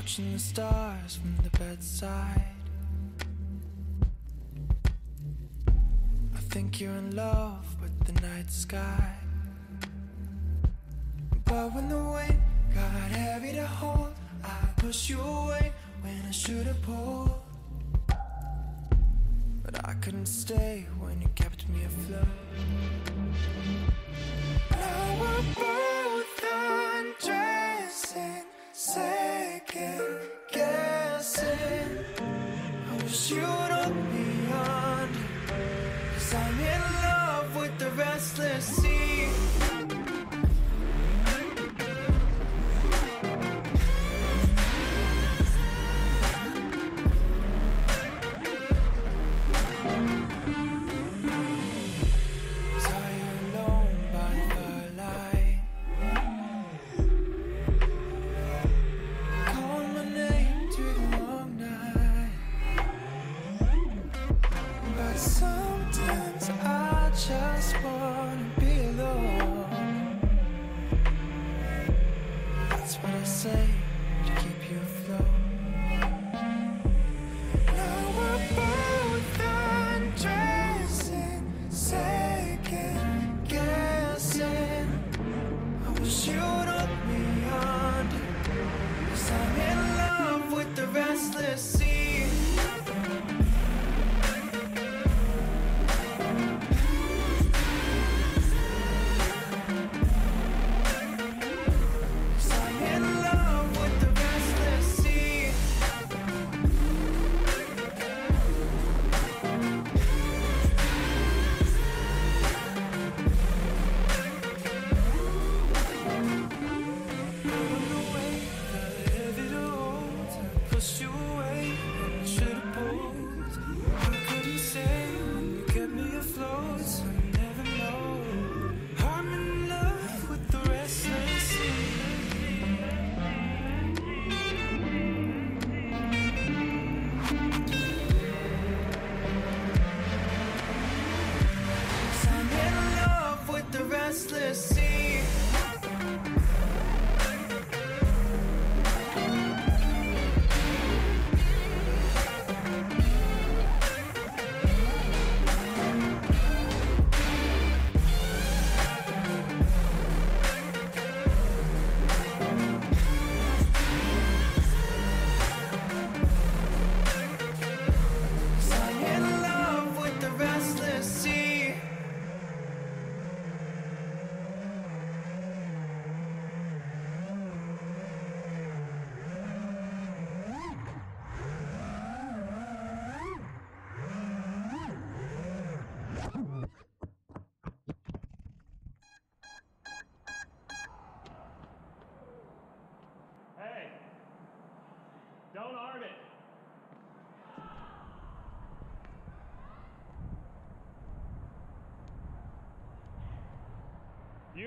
Watching the stars from the bedside. I think you're in love with the night sky. But when the weight got heavy to hold, I pushed you away when I should have pulled. But I couldn't stay when you kept me afloat. Now we're both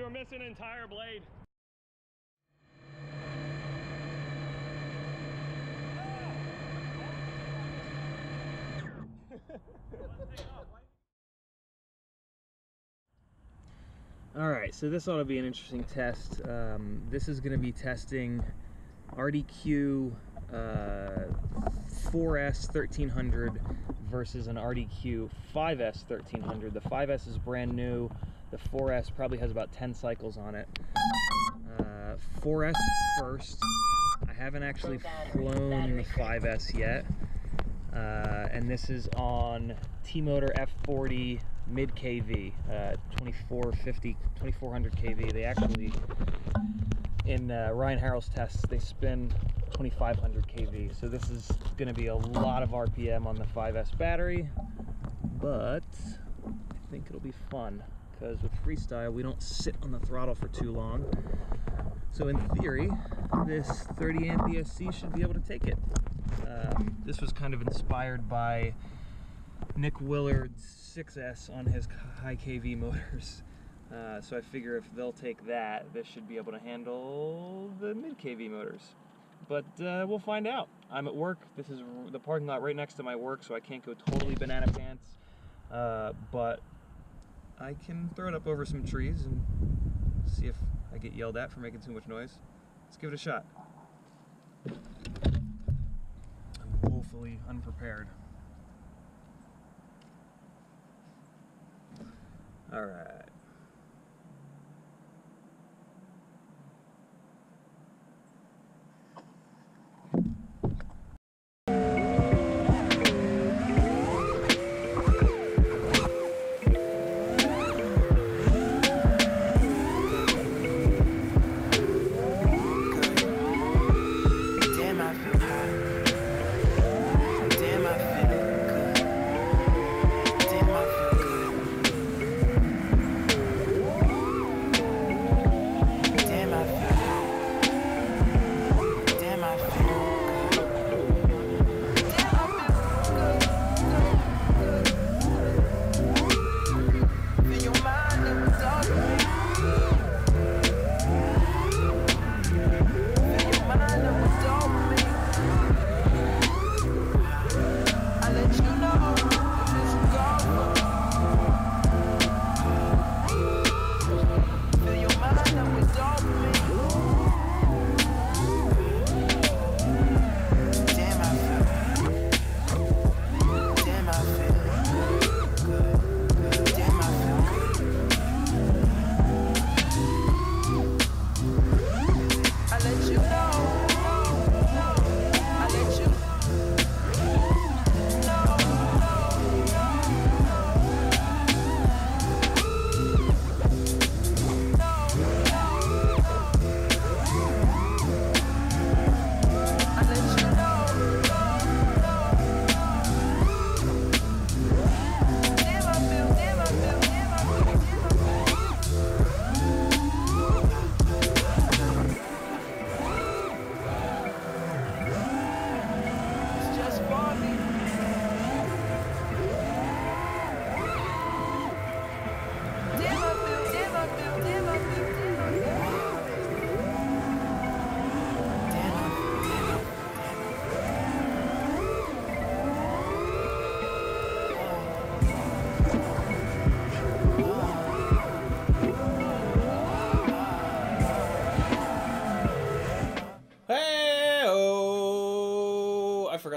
Are missing an entire blade. All right, so this ought to be an interesting test. Um, this is going to be testing RDQ uh, 4S 1300 versus an RDQ 5S 1300. The 5S is brand new. The 4S probably has about 10 cycles on it. Uh, 4S first. I haven't actually flown the 5S yet. Uh, and this is on T-Motor F40 mid KV, uh, 2450, 2400 kV. They actually, in uh, Ryan Harrell's tests, they spin 2500 kV. So this is going to be a lot of RPM on the 5S battery, but I think it'll be fun because with freestyle we don't sit on the throttle for too long. So in theory, this 30 amp ESC should be able to take it. Um, this was kind of inspired by Nick Willard's 6S on his high KV motors. Uh, so I figure if they'll take that, this should be able to handle the mid KV motors. But uh, we'll find out. I'm at work. This is the parking lot right next to my work, so I can't go totally banana pants. Uh, but I can throw it up over some trees and see if I get yelled at for making too much noise. Let's give it a shot. I'm woefully unprepared. All right.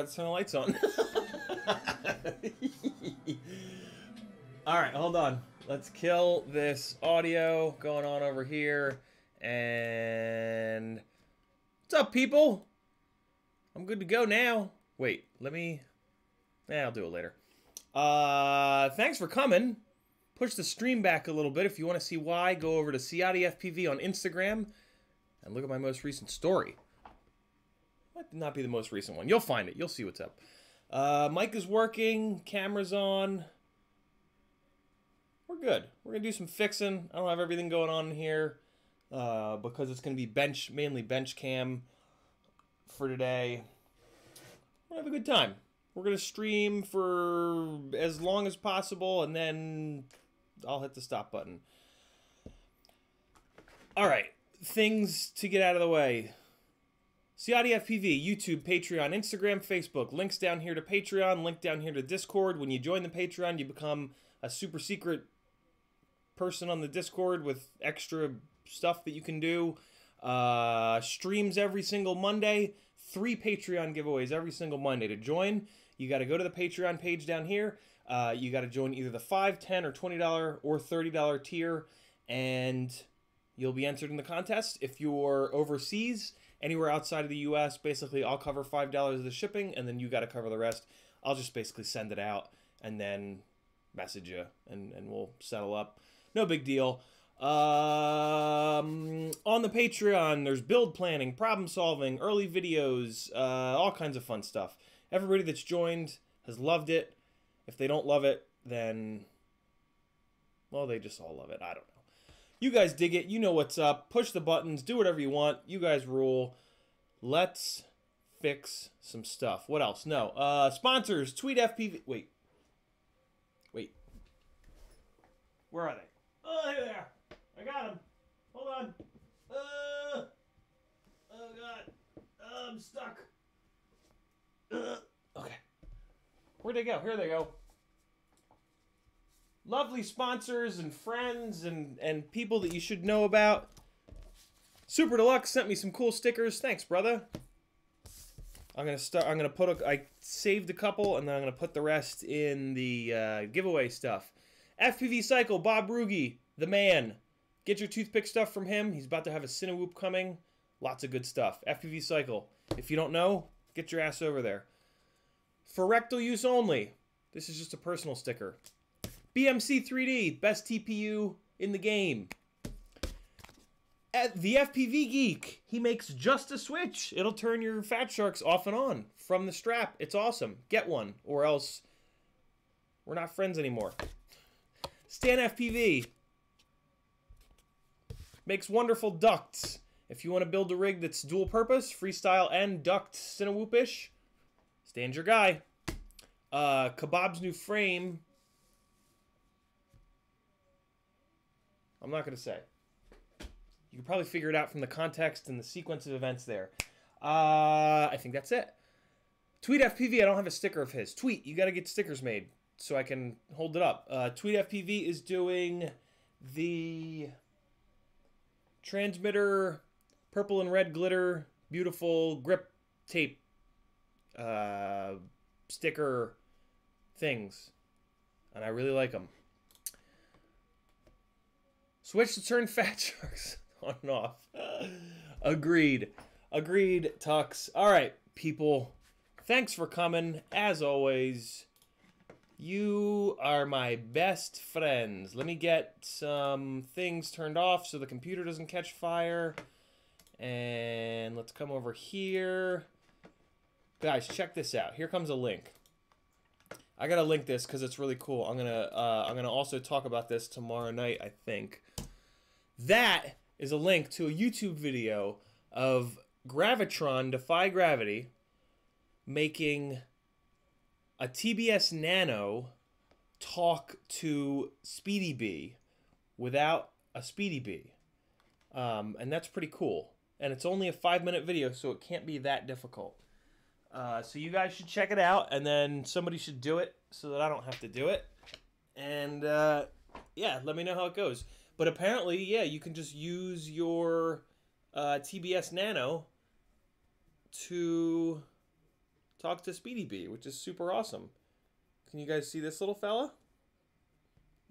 To turn the lights on. All right, hold on. Let's kill this audio going on over here. And what's up, people? I'm good to go now. Wait, let me. Yeah, I'll do it later. Uh, thanks for coming. Push the stream back a little bit. If you want to see why, go over to Ciotti FPV on Instagram and look at my most recent story. Might not be the most recent one. You'll find it. You'll see what's up. Uh, mic is working. Camera's on. We're good. We're gonna do some fixing. I don't have everything going on here uh, because it's gonna be bench, mainly bench cam for today. We're gonna have a good time. We're gonna stream for as long as possible, and then I'll hit the stop button. All right, things to get out of the way. Ciotti FPV, YouTube, Patreon, Instagram, Facebook. Links down here to Patreon, link down here to Discord. When you join the Patreon, you become a super secret person on the Discord with extra stuff that you can do. Uh, streams every single Monday. Three Patreon giveaways every single Monday. To join, you got to go to the Patreon page down here. Uh, you got to join either the $5, 10 or $20 or $30 tier, and you'll be entered in the contest. If you're overseas, anywhere outside of the US, basically I'll cover $5 of the shipping, and then you got to cover the rest. I'll just basically send it out and then message you, and, and we'll settle up. No big deal. Um, on the Patreon, there's build planning, problem solving, early videos, uh, all kinds of fun stuff. Everybody that's joined has loved it. If they don't love it, then, well, they just all love it. I don't know. You guys dig it. You know what's up. Push the buttons. Do whatever you want. You guys rule. Let's fix some stuff. What else? No. Uh, sponsors. Tweet FPV. Wait. Wait. Where are they? Oh, there they are. I got them. Hold on. Uh, oh, God. Uh, I'm stuck. Uh, okay. Where'd they go? Here they go. Lovely sponsors and friends and, and people that you should know about. Super Deluxe sent me some cool stickers. Thanks, brother. I'm gonna start. I'm gonna put a. I saved a couple, and then I'm gonna put the rest in the uh, giveaway stuff. FPV Cycle, Bob Roogi, the man. Get your toothpick stuff from him. He's about to have a Cinewhoop coming. Lots of good stuff. FPV Cycle. If you don't know, get your ass over there. For rectal use only. This is just a personal sticker. BMC 3D, best TPU in the game. At the FPV Geek, he makes just a switch. It'll turn your Fat Sharks off and on from the strap. It's awesome. Get one, or else we're not friends anymore. Stan FPV makes wonderful ducts. If you want to build a rig that's dual purpose, freestyle and duct Cinewhoop-ish, Stan's your guy. Uh, Kebab's new frame. I'm not going to say. You can probably figure it out from the context and the sequence of events there. Uh, I think that's it. Tweet FPV, I don't have a sticker of his. Tweet, you got to get stickers made so I can hold it up. Uh, Tweet FPV is doing the transmitter purple and red glitter beautiful grip tape uh, sticker things and i really like them switch to turn fat sharks on and off agreed agreed tux all right people thanks for coming as always you are my best friends. Let me get some things turned off so the computer doesn't catch fire. And let's come over here. Guys, check this out. Here comes a link. I gotta link this because it's really cool. I'm gonna uh, I'm gonna also talk about this tomorrow night. I think that is a link to a YouTube video of Gravitron Defy Gravity making a TBS Nano talk to Speedy Bee without a Speedy Bee. Um, and that's pretty cool. And it's only a five minute video, so it can't be that difficult. Uh, so you guys should check it out, and then somebody should do it so that I don't have to do it. And uh, yeah, let me know how it goes. But apparently, yeah, you can just use your uh, TBS Nano to talk to Speedy Bee, which is super awesome. Can you guys see this little fella?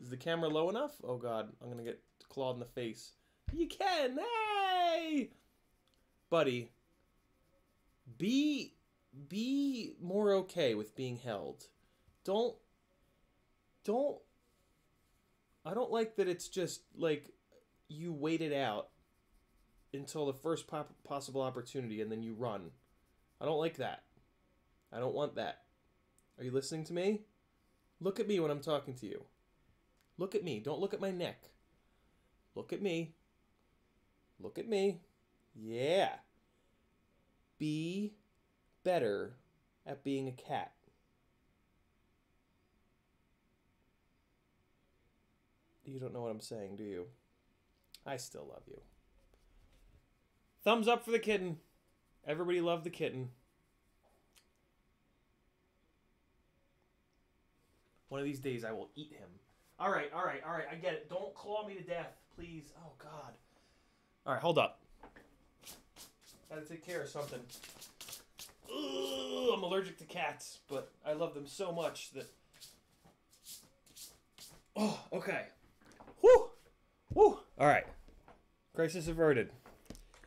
Is the camera low enough? Oh god, I'm gonna get clawed in the face. You can! Hey! Buddy, be be more okay with being held. Don't don't I don't like that it's just like you wait it out until the first pop- possible opportunity and then you run. I don't like that. I don't want that. Are you listening to me? Look at me when I'm talking to you. Look at me. Don't look at my neck. Look at me. Look at me. Yeah. Be better at being a cat. You don't know what I'm saying, do you? I still love you. Thumbs up for the kitten. Everybody loved the kitten. One of these days I will eat him. All right, all right, all right. I get it. Don't claw me to death, please. Oh God. All right, hold up. Gotta take care of something. Ugh, I'm allergic to cats, but I love them so much that. Oh, okay. All right. Crisis averted.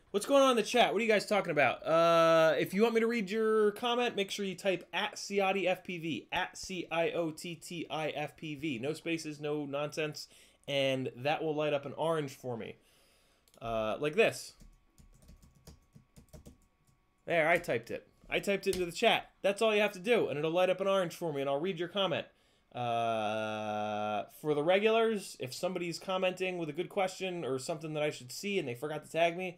What's going on in the chat? What are you guys talking about? Uh, if you want me to read your comment, make sure you type at Ciotti FPV, at C I O T T I F P V. No spaces, no nonsense, and that will light up an orange for me. Uh, like this. There, I typed it. I typed it into the chat. That's all you have to do, and it'll light up an orange for me, and I'll read your comment. Uh, for the regulars, if somebody's commenting with a good question or something that I should see and they forgot to tag me,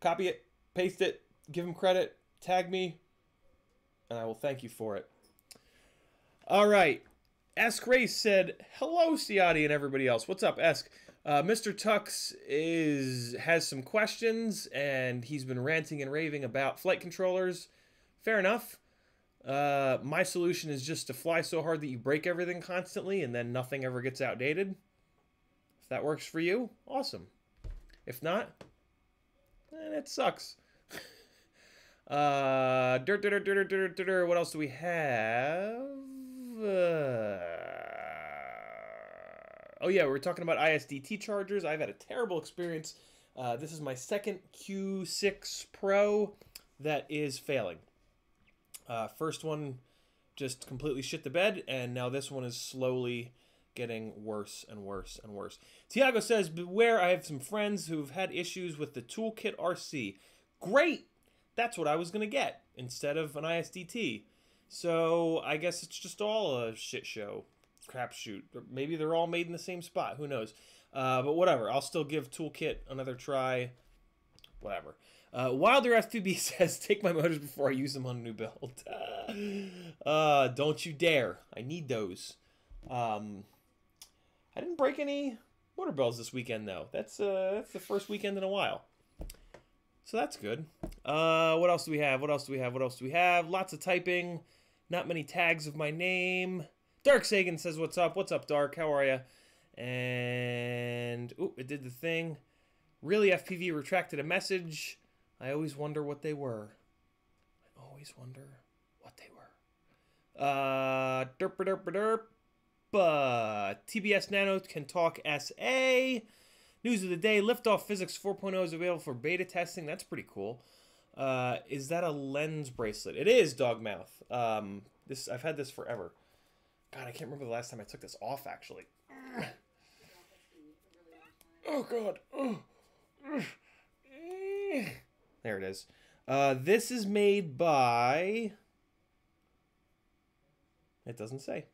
copy it, paste it, give them credit, tag me, and I will thank you for it. All right. Esk Race said, "Hello, Ciotti and everybody else. What's up, Esk? Uh, Mr. Tux is has some questions, and he's been ranting and raving about flight controllers. Fair enough. Uh, my solution is just to fly so hard that you break everything constantly, and then nothing ever gets outdated. If that works for you, awesome. If not, then it sucks. uh, dirt, dirt, dirt, dirt, dirt, dirt. What else do we have? Uh, oh yeah, we were talking about ISDT chargers. I've had a terrible experience. Uh, this is my second Q6 Pro that is failing. Uh, first one just completely shit the bed, and now this one is slowly getting worse and worse and worse. Tiago says, Beware, I have some friends who've had issues with the Toolkit RC. Great! That's what I was going to get instead of an ISDT. So I guess it's just all a shit show, crapshoot. Maybe they're all made in the same spot. Who knows? Uh, but whatever. I'll still give Toolkit another try. Whatever. Uh, Wilder F2B says, "Take my motors before I use them on a new build." uh, don't you dare! I need those. Um, I didn't break any motor bells this weekend though. That's uh, that's the first weekend in a while. So that's good. Uh, what else do we have? What else do we have? What else do we have? Lots of typing. Not many tags of my name. Dark Sagan says, "What's up? What's up, Dark? How are you?" And oh, it did the thing. Really, FPV retracted a message. I always wonder what they were. I always wonder what they were. Uh, derp derp derp. Uh, TBS Nano can talk SA. News of the day: Liftoff Physics 4.0 is available for beta testing. That's pretty cool. Uh, is that a lens bracelet? It is, Dogmouth. Um, this I've had this forever. God, I can't remember the last time I took this off. Actually. Oh God. Oh. There it is. Uh, this is made by. It doesn't say.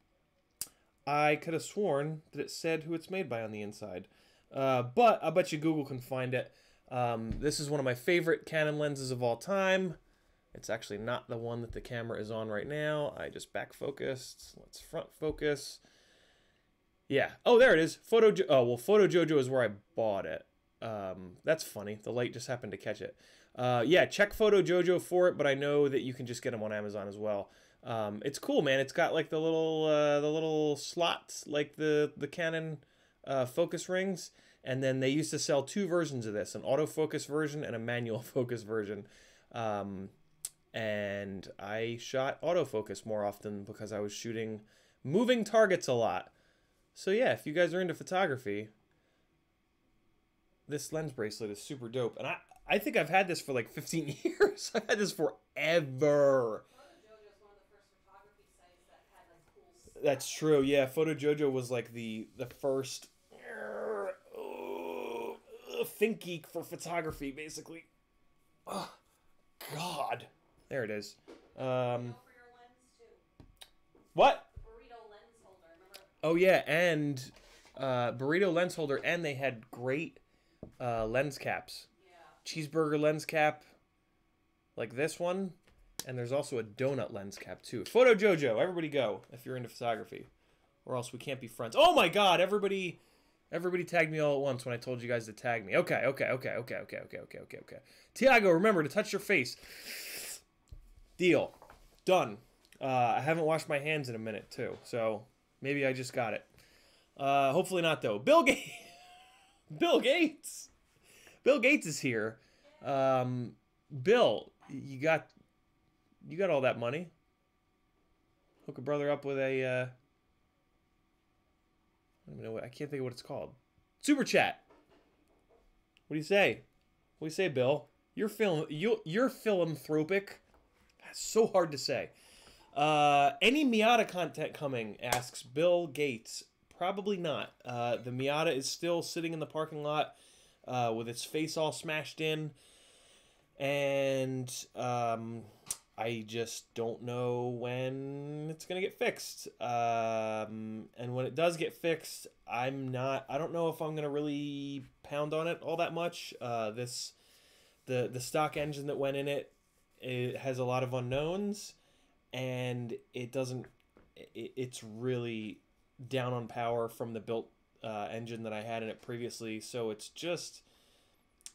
I could have sworn that it said who it's made by on the inside. Uh, but I bet you Google can find it. Um, this is one of my favorite Canon lenses of all time. It's actually not the one that the camera is on right now. I just back focused. Let's front focus. Yeah. Oh, there it is. Photo. Jo- oh, well, Photo Jojo is where I bought it. Um, that's funny. The light just happened to catch it. Uh, yeah, check Photo Jojo for it, but I know that you can just get them on Amazon as well. Um, it's cool, man. It's got like the little uh, the little slots, like the the Canon uh, focus rings, and then they used to sell two versions of this: an autofocus version and a manual focus version. Um, and I shot autofocus more often because I was shooting moving targets a lot. So yeah, if you guys are into photography, this lens bracelet is super dope. And I I think I've had this for like 15 years. I've had this forever. That's true. Yeah, Photo Jojo was like the the first uh, think geek for photography, basically. Oh, God, there it is. Um, what? Oh yeah, and uh, burrito lens holder, and they had great uh, lens caps. Cheeseburger lens cap, like this one, and there's also a donut lens cap too. Photo Jojo, everybody go if you're into photography, or else we can't be friends. Oh my God, everybody, everybody tagged me all at once when I told you guys to tag me. Okay, okay, okay, okay, okay, okay, okay, okay, okay. Tiago, remember to touch your face. Deal, done. Uh, I haven't washed my hands in a minute too, so maybe I just got it. Uh, hopefully not though. Bill Gates. Bill Gates. Bill Gates is here. Um, Bill, you got you got all that money. Hook a brother up with a. Uh, I don't know what I can't think of what it's called. Super chat. What do you say? What do you say, Bill? You're film you you're philanthropic. That's so hard to say. Uh, any Miata content coming? Asks Bill Gates. Probably not. Uh, the Miata is still sitting in the parking lot uh, with its face all smashed in, and um, I just don't know when it's gonna get fixed. Um, and when it does get fixed, I'm not. I don't know if I'm gonna really pound on it all that much. Uh, this, the the stock engine that went in it, it has a lot of unknowns, and it doesn't. It, it's really down on power from the built uh, engine that I had in it previously. So it's just,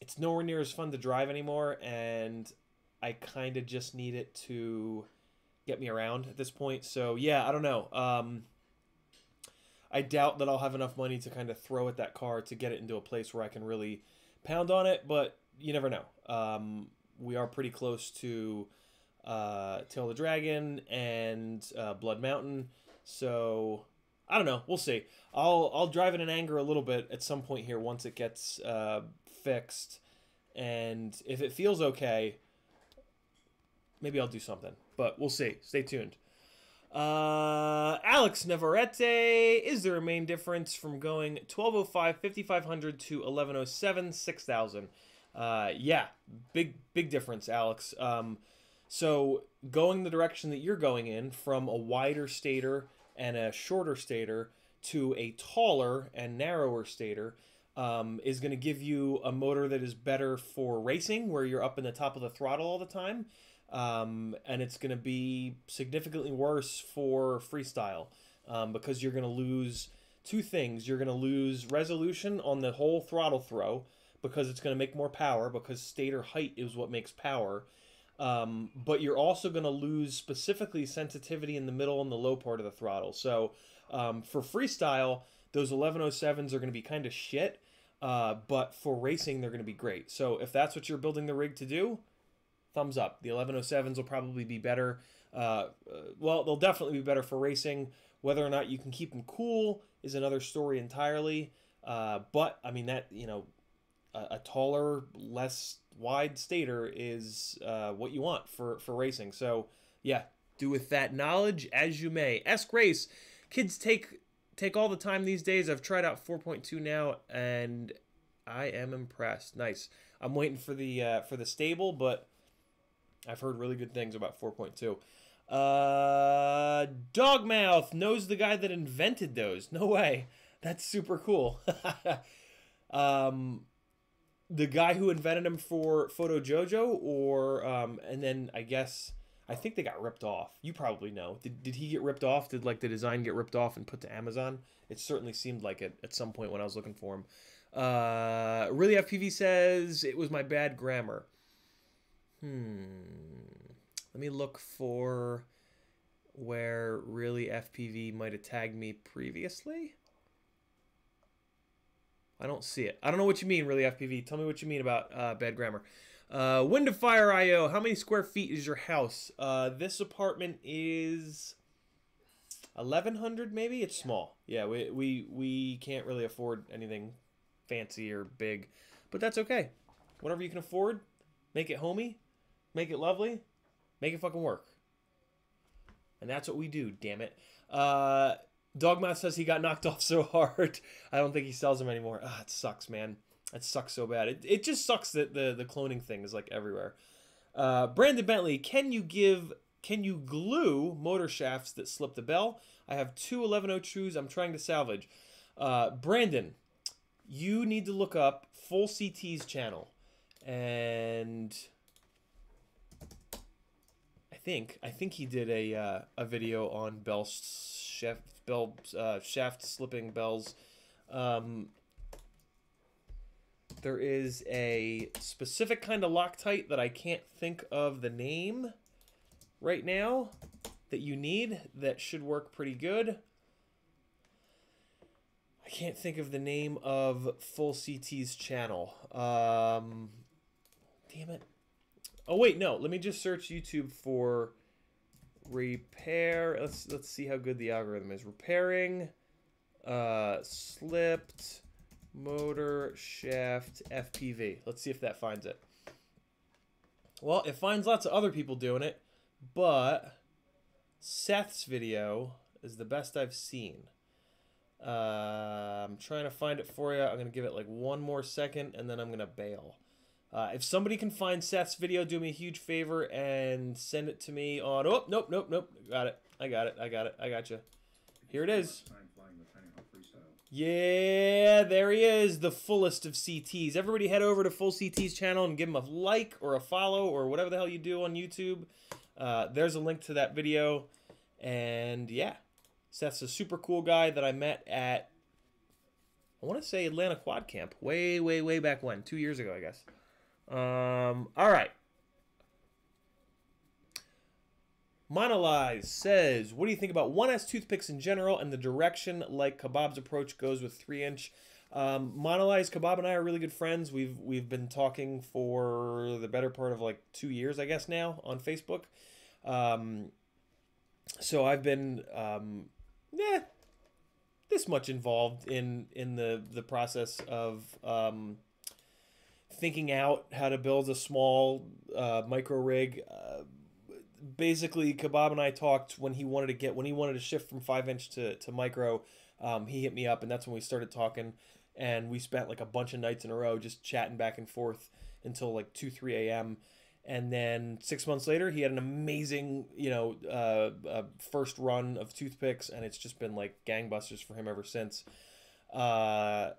it's nowhere near as fun to drive anymore, and I kind of just need it to get me around at this point. So yeah, I don't know. Um, I doubt that I'll have enough money to kind of throw at that car to get it into a place where I can really pound on it, but you never know. Um, we are pretty close to uh, Tail the Dragon and uh, Blood Mountain, so I don't know. We'll see. I'll I'll drive it in anger a little bit at some point here once it gets uh, fixed, and if it feels okay, maybe I'll do something. But we'll see. Stay tuned. Uh, Alex Navarrete, is there a main difference from going 1205, 5500 to 1107, 6000? Uh, yeah, big, big difference, Alex. Um, so going the direction that you're going in from a wider stator and a shorter stator to a taller and narrower stator um, is going to give you a motor that is better for racing, where you're up in the top of the throttle all the time. Um, and it's going to be significantly worse for freestyle um, because you're going to lose two things. You're going to lose resolution on the whole throttle throw because it's going to make more power because stator height is what makes power. Um, but you're also going to lose specifically sensitivity in the middle and the low part of the throttle. So um, for freestyle, those 1107s are going to be kind of shit. Uh, but for racing, they're going to be great. So if that's what you're building the rig to do, thumbs up. The 1107s will probably be better. Uh, uh, well, they'll definitely be better for racing. Whether or not you can keep them cool is another story entirely. Uh, but I mean that you know, a, a taller, less wide stator is uh, what you want for for racing. So yeah, do with that knowledge as you may. Esk race, kids take take all the time these days. I've tried out 4.2 now, and I am impressed. Nice. I'm waiting for the uh, for the stable, but I've heard really good things about 4.2. Uh, Dogmouth knows the guy that invented those. No way. That's super cool. um, the guy who invented them for Photo Jojo, or um, and then I guess I think they got ripped off. You probably know. Did, did he get ripped off? Did like the design get ripped off and put to Amazon? It certainly seemed like it at some point when I was looking for him. Uh, really FPV says it was my bad grammar. Hmm. Let me look for where really FPV might have tagged me previously. I don't see it. I don't know what you mean, really FPV. Tell me what you mean about uh, bad grammar. Uh, Wind of Fire IO. How many square feet is your house? Uh, this apartment is 1100 maybe. It's small. Yeah, we we we can't really afford anything fancy or big, but that's okay. Whatever you can afford, make it homey, make it lovely, make it fucking work. And that's what we do. Damn it. Uh, Dogmouth says he got knocked off so hard. I don't think he sells them anymore. Ah, it sucks, man. It sucks so bad. It, it just sucks that the the cloning thing is like everywhere. Uh, Brandon Bentley, can you give can you glue motor shafts that slip the bell? I have two 1102s I'm trying to salvage. Uh, Brandon, you need to look up Full CT's channel. And I think I think he did a uh, a video on bell shaft bell uh, shaft slipping bells. Um, there is a specific kind of Loctite that I can't think of the name right now that you need that should work pretty good. I can't think of the name of Full CT's channel. Um, damn it. Oh wait, no. Let me just search YouTube for repair. Let's let's see how good the algorithm is. Repairing uh, slipped motor shaft FPV. Let's see if that finds it. Well, it finds lots of other people doing it, but Seth's video is the best I've seen. Uh, I'm trying to find it for you. I'm going to give it like one more second and then I'm going to bail. Uh, if somebody can find Seth's video, do me a huge favor and send it to me on. Oh, nope, nope, nope. Got it. I got it. I got it. I got you. Here it is. Yeah, there he is, the fullest of CTs. Everybody head over to Full CT's channel and give him a like or a follow or whatever the hell you do on YouTube. Uh, there's a link to that video. And yeah, Seth's a super cool guy that I met at, I want to say Atlanta Quad Camp, way, way, way back when, two years ago, I guess. Um, all right. Monolize says, "What do you think about 1S toothpicks in general and the direction like Kebab's approach goes with three inch?" Um, Monolize, Kebab, and I are really good friends. We've we've been talking for the better part of like two years, I guess now on Facebook. Um, so I've been, um, yeah, this much involved in in the the process of um, thinking out how to build a small uh, micro rig. Uh, basically, Kebab and I talked when he wanted to get when he wanted to shift from five inch to to micro. Um, he hit me up, and that's when we started talking. And we spent like a bunch of nights in a row just chatting back and forth until like two three a.m. And then six months later, he had an amazing, you know, uh, uh, first run of toothpicks, and it's just been like gangbusters for him ever since. Uh,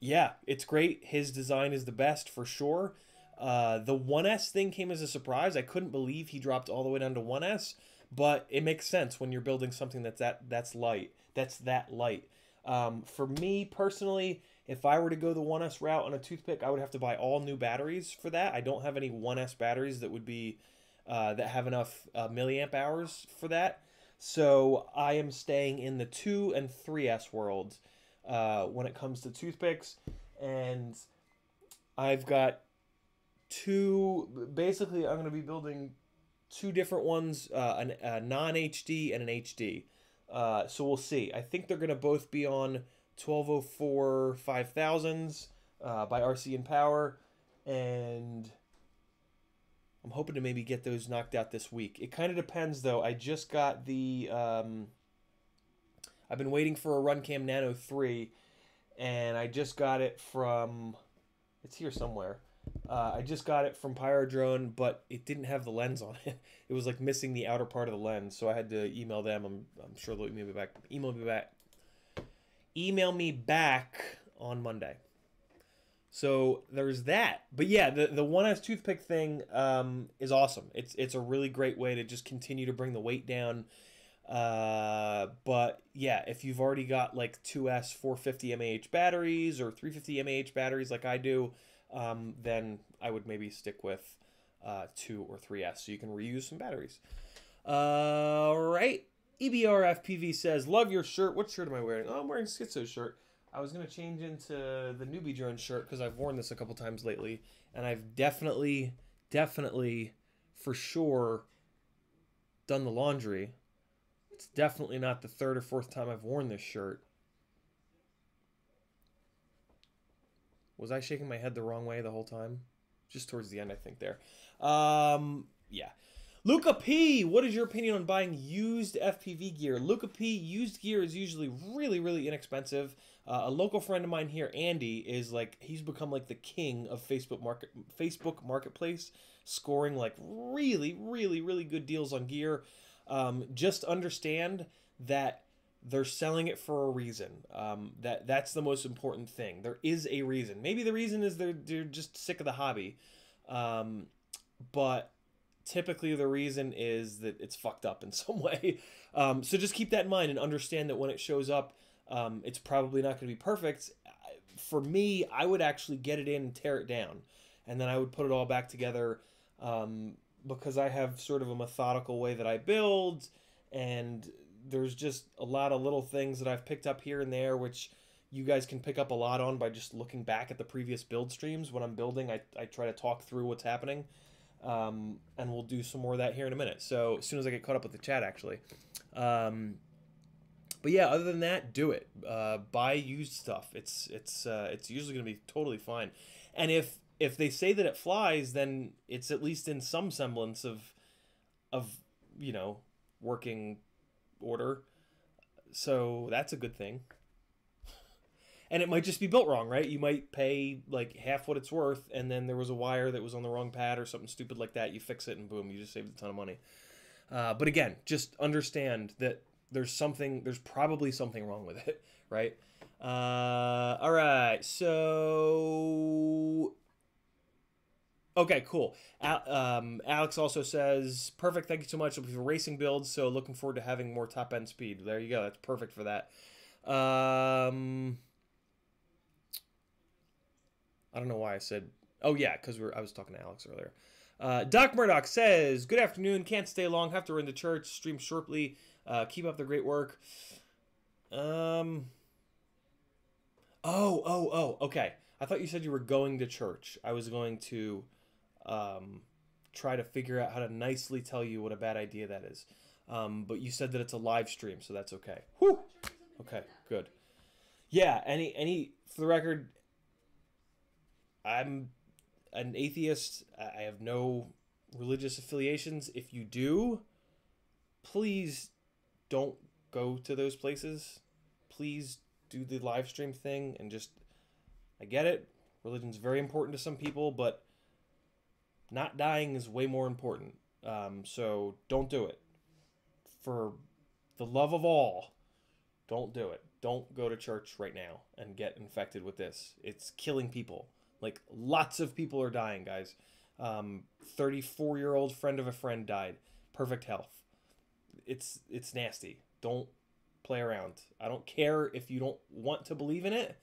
yeah, it's great. His design is the best for sure. Uh, the 1S thing came as a surprise. I couldn't believe he dropped all the way down to 1S, but it makes sense when you're building something that's that that's light. That's that light. Um, for me personally, if I were to go the 1S route on a toothpick, I would have to buy all new batteries for that. I don't have any 1S batteries that would be uh, that have enough uh, milliamp hours for that. So I am staying in the 2 and 3S worlds uh, when it comes to toothpicks. And I've got two, basically, I'm going to be building two different ones uh, an, a non HD and an HD. Uh, so we'll see. I think they're going to both be on 1204 5000s uh, by RCinPower. And I'm hoping to maybe get those knocked out this week. It kind of depends, though. I just got the. Um, I've been waiting for a Runcam Nano 3, and I just got it from. It's here somewhere. Uh, I just got it from Pyrodrone, but it didn't have the lens on it. It was like missing the outer part of the lens, so I had to email them. I'm, I'm sure they'll email me back. Email me back. Email me back on Monday. So there's that. But yeah, the the one S toothpick thing um, is awesome. It's it's a really great way to just continue to bring the weight down. Uh, but yeah, if you've already got like 2S 450 mAh batteries or 350 mAh batteries like I do, um, then I would maybe stick with uh, 2 or 3S so you can reuse some batteries. All right. EBRFPV says, Love your shirt. What shirt am I wearing? Oh, I'm wearing Schizo's shirt. I was going to change into the NewBeeDrone shirt because I've worn this a couple times lately, and I've definitely, definitely, for sure, done the laundry. It's definitely not the third or fourth time I've worn this shirt. Was I shaking my head the wrong way the whole time? Just towards the end, I think there. Um, yeah. Luca P, what is your opinion on buying used FPV gear? Luca P, used gear is usually really, really inexpensive. Uh, a local friend of mine here, Andy, is like he's become like the king of Facebook market Facebook Marketplace, scoring like really, really, really good deals on gear. Um, just understand that they're selling it for a reason. Um, that that's the most important thing. There is a reason. Maybe the reason is they're they're just sick of the hobby, um, but typically the reason is that it's fucked up in some way. Um, so just keep that in mind and understand that when it shows up, um, it's probably not going to be perfect. For me, I would actually get it in and tear it down, and then I would put it all back together um, because I have sort of a methodical way that I build, and there's just a lot of little things that I've picked up here and there, which you guys can pick up a lot on by just looking back at the previous build streams. When I'm building, I, I try to talk through what's happening. Um, and we'll do some more of that here in a minute. So as soon as I get caught up with the chat, actually. Um, but yeah, other than that, do it. Uh, buy used stuff. It's it's uh, it's usually going to be totally fine. And if if they say that it flies, then it's at least in some semblance of of you know working order. So that's a good thing. And it might just be built wrong, right? You might pay like half what it's worth, and then there was a wire that was on the wrong pad or something stupid like that. You fix it, and boom, you just saved a ton of money. Uh, but again, just understand that there's something, there's probably something wrong with it, right? Uh, all right, so Okay, cool. Um, Alex also says, "Perfect. Thank you so much for racing builds. So looking forward to having more top end speed. There you go. That's perfect for that." Um, I don't know why I said. Oh yeah, because we are I was talking to Alex earlier. Uh, Doc Murdoch says, "Good afternoon. Can't stay long. Have to run to church. Stream shortly. Uh, keep up the great work." Um. Oh, oh, oh. Okay. I thought you said you were going to church. I was going to um, try to figure out how to nicely tell you what a bad idea that is. Um, but you said that it's a live stream, so that's okay. Whew. Okay, good. Yeah. Any any for the record, I'm an atheist. I have no religious affiliations. If you do, please don't go to those places. Please do the live stream thing and just I get it. Religion's very important to some people, but not dying is way more important. Um, so don't do it. For the love of all, don't do it. Don't go to church right now and get infected with this. It's killing people. Like lots of people are dying, guys. Um, 34 year old friend of a friend died. Perfect health. It's it's nasty. Don't play around. I don't care if you don't want to believe in it,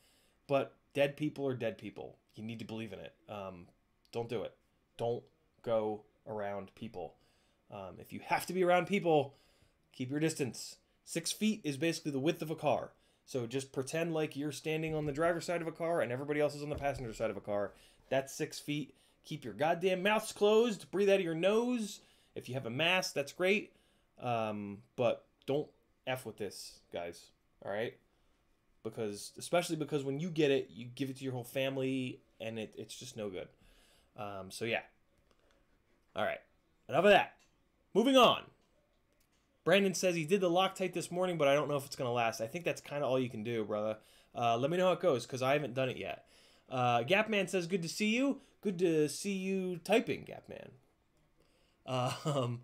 but dead people are dead people. You need to believe in it. Um, don't do it. Don't go around people. Um, if you have to be around people, keep your distance. Six feet is basically the width of a car. So just pretend like you're standing on the driver's side of a car and everybody else is on the passenger side of a car. That's six feet. Keep your goddamn mouths closed. Breathe out of your nose. If you have a mask, that's great. Um, but don't f with this, guys. All right? Because especially because when you get it, you give it to your whole family, and it, it's just no good. Um, so yeah. All right. Enough of that. Moving on. Brandon says he did the Loctite this morning, but I don't know if it's going to last. I think that's kind of all you can do, brother. Uh, let me know how it goes because I haven't done it yet. Uh, Gapman says, "Good to see you. Good to see you typing, Gapman." Um,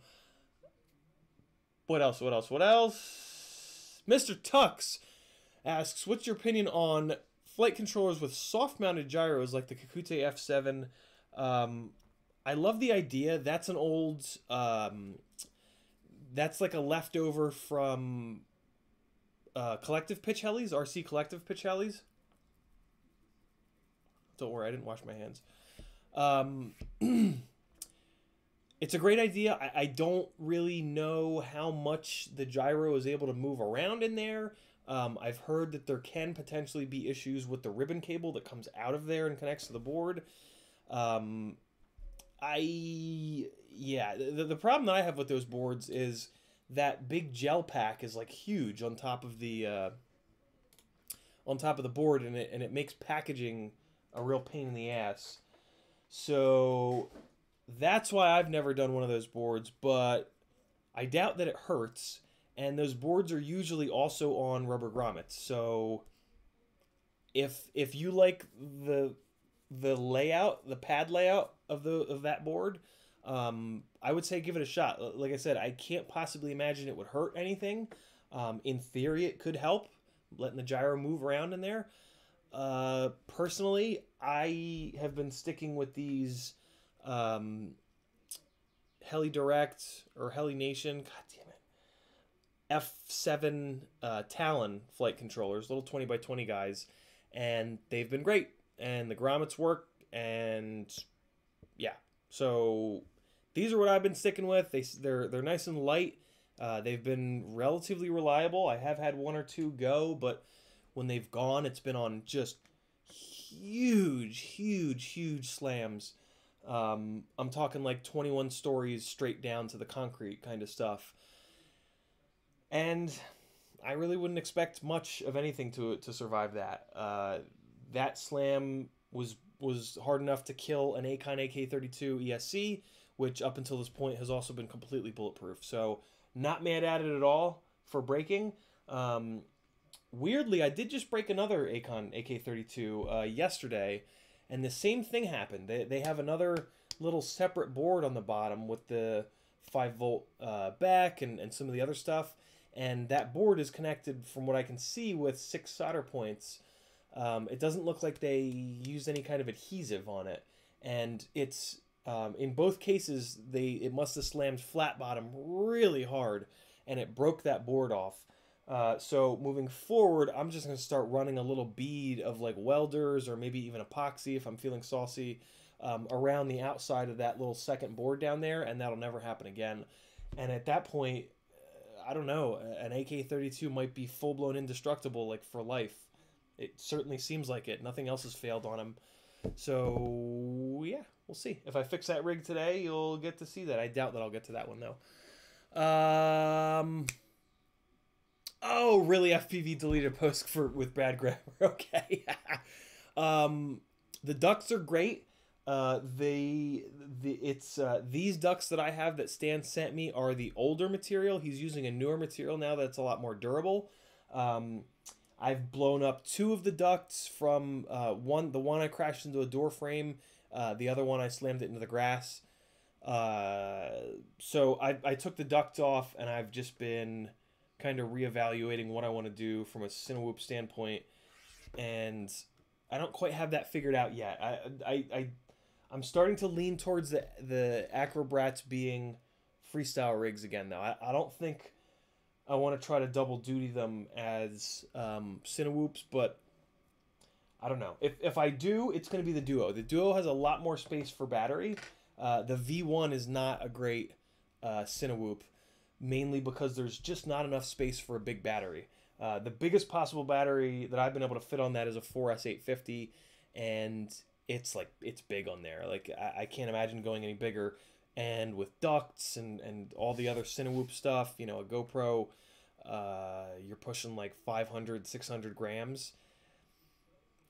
what else? What else? What else? Mr. Tux asks, "What's your opinion on flight controllers with soft-mounted gyros like the Kakute F7?" Um, I love the idea. That's an old. Um, that's like a leftover from uh, collective pitch helis, RC collective pitch helis. Don't worry, I didn't wash my hands. Um, it's a great idea. I, I don't really know how much the gyro is able to move around in there. Um, I've heard that there can potentially be issues with the ribbon cable that comes out of there and connects to the board. Um, I yeah, the, the problem that I have with those boards is that big gel pack is like huge on top of the uh, on top of the board, and it and it makes packaging a real pain in the ass. So that's why I've never done one of those boards, but I doubt that it hurts. And those boards are usually also on rubber grommets. So if if you like the the layout, the pad layout of the of that board, um, I would say give it a shot. Like I said, I can't possibly imagine it would hurt anything. Um, in theory, it could help letting the gyro move around in there. Uh, personally, I have been sticking with these um, Heli Direct or Heli Nation. God damn it. F7 uh, Talon flight controllers, little 20 by 20 guys, and they've been great. And the grommets work, and yeah. So these are what I've been sticking with. They they're they're nice and light. Uh, they've been relatively reliable. I have had one or two go, but when they've gone, it's been on just huge, huge, huge slams. Um, I'm talking like 21 stories straight down to the concrete kind of stuff. And I really wouldn't expect much of anything to to survive that. Uh, that slam was was hard enough to kill an Aikon AK-32 ESC, which up until this point has also been completely bulletproof. So not mad at it at all for breaking. Um, weirdly, I did just break another Aikon AK-32 uh, yesterday, and the same thing happened. They, they have another little separate board on the bottom with the 5 volt uh, back and, and some of the other stuff, and that board is connected, from what I can see, with six solder points. Um, it doesn't look like they used any kind of adhesive on it, and it's um, in both cases they it must have slammed flat bottom really hard, and it broke that board off. Uh, so moving forward, I'm just gonna start running a little bead of like welders or maybe even epoxy if I'm feeling saucy um, around the outside of that little second board down there, and that'll never happen again. And at that point, I don't know, an AK-32 might be full blown indestructible like for life. It certainly seems like it. Nothing else has failed on him. So yeah, we'll see. If I fix that rig today, you'll get to see that. I doubt that I'll get to that one though. Um. Oh, really? FPV deleted post for with bad grammar. Okay. um, the ducts are great. Uh, they the it's uh, these ducts that I have that Stan sent me are the older material. He's using a newer material now that's a lot more durable. Um, I've blown up two of the ducts from uh, one. The one I crashed into a door frame. Uh, the other one I slammed it into the grass. Uh, so I, I took the duct off and I've just been kind of reevaluating what I want to do from a Cinewhoop standpoint, and I don't quite have that figured out yet. I I, I I'm starting to lean towards the the Acrobrats being freestyle rigs again. Though I, I don't think I want to try to double duty them as um, Cinewhoops, but I don't know. If, if I do, it's going to be the Duo. The Duo has a lot more space for battery. Uh, the V1 is not a great uh, Cinewhoop, mainly because there's just not enough space for a big battery. Uh, the biggest possible battery that I've been able to fit on that is a 4S850, and it's like it's big on there. Like I, I can't imagine going any bigger. And with ducts and, and all the other Cinewhoop stuff, you know, a GoPro, uh, you're pushing like 500, 600 grams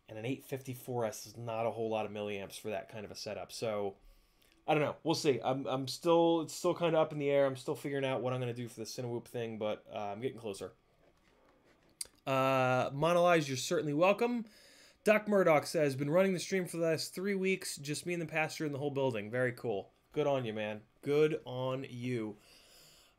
and an 854S is not a whole lot of milliamps for that kind of a setup. So I don't know. We'll see. I'm, I'm still it's still kind of up in the air. I'm still figuring out what I'm gonna do for the Cinewhoop thing, but uh, I'm getting closer. Uh, Monolyze, you're certainly welcome. Doc Murdoch says, been running the stream for the last three weeks. Just me and the pastor in the whole building. Very cool. Good on you, man. Good on you.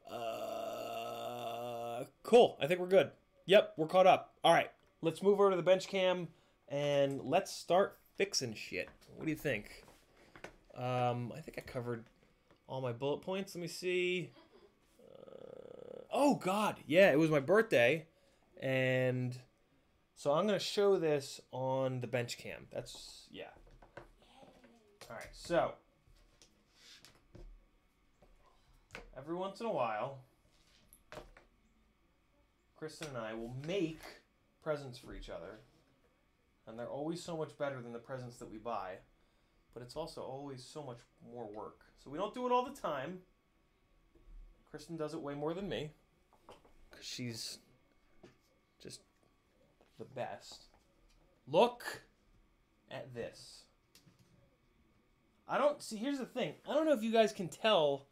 Uh, cool. I think we're good. Yep, we're caught up. All right, let's move over to the bench cam and let's start fixing shit. What do you think? Um, I think I covered all my bullet points. Let me see. Uh, oh God, yeah, it was my birthday, and so I'm gonna show this on the bench cam. That's yeah. All right, so every once in a while, Kristen and I will make presents for each other, and they're always so much better than the presents that we buy. but it's also always so much more work. So we don't do it all the time. Kristen does it way more than me because she's just the best. Look at this. I don't see. Here's the thing. I don't know if you guys can tell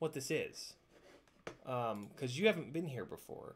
what this is, um, because you haven't been here before.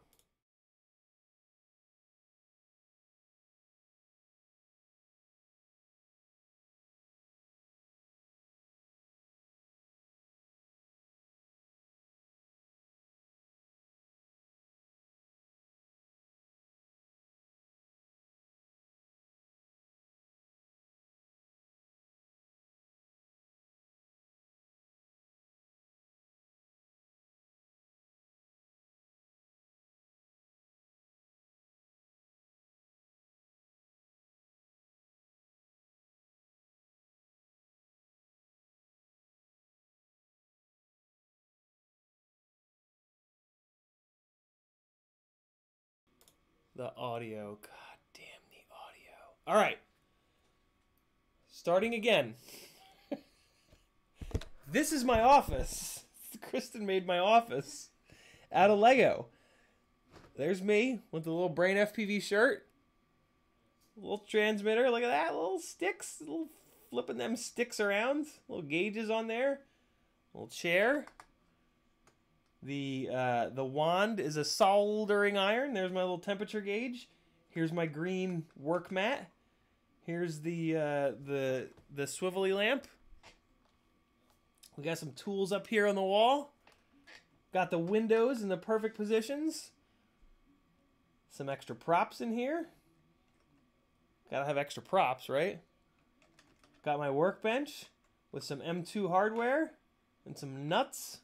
The audio. God damn the audio. All right. Starting again. this is my office. Kristen made my office out of Lego. There's me with the little Brain FPV shirt. Little transmitter. Look at that. Little sticks. Little flipping them sticks around. Little gauges on there. Little chair. The uh, the wand is a soldering iron. There's my little temperature gauge. Here's my green work mat. Here's the uh, the the swivelly lamp. We got some tools up here on the wall. Got the windows in the perfect positions. Some extra props in here. Gotta have extra props, right? Got my workbench with some M2 hardware and some nuts.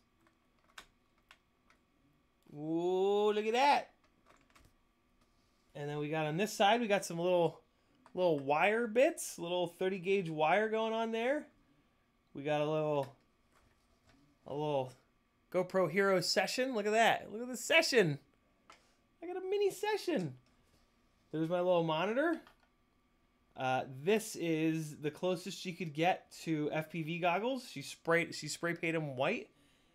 Ooh, look at that. And then we got on this side, we got some little little wire bits, little 30 gauge wire going on there. We got a little a little GoPro Hero session. Look at that. Look at the session. I got a mini session. There's my little monitor. Uh, this is the closest she could get to FPV goggles. She sprayed she spray painted them white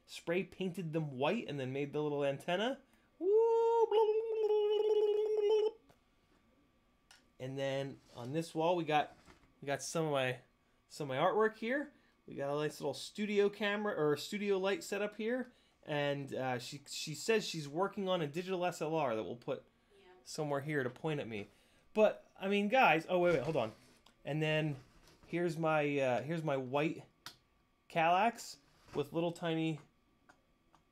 spray painted them white and then made the little antenna. And then on this wall we got we got some of my some of my artwork here. We got a nice little studio camera or studio light set up here, and uh, she she says she's working on a digital SLR that we'll put somewhere here to point at me. But I mean, guys, oh wait, wait, hold on. And then here's my uh, here's my white Calax with little tiny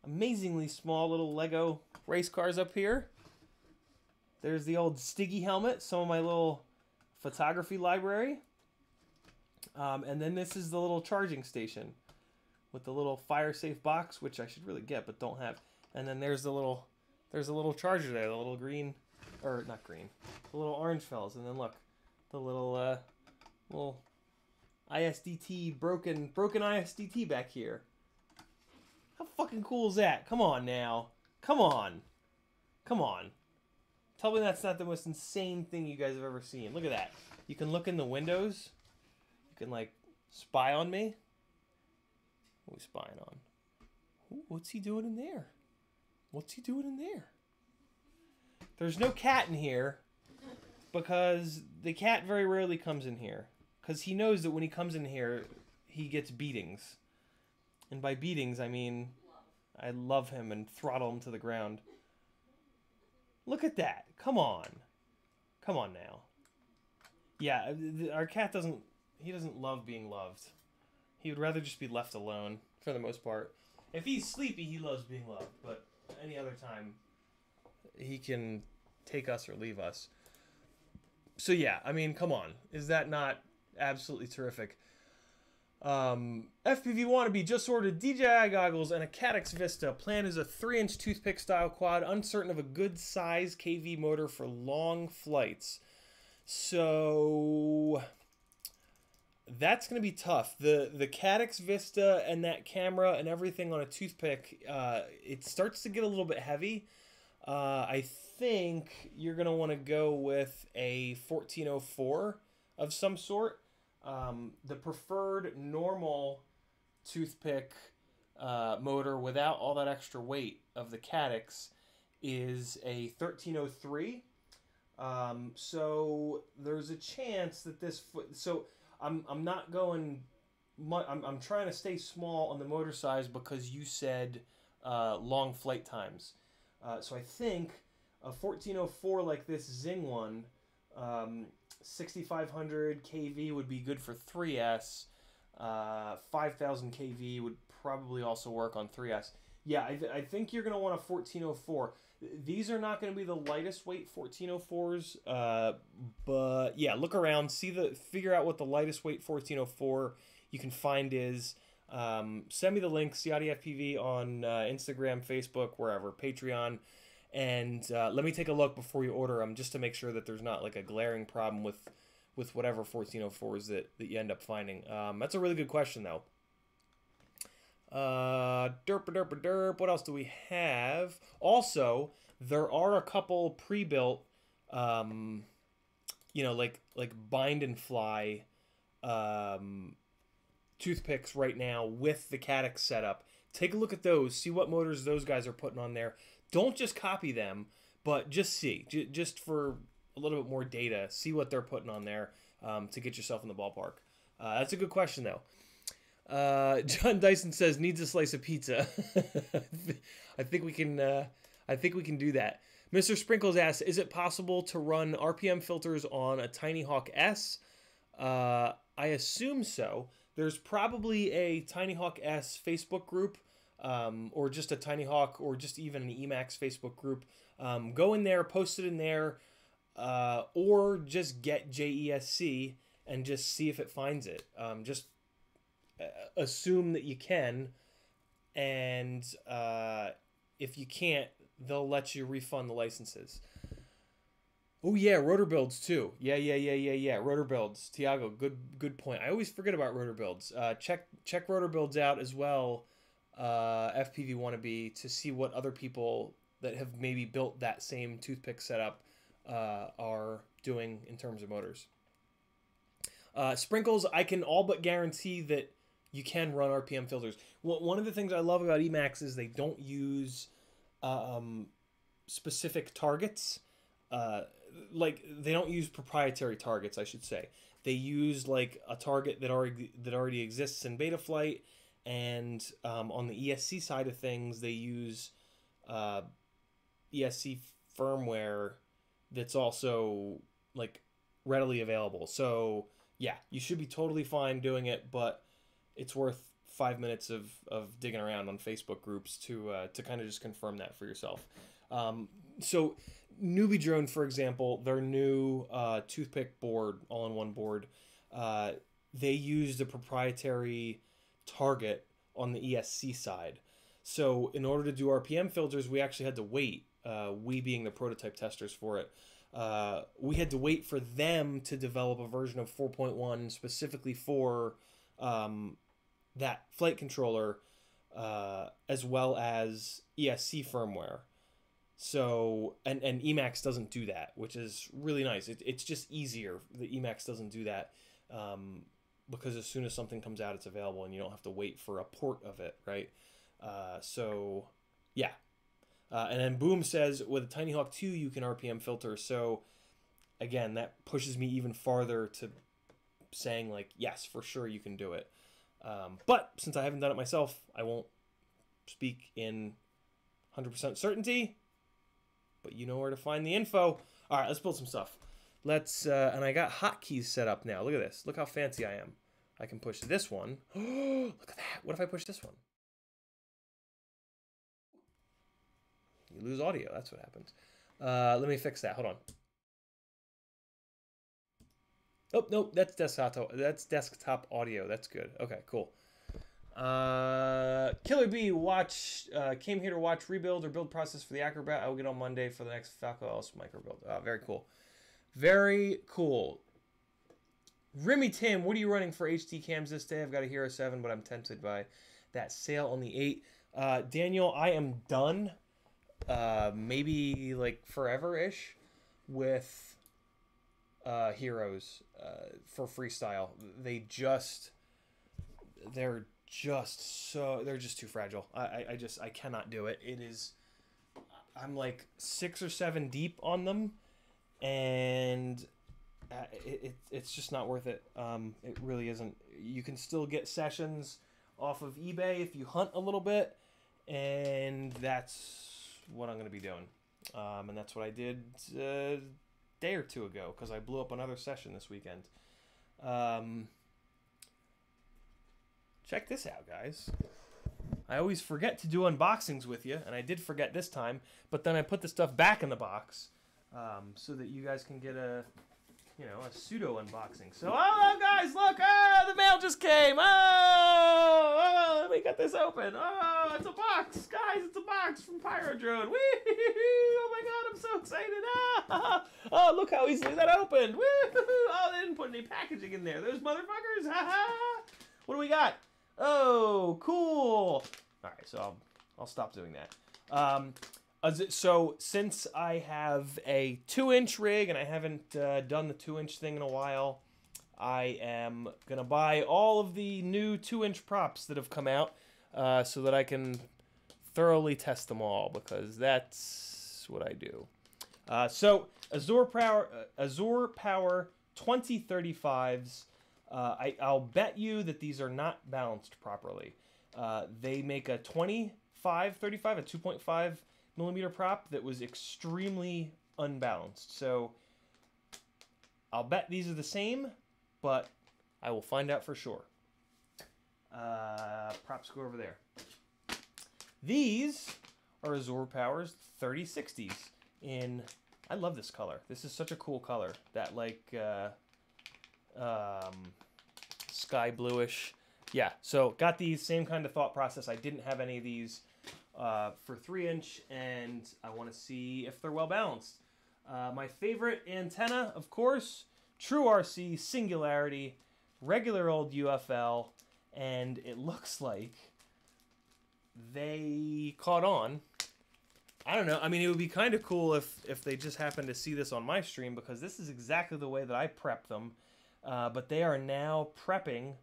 amazingly small little Lego race cars up here. There's the old Stiggy helmet, some of my little photography library. Um, and then this is the little charging station with the little fire safe box, which I should really get but don't have. And then there's the little there's a little charger there, the little green or not green, the little orange fells. And then look, the little uh, little ISDT broken broken ISDT back here. How fucking cool is that? Come on now. Come on. Come on. Tell me that's not the most insane thing you guys have ever seen. Look at that. You can look in the windows. You can like spy on me. What are we spying on? Ooh, what's he doing in there? What's he doing in there? There's no cat in here because the cat very rarely comes in here because he knows that when he comes in here, he gets beatings. And by beatings, I mean I love him and throttle him to the ground. Look at that. Come on. Come on now. Yeah, our cat doesn't he doesn't love being loved. He would rather just be left alone for the most part. If he's sleepy, he loves being loved, but any other time he can take us or leave us. So yeah, I mean, come on. Is that not absolutely terrific? Um, FPV Wannabe just ordered DJI goggles and a Caddx Vista. Plan is a 3 inch toothpick style quad, uncertain of a good size KV motor for long flights. So that's going to be tough. The the Caddx Vista and that camera and everything on a toothpick, uh, it starts to get a little bit heavy. Uh, I think you're going to want to go with a 1404 of some sort. Um, the preferred normal toothpick uh, motor without all that extra weight of the Caddx is a 1303. Um, so there's a chance that this. So I'm I'm not going. I'm I'm trying to stay small on the motor size because you said uh, long flight times. Uh, so I think a 1404 like this Xing one, um, 6500 kV would be good for 3S. Uh, 5000 kV would probably also work on 3S. Yeah, I, th- I think you're going to want a 1404. These are not going to be the lightest weight 1404s, uh, but yeah, look around, see the figure out what the lightest weight 1404 you can find is. Um, send me the link, CiottiFPV on uh, Instagram, Facebook, wherever, Patreon, and uh, let me take a look before you order them, just to make sure that there's not like a glaring problem with with whatever 1404s that, that you end up finding. Um, that's a really good question, though. Uh, derp, derp, derp. What else do we have? Also, there are a couple pre-built, um, you know, like like bind and fly, um, toothpicks right now with the Caddx setup. Take a look at those. See what motors those guys are putting on there. Don't just copy them, but just see, J- just for a little bit more data. See what they're putting on there um, to get yourself in the ballpark. Uh, that's a good question, though. Uh, John Dyson says needs a slice of pizza. I think we can. Uh, I think we can do that. Mr. Sprinkles asks, is it possible to run RPM filters on a Tiny Hawk S? Uh, I assume so. There's probably a Tiny Hawk S Facebook group, um, or just a Tiny Hawk, or just even an Emax Facebook group. Um, go in there, post it in there, uh, or just get JESC and just see if it finds it. Um, just uh, assume that you can, and uh, if you can't, they'll let you refund the licenses. Oh yeah, rotor builds too. Yeah, yeah, yeah, yeah, yeah. Rotor builds. Tiago, good good point. I always forget about rotor builds. Uh, check check rotor builds out as well. Uh, FPV wannabe to see what other people that have maybe built that same toothpick setup uh, are doing in terms of motors. Uh, sprinkles, I can all but guarantee that you can run RPM filters. One one of the things I love about Emax is they don't use um, specific targets. Uh, like they don't use proprietary targets, I should say. They use like a target that already that already exists in Betaflight, and um, on the ESC side of things, they use uh, ESC firmware that's also like readily available. So yeah, you should be totally fine doing it, but it's worth five minutes of, of digging around on Facebook groups to uh, to kind of just confirm that for yourself. Um, so NewBeeDrone, for example, their new uh, toothpick board, all-in-one board, uh, they used a proprietary target on the ESC side. So in order to do RPM filters, we actually had to wait. Uh, we being the prototype testers for it, uh, we had to wait for them to develop a version of 4.1 specifically for um, that flight controller, uh, as well as ESC firmware. So and and Emax doesn't do that, which is really nice. It, it's just easier. The Emax doesn't do that um, because as soon as something comes out, it's available, and you don't have to wait for a port of it, right? Uh, so yeah. Uh, and then Boom says with a Tiny Hawk 2 you can RPM filter. So again, that pushes me even farther to saying like yes, for sure you can do it. Um, but since I haven't done it myself, I won't speak in 100% certainty but you know where to find the info. All right, let's build some stuff. Let's, uh, and I got hotkeys set up now. Look at this. Look how fancy I am. I can push this one. Look at that. What if I push this one? You lose audio. That's what happens. Uh, let me fix that. Hold on. Oh, nope. That's desktop. That's desktop audio. That's good. Okay, cool. Uh, Killer B watch uh, came here to watch rebuild or build process for the Acrobrat. I will get on Monday for the next Falco Else micro build. Uh, very cool, very cool. Remy Tim, what are you running for HD cams this day? I've got a Hero Seven, but I'm tempted by that sale on the eight. Uh, Daniel, I am done. Uh, maybe like forever ish with uh, heroes uh, for freestyle. They just they're just so they're just too fragile. I, I just I cannot do it. It is I'm like six or seven deep on them, and uh, it, it it's just not worth it. Um, it really isn't. You can still get sessions off of eBay if you hunt a little bit, and that's what I'm gonna be doing. Um, and that's what I did a day or two ago because I blew up another session this weekend. Um, check this out, guys. I always forget to do unboxings with you, and I did forget this time. But then I put the stuff back in the box um, so that you guys can get a, you know, a pseudo unboxing. So, oh, guys, look! Oh, the mail just came! Oh, oh, let me get this open. Oh, it's a box, guys! It's a box from Pyrodrone. Woo! Oh my God, I'm so excited! Ah, oh, look how easily that opened! Woo! Oh, they didn't put any packaging in there. Those motherfuckers! Ha ha! What do we got? Oh, cool. All right, so I'll, I'll stop doing that. Um, so since I have a two-inch rig and I haven't uh, done the two-inch thing in a while, I am gonna buy all of the new two-inch props that have come out uh, so that I can thoroughly test them all because that's what I do. Uh, so Azure Power, uh, Azure Power 2035s. Uh, I, I'll bet you that these are not balanced properly. Uh, they make a 25, 35, a 2.5 millimeter prop that was extremely unbalanced. So I'll bet these are the same, but I will find out for sure. Uh, props go over there. These are Azure Powers 3060s in. I love this color. This is such a cool color. That like. Uh, um, sky bluish. Yeah, so got these same kind of thought process. I didn't have any of these uh, for three inch, and I want to see if they're well balanced. Uh, my favorite antenna, of course, True RC Singularity, regular old UFL, and it looks like they caught on. I don't know. I mean, it would be kind of cool if if they just happened to see this on my stream because this is exactly the way that I prep them. Uh, but they are now prepping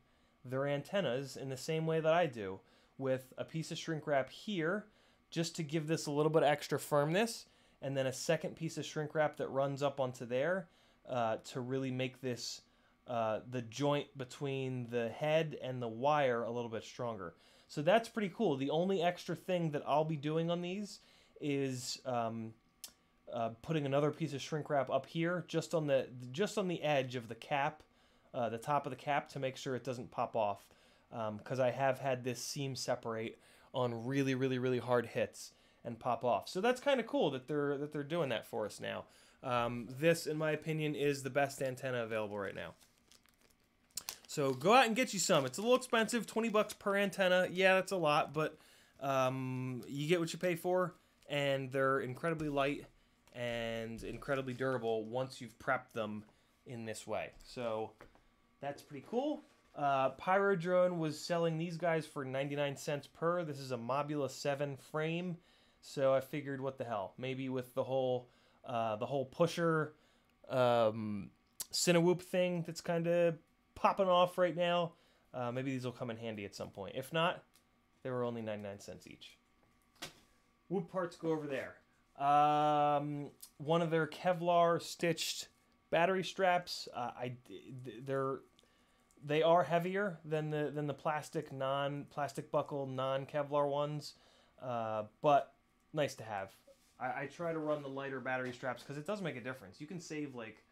their antennas in the same way that I do, with a piece of shrink wrap here, just to give this a little bit extra firmness, and then a second piece of shrink wrap that runs up onto there uh, to really make this uh, the joint between the head and the wire a little bit stronger. So that's pretty cool. The only extra thing that I'll be doing on these is um, uh, putting another piece of shrink wrap up here, just on the just on the edge of the cap, uh, the top of the cap, to make sure it doesn't pop off. Because I have had this seam separate on really, really, really hard hits and pop off. So that's kind of cool that they're that they're doing that for us now. Um, this, in my opinion, is the best antenna available right now. So go out and get you some. It's a little expensive, 20 bucks per antenna. Yeah, that's a lot, but um, you get what you pay for, and they're incredibly light and incredibly durable once you've prepped them in this way. So that's pretty cool. Uh, Pyrodrone was selling these guys for 99 cents per. This is a Mobula 7 frame, so I figured, what the hell? Maybe with the whole uh, the whole pusher um, Cinewhoop thing that's kind of popping off right now. Uh, maybe these will come in handy at some point. If not, they were only 99 cents each. Whoop parts go over there. Um, one of their Kevlar stitched battery straps. Uh, I they're they are heavier than the than the plastic non plastic buckle non Kevlar ones, uh, but nice to have. I, I try to run the lighter battery straps because it does make a difference. You can save like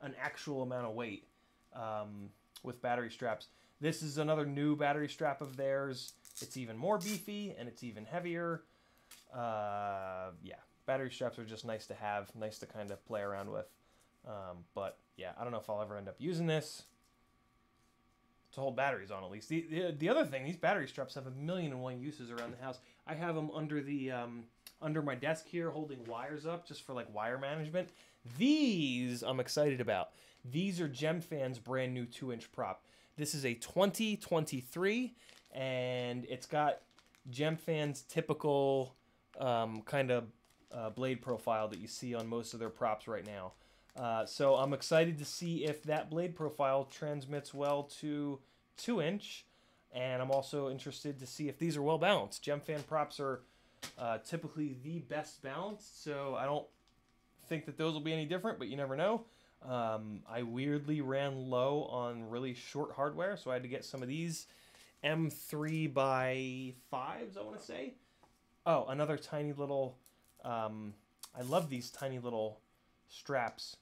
an actual amount of weight um, with battery straps. This is another new battery strap of theirs. It's even more beefy and it's even heavier. Uh, yeah, battery straps are just nice to have, nice to kind of play around with. Um, but yeah, I don't know if I'll ever end up using this to hold batteries on at least. The, the, the other thing, these battery straps have a million and one uses around the house. I have them under the um, under my desk here holding wires up just for like wire management. These I'm excited about. These are GemFan's brand new 2-inch prop. This is a 2023 and it's got GemFan's typical um, kind of uh, blade profile that you see on most of their props right now. Uh, so I'm excited to see if that blade profile transmits well to 2 inch. And I'm also interested to see if these are well balanced. Gemfan props are uh, typically the best balanced, so I don't think that those will be any different, but you never know. Um, I weirdly ran low on really short hardware, so I had to get some of these M3 by 5s, I want to say. Oh, another tiny little. Um, I love these tiny little straps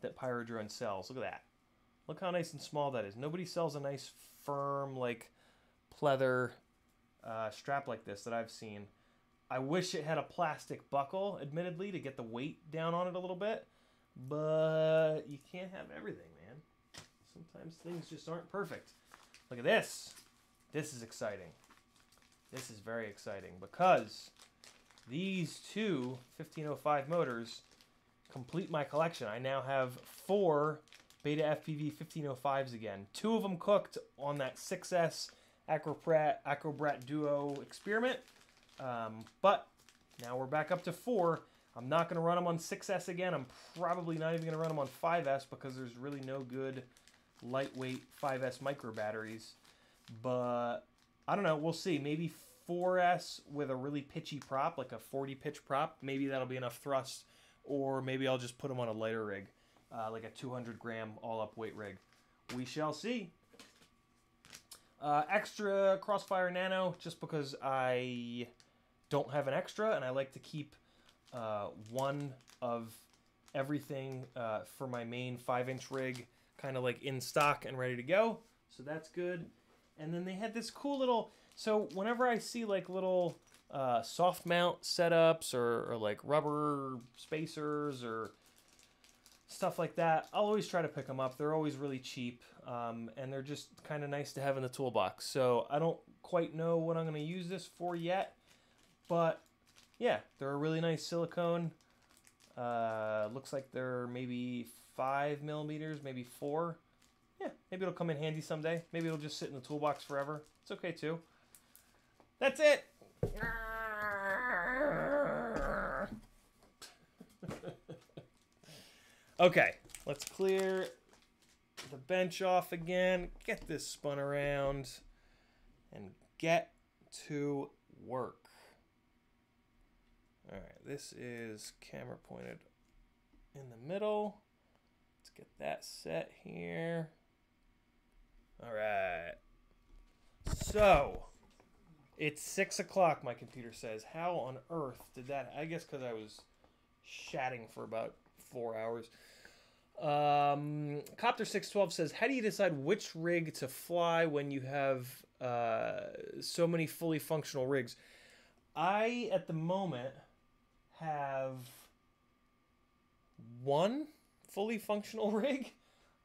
that Pyrodrone sells. Look at that. Look how nice and small that is. Nobody sells a nice, firm, like pleather uh, strap like this that I've seen. I wish it had a plastic buckle, admittedly, to get the weight down on it a little bit. But you can't have everything, man. Sometimes things just aren't perfect. Look at this. This is exciting. This is very exciting because these two 1505 motors complete my collection. I now have four Beta FPV 1505s again. Two of them cooked on that 6S Acrobrat, Acrobrat Duo experiment. Um, but now we're back up to four. I'm not going to run them on 6S again. I'm probably not even going to run them on 5S because there's really no good lightweight 5S micro batteries. But I don't know. We'll see. Maybe 4S with a really pitchy prop, like a 40 pitch prop. Maybe that'll be enough thrust. Or maybe I'll just put them on a lighter rig, uh, like a 200 gram all up weight rig. We shall see. Uh, extra Crossfire Nano, just because I don't have an extra and I like to keep uh, one of everything uh, for my main 5 inch rig kind of like in stock and ready to go. So that's good. And then they had this cool little. So whenever I see like little uh, soft mount setups or, or like rubber spacers or stuff like that, I'll always try to pick them up. They're always really cheap um, and they're just kind of nice to have in the toolbox. So I don't quite know what I'm going to use this for yet, but yeah, they're a really nice silicone. Uh, looks like they're maybe five millimeters, maybe four. Yeah, maybe it'll come in handy someday. Maybe it'll just sit in the toolbox forever. It's okay too. That's it. Okay, let's clear the bench off again. Get this spun around and get to work. All right, this is camera pointed in the middle. Let's get that set here. All right. So, it's six o'clock, my computer says. How on earth did that? I guess because I was chatting for about four hours. Um, Copter six twelve says, "How do you decide which rig to fly when you have uh, so many fully functional rigs?" I, at the moment, have one fully functional rig,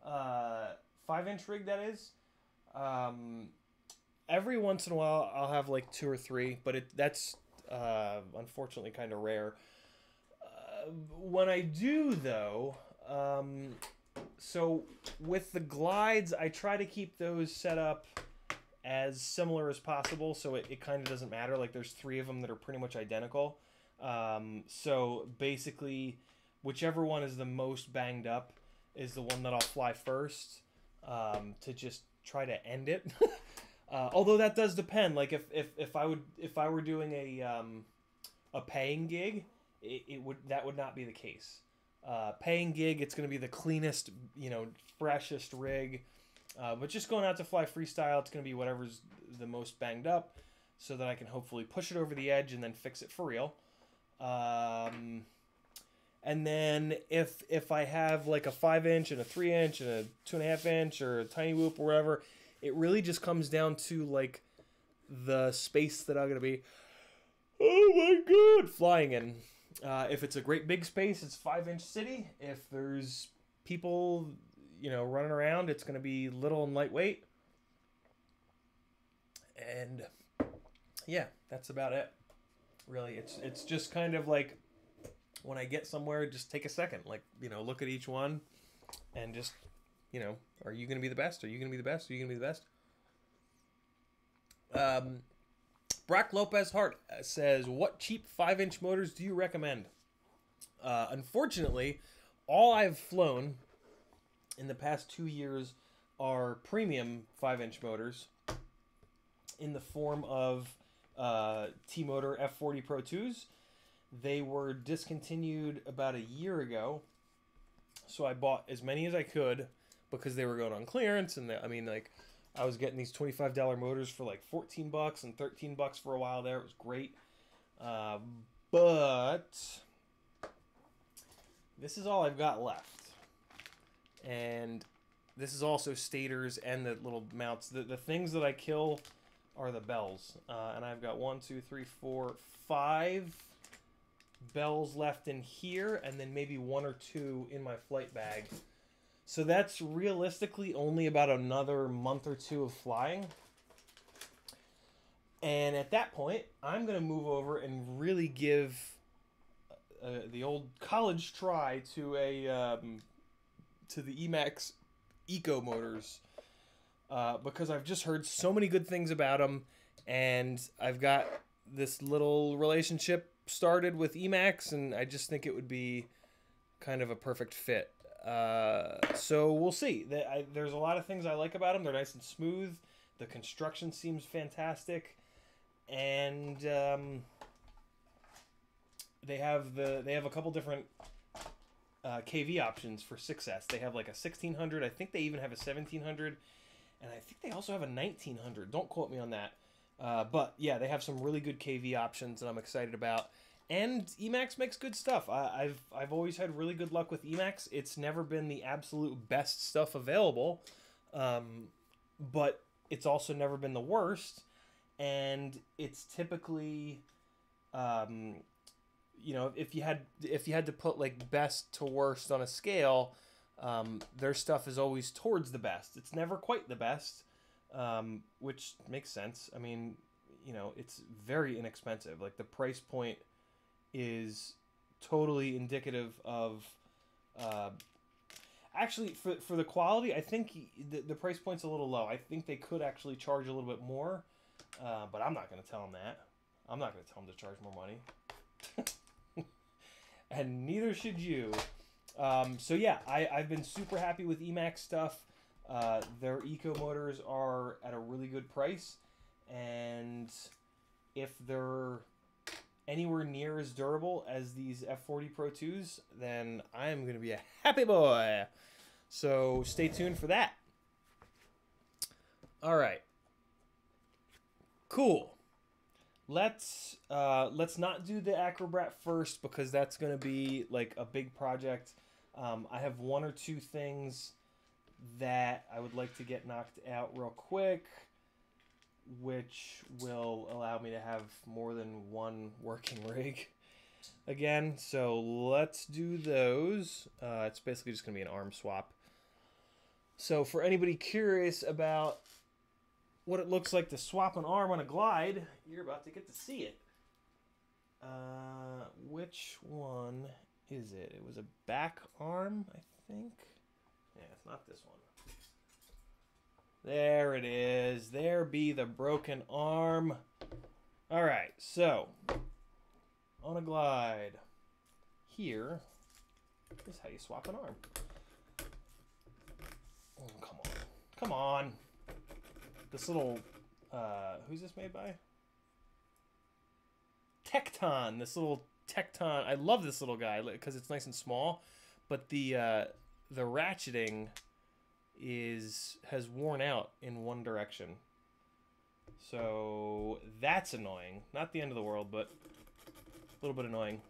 uh, five inch rig that is. Um, every once in a while, I'll have like two or three, but it that's uh, unfortunately kind of rare. When I do, though, um, so with the glides, I try to keep those set up as similar as possible, so it, it kind of doesn't matter. Like there's three of them that are pretty much identical. Um, so basically, whichever one is the most banged up is the one that I'll fly first um, to just try to end it. uh, although that does depend. Like if, if, if I would if I were doing a um, a paying gig, it, it would that would not be the case. Uh, paying gig, it's going to be the cleanest, you know, freshest rig. Uh, but just going out to fly freestyle, it's going to be whatever's the most banged up, so that I can hopefully push it over the edge and then fix it for real. Um, and then if if I have like a five inch and a three inch and a two and a half inch or a tiny whoop or whatever, it really just comes down to like the space that I'm gonna be. Oh my god, flying in. Uh, if it's a great big space, it's five inch city. If there's people, you know, running around, it's gonna be little and lightweight. And yeah, that's about it really. It's it's just kind of like when i get somewhere just take a second. Like you know look at each one and just you know are you gonna be the best? Are you gonna be the best? Are you gonna be the best? Um brock lopez hart says what cheap five inch motors do you recommend uh, unfortunately all I've flown in the past two years are premium five inch motors in the form of uh, T Motor F40 Pro 2s. They were discontinued about a year ago, so I bought as many as I could because they were going on clearance. And they, I mean, like, I was getting these twenty-five dollar motors for like fourteen bucks and thirteen bucks for a while there. It was great, uh, but this is all I've got left, and this is also stators and the little mounts. The the things that I kill are the bells, uh, and I've got one, two, three, four, five bells left in here, and then maybe one or two in my flight bag. So that's realistically only about another month or two of flying. And at that point, I'm going to move over and really give uh, the old college try to a um, to the Emax Eco motors uh, because I've just heard so many good things about them, and I've got this little relationship started with Emax, and I just think it would be kind of a perfect fit. Uh, so we'll see. There's a lot of things I like about them. They're nice and smooth. The construction seems fantastic, and um, they have the they have a couple different uh, KV options for 6S. They have like a 1600. I think they even have a 1700, and I think they also have a 1900. Don't quote me on that. Uh, but yeah, they have some really good KV options that I'm excited about. And Emax makes good stuff. I, I've I've always had really good luck with Emax. It's never been the absolute best stuff available, um, but it's also never been the worst. And it's typically, um, you know, if you had if you had to put like best to worst on a scale, um, their stuff is always towards the best. It's never quite the best, um, which makes sense. I mean, you know, it's very inexpensive. Like the price point is totally indicative of. Uh, actually, for for the quality, I think the, the price point's a little low. I think they could actually charge a little bit more, uh, but I'm not going to tell them that. I'm not going to tell them to charge more money. and neither should you. Um, so yeah, I, I've been super happy with Emax stuff. Uh, their eco motors are at a really good price, and if they're anywhere near as durable as these F40 Pro 2s, then I am going to be a happy boy. So stay tuned for that. All right. Cool. Let's uh, let's not do the Acrobrat first because that's going to be like a big project. Um, I have one or two things that I would like to get knocked out real quick, which will allow me to have more than one working rig again. So let's do those. Uh, it's basically just going to be an arm swap. So for anybody curious about what it looks like to swap an arm on a glide, you're about to get to see it. Uh, which one is it? It was a back arm, I think. Yeah, it's not this one. There it is. There be the broken arm. All right, so on a glide, here is how you swap an arm. Oh, come on. Come on. This little, uh, who's this made by? Tekton. This little Tekton. I love this little guy because it's nice and small, but the uh, the ratcheting is has worn out in one direction. So that's annoying. Not the end of the world, but a little bit annoying.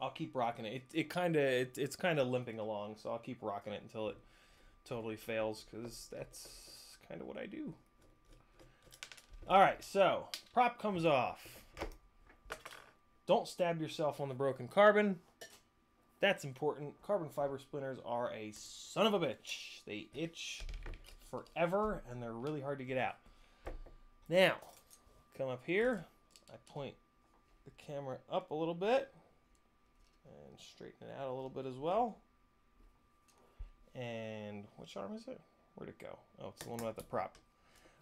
I'll keep rocking it. It, it kind of it, it's kind of limping along, so I'll keep rocking it until it totally fails because that's kind of what I do. All right, so prop comes off. Don't stab yourself on the broken carbon. That's important. Carbon fiber splinters are a son of a bitch. They itch forever and they're really hard to get out. Now, come up here. I point the camera up a little bit and straighten it out a little bit as well. And which arm is it? Where'd it go? Oh, it's the one with the prop.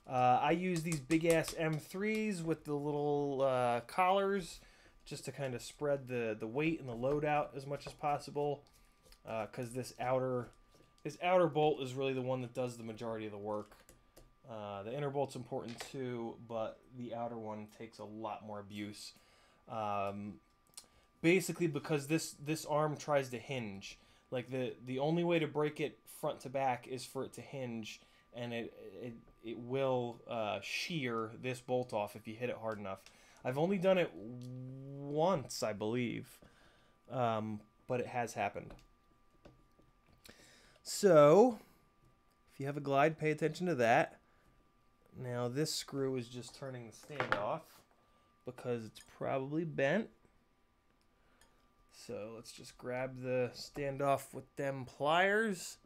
Uh, I use these big ass M3s with the little uh, collars just to kind of spread the the weight and the load out as much as possible, because this outer this outer bolt is really the one that does the majority of the work. Uh, the inner bolt's important too, but the outer one takes a lot more abuse. Um, basically, because this this arm tries to hinge. Like the the only way to break it front to back is for it to hinge, and it it, it will uh, shear this bolt off if you hit it hard enough. I've only done it once, I believe, um, but it has happened. So, if you have a glide, pay attention to that. Now this screw is just turning the stand off because it's probably bent. So let's just grab the standoff with them pliers.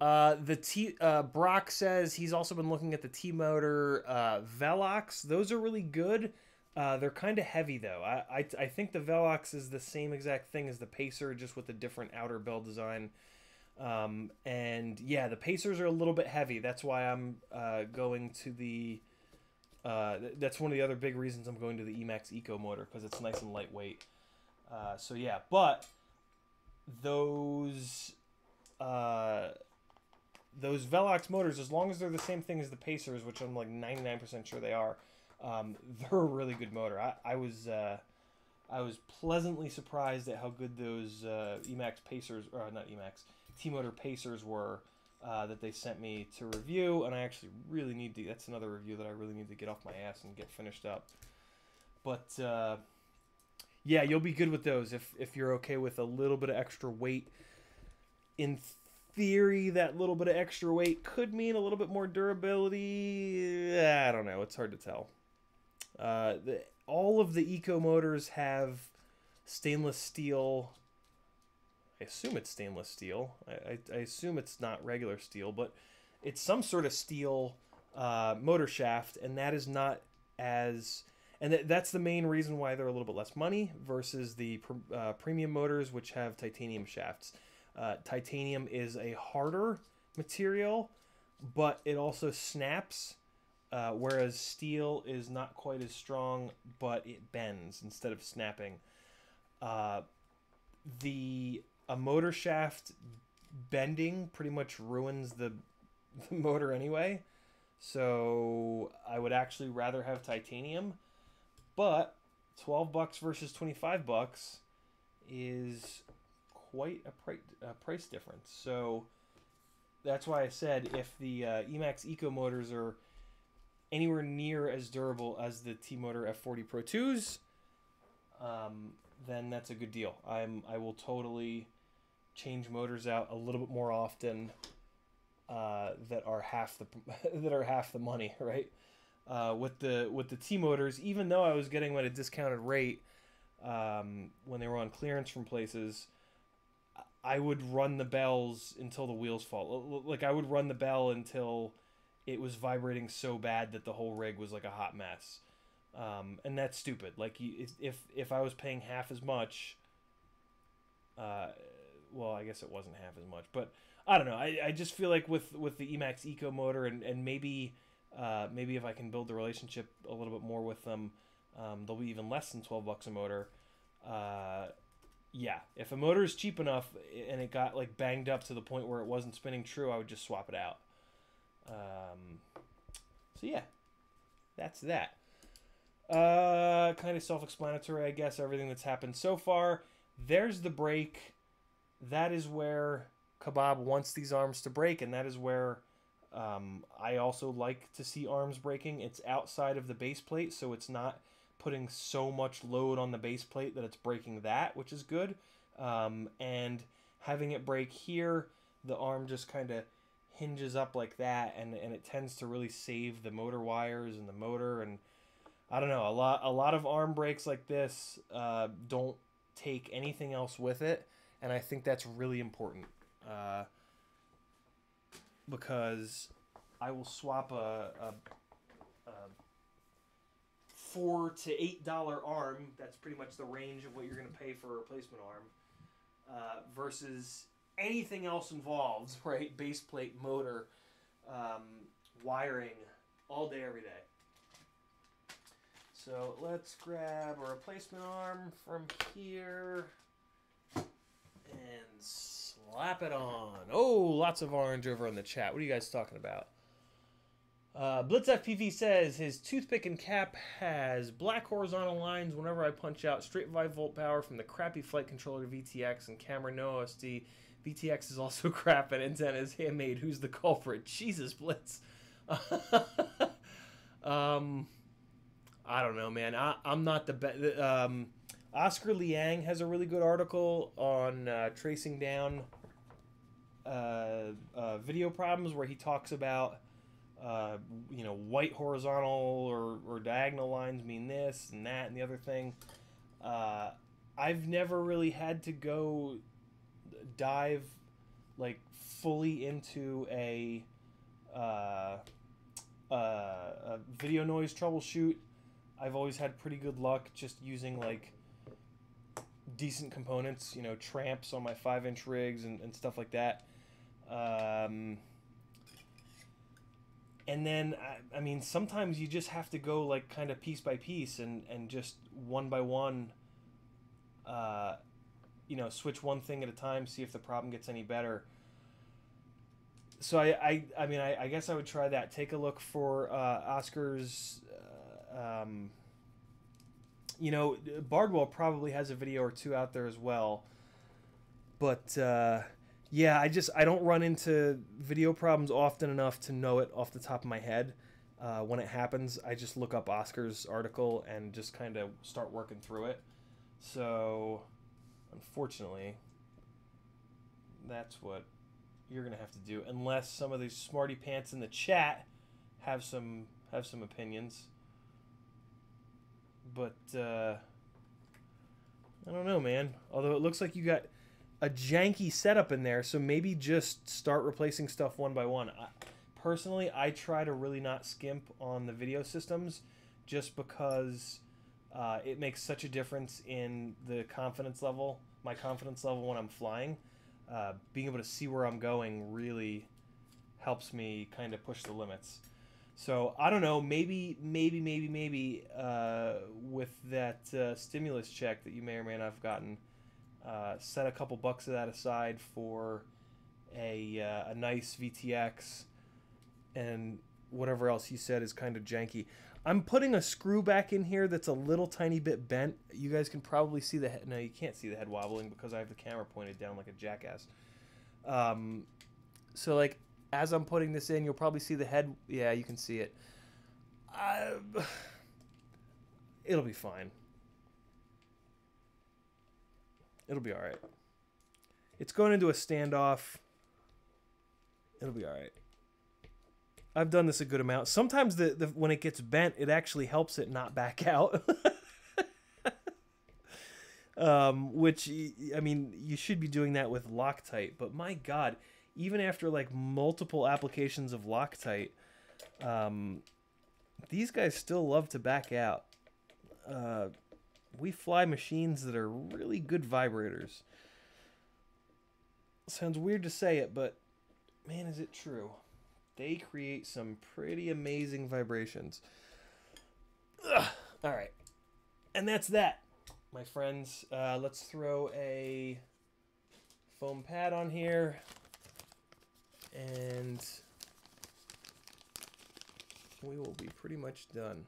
Uh, the T uh, Brock says he's also been looking at the T motor uh, Velox. Those are really good. Uh, they're kind of heavy though. I, I I think the Velox is the same exact thing as the Pacer, just with a different outer bell design. Um, and yeah, the Pacers are a little bit heavy. That's why I'm uh, going to the. Uh, that's one of the other big reasons I'm going to the Emax Eco motor because it's nice and lightweight. Uh, so yeah, but those uh, those Velox motors, as long as they're the same thing as the Pacers, which I'm like 99% sure they are, um, they're a really good motor. I, I was uh, I was pleasantly surprised at how good those uh, Emax Pacers, or not Emax, T Motor Pacers were uh, that they sent me to review, and I actually really need to. That's another review that I really need to get off my ass and get finished up. But uh, yeah, you'll be good with those if if you're okay with a little bit of extra weight. In theory, that little bit of extra weight could mean a little bit more durability. I don't know. It's hard to tell. Uh, the, all of the eco motors have stainless steel. I assume it's stainless steel. I, I, I assume it's not regular steel, but it's some sort of steel uh, motor shaft, and that is not as. And th- that's the main reason why they're a little bit less money versus the pr- uh, premium motors, which have titanium shafts. Uh, titanium is a harder material, but it also snaps, uh, whereas steel is not quite as strong, but it bends instead of snapping. Uh, the a motor shaft bending pretty much ruins the, the motor anyway. So I would actually rather have titanium, but 12 bucks versus 25 bucks is quite a price, a price difference. So that's why I said if the uh, Emax Eco motors are anywhere near as durable as the T Motor F40 Pro 2s, um, then that's a good deal. I'm I will totally change motors out a little bit more often uh, that are half the that are half the money, right? Uh, with the with the T motors, even though I was getting them at a discounted rate um, when they were on clearance from places, I would run the bells until the wheels fall. Like I would run the bell until it was vibrating so bad that the whole rig was like a hot mess. Um, and that's stupid. Like if if I was paying half as much, uh, well, I guess it wasn't half as much, but I don't know. I, I just feel like with with the Emax Eco motor and and maybe uh, maybe if I can build the relationship a little bit more with them, um, they'll be even less than twelve bucks a motor. Uh, yeah, if a motor is cheap enough and it got like banged up to the point where it wasn't spinning true, I would just swap it out. Um, so yeah, that's that. Uh, kind of self-explanatory, I guess. Everything that's happened so far. There's the break. That is where Kebab wants these arms to break, and that is where um, I also like to see arms breaking. It's outside of the base plate, so it's not putting so much load on the base plate that it's breaking that, which is good. Um, and having it break here, the arm just kind of hinges up like that, and, and it tends to really save the motor wires and the motor. And I don't know, a lot a lot of arm breaks like this uh, don't take anything else with it, and I think that's really important uh, because I will swap a, a, four to eight dollar arm. That's pretty much the range of what you're going to pay for a replacement arm. Uh, versus anything else involved, right? Base plate, motor, um, wiring, all day, every day. So let's grab a replacement arm from here and slap it on. Oh, lots of orange over in the chat. What are you guys talking about? Uh, Blitz FPV says his toothpick and cap has black horizontal lines whenever I punch out straight 5 volt power from the crappy flight controller VTX and camera no OSD. VTX is also crap and antenna is handmade. Who's the culprit? Jesus, Blitz. um, I don't know, man. I, I'm not the best. Um, Oscar Liang has a really good article on uh, tracing down uh, uh, video problems where he talks about uh, you know, white horizontal or, or diagonal lines mean this and that and the other thing. Uh, I've never really had to go dive like fully into a, uh, uh, a video noise troubleshoot. I've always had pretty good luck just using like decent components, you know, tramps on my five inch rigs and, and stuff like that. Um, and then I, I mean sometimes you just have to go like kind of piece by piece and and just one by one uh you know switch one thing at a time see if the problem gets any better. So i i, I mean I, I guess i would try that. Take a look for uh oscar's uh, um you know bardwell probably has a video or two out there as well. But uh yeah, I just I don't run into video problems often enough to know it off the top of my head. Uh, when it happens, I just look up Oscar's article and just kind of start working through it. So, unfortunately, that's what you're gonna have to do, unless some of these smarty pants in the chat have some have some opinions. But uh, I don't know, man. Although it looks like you got a janky setup in there, so maybe just start replacing stuff one by one. I, personally, I try to really not skimp on the video systems just because uh, it makes such a difference in the confidence level, my confidence level when I'm flying. Uh, being able to see where I'm going really helps me kind of push the limits. So I don't know, maybe, maybe, maybe, maybe uh, with that uh, stimulus check that you may or may not have gotten, uh, set a couple bucks of that aside for a, uh, a nice VTX and whatever else you said is kind of janky. I'm putting a screw back in here that's a little tiny bit bent. You guys can probably see the head. No, you can't see the head wobbling because I have the camera pointed down like a jackass. Um, so like as I'm putting this in, you'll probably see the head. Yeah, you can see it. Uh, it'll be fine. It'll be all right. It's going into a standoff. It'll be all right. I've done this a good amount. Sometimes the, the when it gets bent, it actually helps it not back out. um, which I mean, you should be doing that with Loctite. But my God, even after like multiple applications of Loctite, um, these guys still love to back out. Uh, we fly machines that are really good vibrators. Sounds weird to say it, but man, is it true. They create some pretty amazing vibrations. Ugh. All right. And that's that, my friends. Uh, let's throw a foam pad on here. And we will be pretty much done.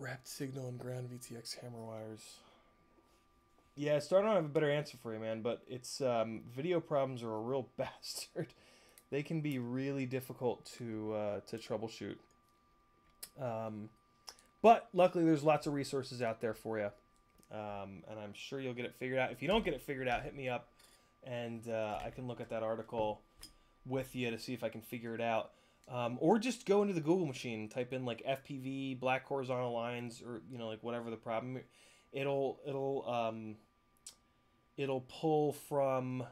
Wrapped signal and ground VTX hammer wires. Yeah, so I don't have a better answer for you, man, but it's um, video problems are a real bastard. they can be really difficult to uh, to troubleshoot. Um, but luckily, there's lots of resources out there for you, um, and I'm sure you'll get it figured out. If you don't get it figured out, hit me up, and uh, I can look at that article with you to see if I can figure it out. Um, or just go into the Google machine, type in like FPV, black horizontal lines, or you know like whatever the problem. It'll it'll um, it'll pull from.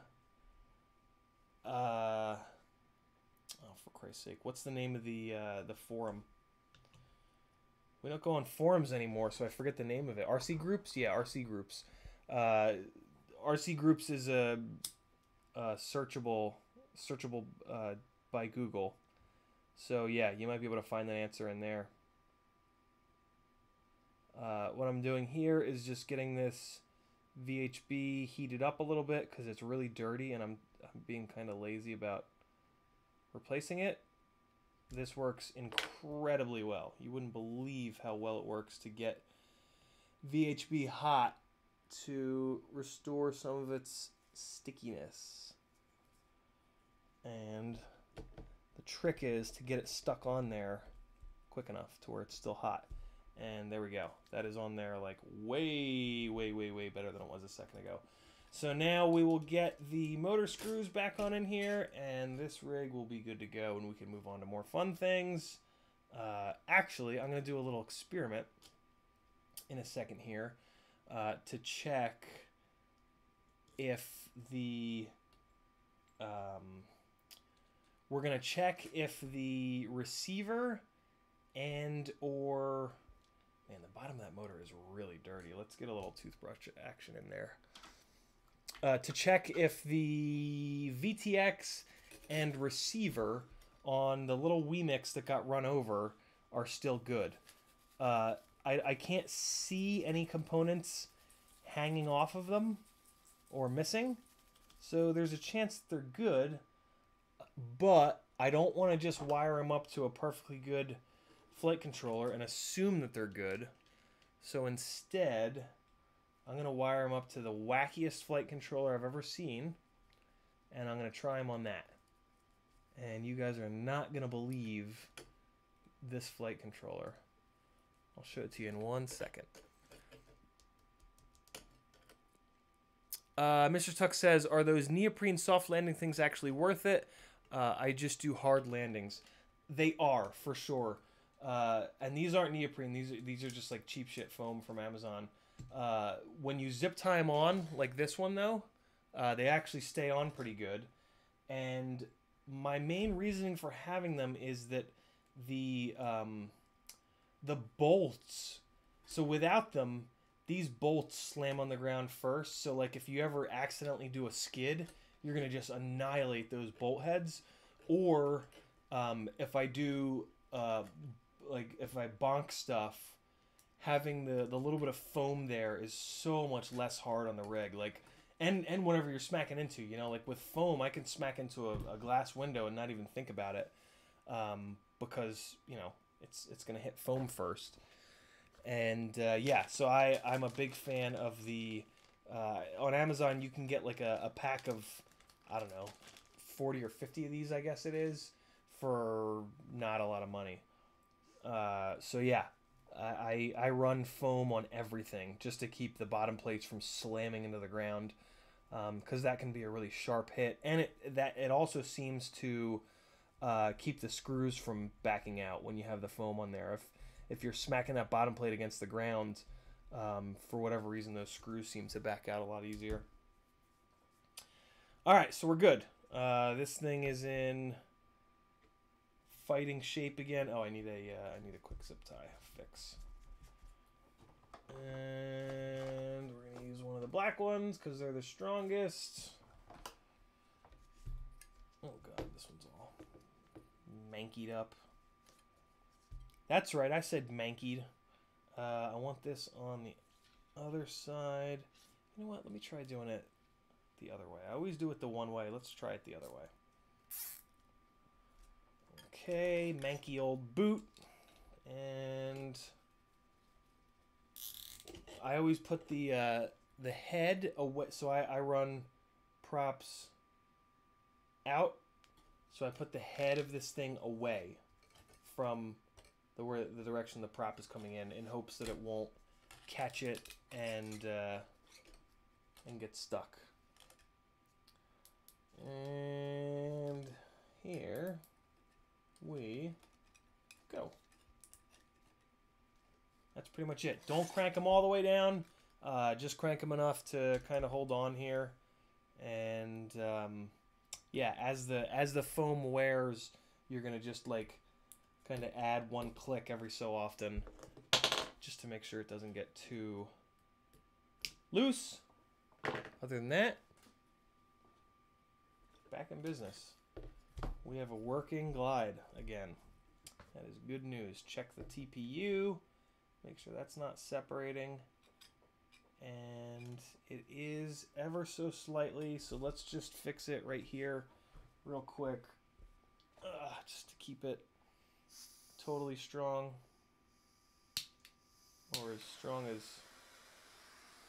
Uh, oh, for Christ's sake! What's the name of the uh, the forum? We don't go on forums anymore, so I forget the name of it. RC groups, yeah, RC groups. Uh, RC groups is a, a searchable searchable uh, by Google. So yeah, you might be able to find that answer in there. Uh, what I'm doing here is just getting this VHB heated up a little bit because it's really dirty and I'm, I'm being kind of lazy about replacing it. This works incredibly well. You wouldn't believe how well it works to get VHB hot to restore some of its stickiness. And trick is to get it stuck on there quick enough to where it's still hot. And there we go. That is on there like way, way, way, way better than it was a second ago. So now we will get the motor screws back on in here, and this rig will be good to go, and we can move on to more fun things. Uh, actually, I'm going to do a little experiment in a second here uh, to check if the um, we're going to check if the receiver and or man the bottom of that motor is really dirty. Let's get a little toothbrush action in there. Uh, to check if the VTX and receiver on the little Wemix that got run over are still good. Uh, I, I can't see any components hanging off of them or missing, so there's a chance that they're good, but I don't want to just wire them up to a perfectly good flight controller and assume that they're good. So instead, I'm going to wire them up to the wackiest flight controller I've ever seen, and I'm going to try them on that. And you guys are not going to believe this flight controller. I'll show it to you in one second. Uh, Mr. Tuck says, "Are those neoprene soft landing things actually worth it?" Uh, I just do hard landings. They are for sure. Uh, and these aren't neoprene. These are, these are just like cheap shit foam from Amazon. Uh, when you zip tie them on, like this one though, uh, they actually stay on pretty good. And my main reasoning for having them is that the um, the bolts. So without them, these bolts slam on the ground first. So like if you ever accidentally do a skid, you're gonna just annihilate those bolt heads. Or um, if I do uh, like if I bonk stuff, having the the little bit of foam there is so much less hard on the rig. Like and and whatever you're smacking into, you know, like with foam, I can smack into a, a glass window and not even think about it, um, because you know it's it's gonna hit foam first. And uh, yeah, so I I'm a big fan of the uh, on Amazon. You can get like a, a pack of I don't know, forty or fifty of these, I guess it is, for not a lot of money. Uh, so yeah, I I run foam on everything just to keep the bottom plates from slamming into the ground, because um, that can be a really sharp hit, and it that it also seems to uh, keep the screws from backing out when you have the foam on there. If if you're smacking that bottom plate against the ground, um, for whatever reason, those screws seem to back out a lot easier. All right, so we're good. Uh, this thing is in fighting shape again. Oh, I need a uh, I need a quick zip tie fix. And we're gonna use one of the black ones because they're the strongest. Oh god, this one's all mankied up. That's right, I said mankied. Uh, I want this on the other side. You know what? Let me try doing it the other way. I always do it the one way. Let's try it the other way. Okay, manky old boot. And I always put the uh, the head away. So I, I run props out. So I put the head of this thing away from the where the direction the prop is coming in, in hopes that it won't catch it and uh, and get stuck. And here we go. That's pretty much it. Don't crank them all the way down. Uh, just crank them enough to kind of hold on here. And um, yeah, as the as the foam wears, you're gonna just like kind of add one click every so often, just to make sure it doesn't get too loose. Other than that, back in business. We have a working glide again. That is good news. Check the TPU. Make sure that's not separating. And it is ever so slightly, so let's just fix it right here real quick. Ugh, just to keep it totally strong. Or as strong as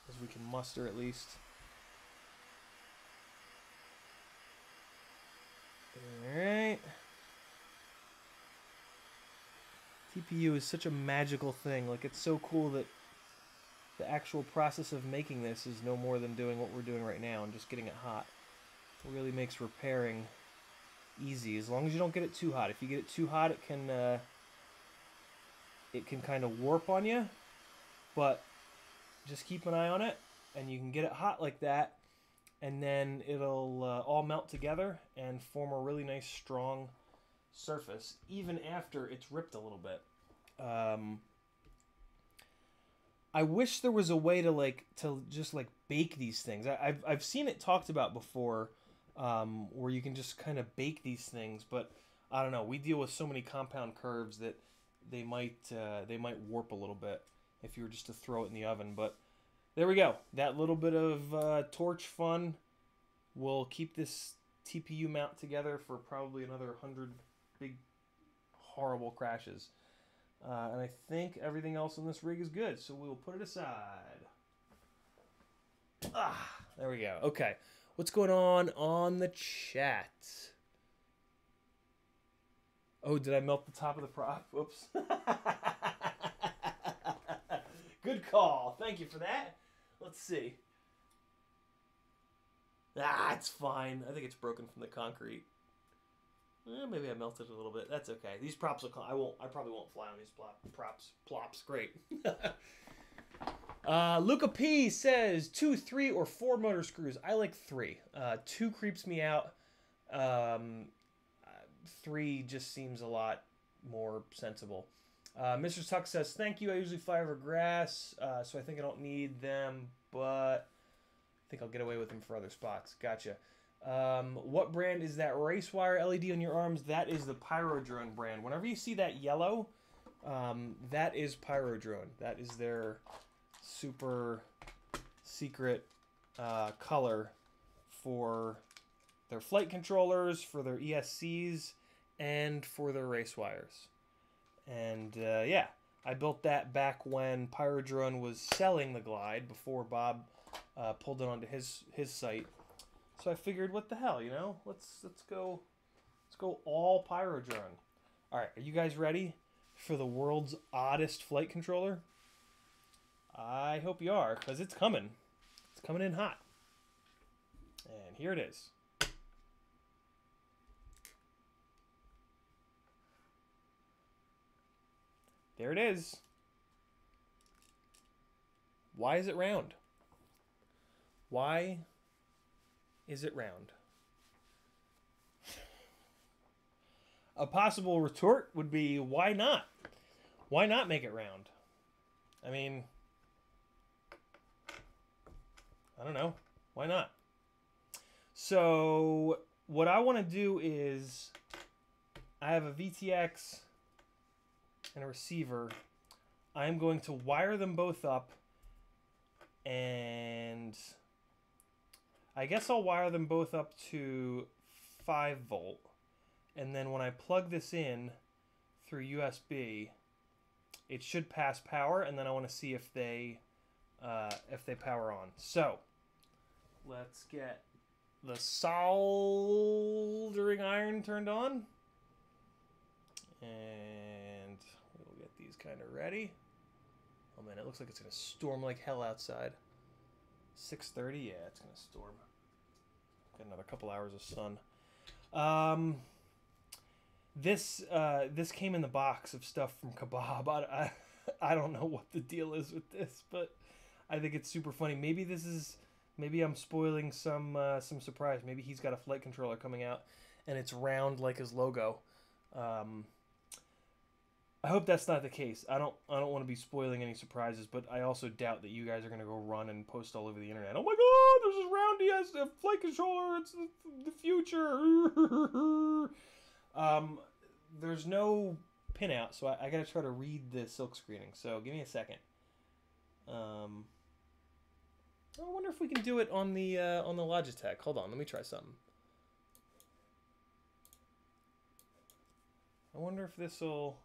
as we can muster at least. Alright. TPU is such a magical thing. Like, it's so cool that the actual process of making this is no more than doing what we're doing right now and just getting it hot. It really makes repairing easy as long as you don't get it too hot. If you get it too hot, it can uh, it can kind of warp on you. But just keep an eye on it, and you can get it hot like that, and then it'll uh, all melt together and form a really nice strong surface, even after it's ripped a little bit. Um, I wish there was a way to like to just like bake these things. I, I've I've seen it talked about before, um, where you can just kind of bake these things, but I don't know. We deal with so many compound curves that they might uh, they might warp a little bit if you were just to throw it in the oven. But there we go. That little bit of uh, torch fun will keep this TPU mount together for probably another hundred big horrible crashes. Uh, and I think everything else on this rig is good, so we will put it aside. Ah, there we go. Okay, what's going on on the chat? Oh, did I melt the top of the prop? Whoops. good call. Thank you for that. Let's see. Ah, it's fine. I think it's broken from the concrete. Eh, maybe I melted a little bit. That's okay. These props will. I won't. I probably won't fly on these plop, props. Plops. Great. uh, Luca P says two, three, or four motor screws. I like three. Uh, two creeps me out. Um, uh, three just seems a lot more sensible. Uh, Mr. Tuck says, "Thank you. I usually fly over grass, uh, so I think I don't need them, but I think I'll get away with them for other spots." Gotcha. Um, what brand is that race wire LED on your arms? That is the Pyrodrone brand. Whenever you see that yellow, um, that is Pyrodrone. That is their super secret uh, color for their flight controllers, for their ESCs, and for their race wires. And uh, yeah, I built that back when Pyrodrone was selling the Glide before Bob uh, pulled it onto his his site. So I figured, what the hell, you know? Let's let's go, let's go all Pyrodrone. All right, are you guys ready for the world's oddest flight controller? I hope you are, cause it's coming. It's coming in hot. And here it is. There it is. Why is it round? Why is it round? A possible retort would be why not? Why not make it round? I mean, I don't know. Why not? So, what I want to do is I have a VTX and a receiver. I'm going to wire them both up and I guess I'll wire them both up to 5 volt. And then when I plug this in through USB, it should pass power. And then I want to see if they uh, if they power on. So let's get the soldering iron turned on. And kind of ready. Oh man, it looks like it's gonna storm like hell outside. 6:30, yeah, it's gonna storm. Got another couple hours of sun. Um, this uh, this came in the box of stuff from Kebab. I, I, I don't know what the deal is with this, but I think it's super funny. Maybe this is maybe I'm spoiling some uh, some surprise. Maybe he's got a flight controller coming out, and it's round like his logo. Um, I hope that's not the case. I don't I don't want to be spoiling any surprises, but I also doubt that you guys are gonna go run and post all over the internet. Oh my god, there's this round a flight controller. It's the, the future. um, there's no pinout, so I, I gotta try to read the silk screening. So give me a second. Um, I wonder if we can do it on the uh, on the Logitech. Hold on, let me try something. I wonder if this will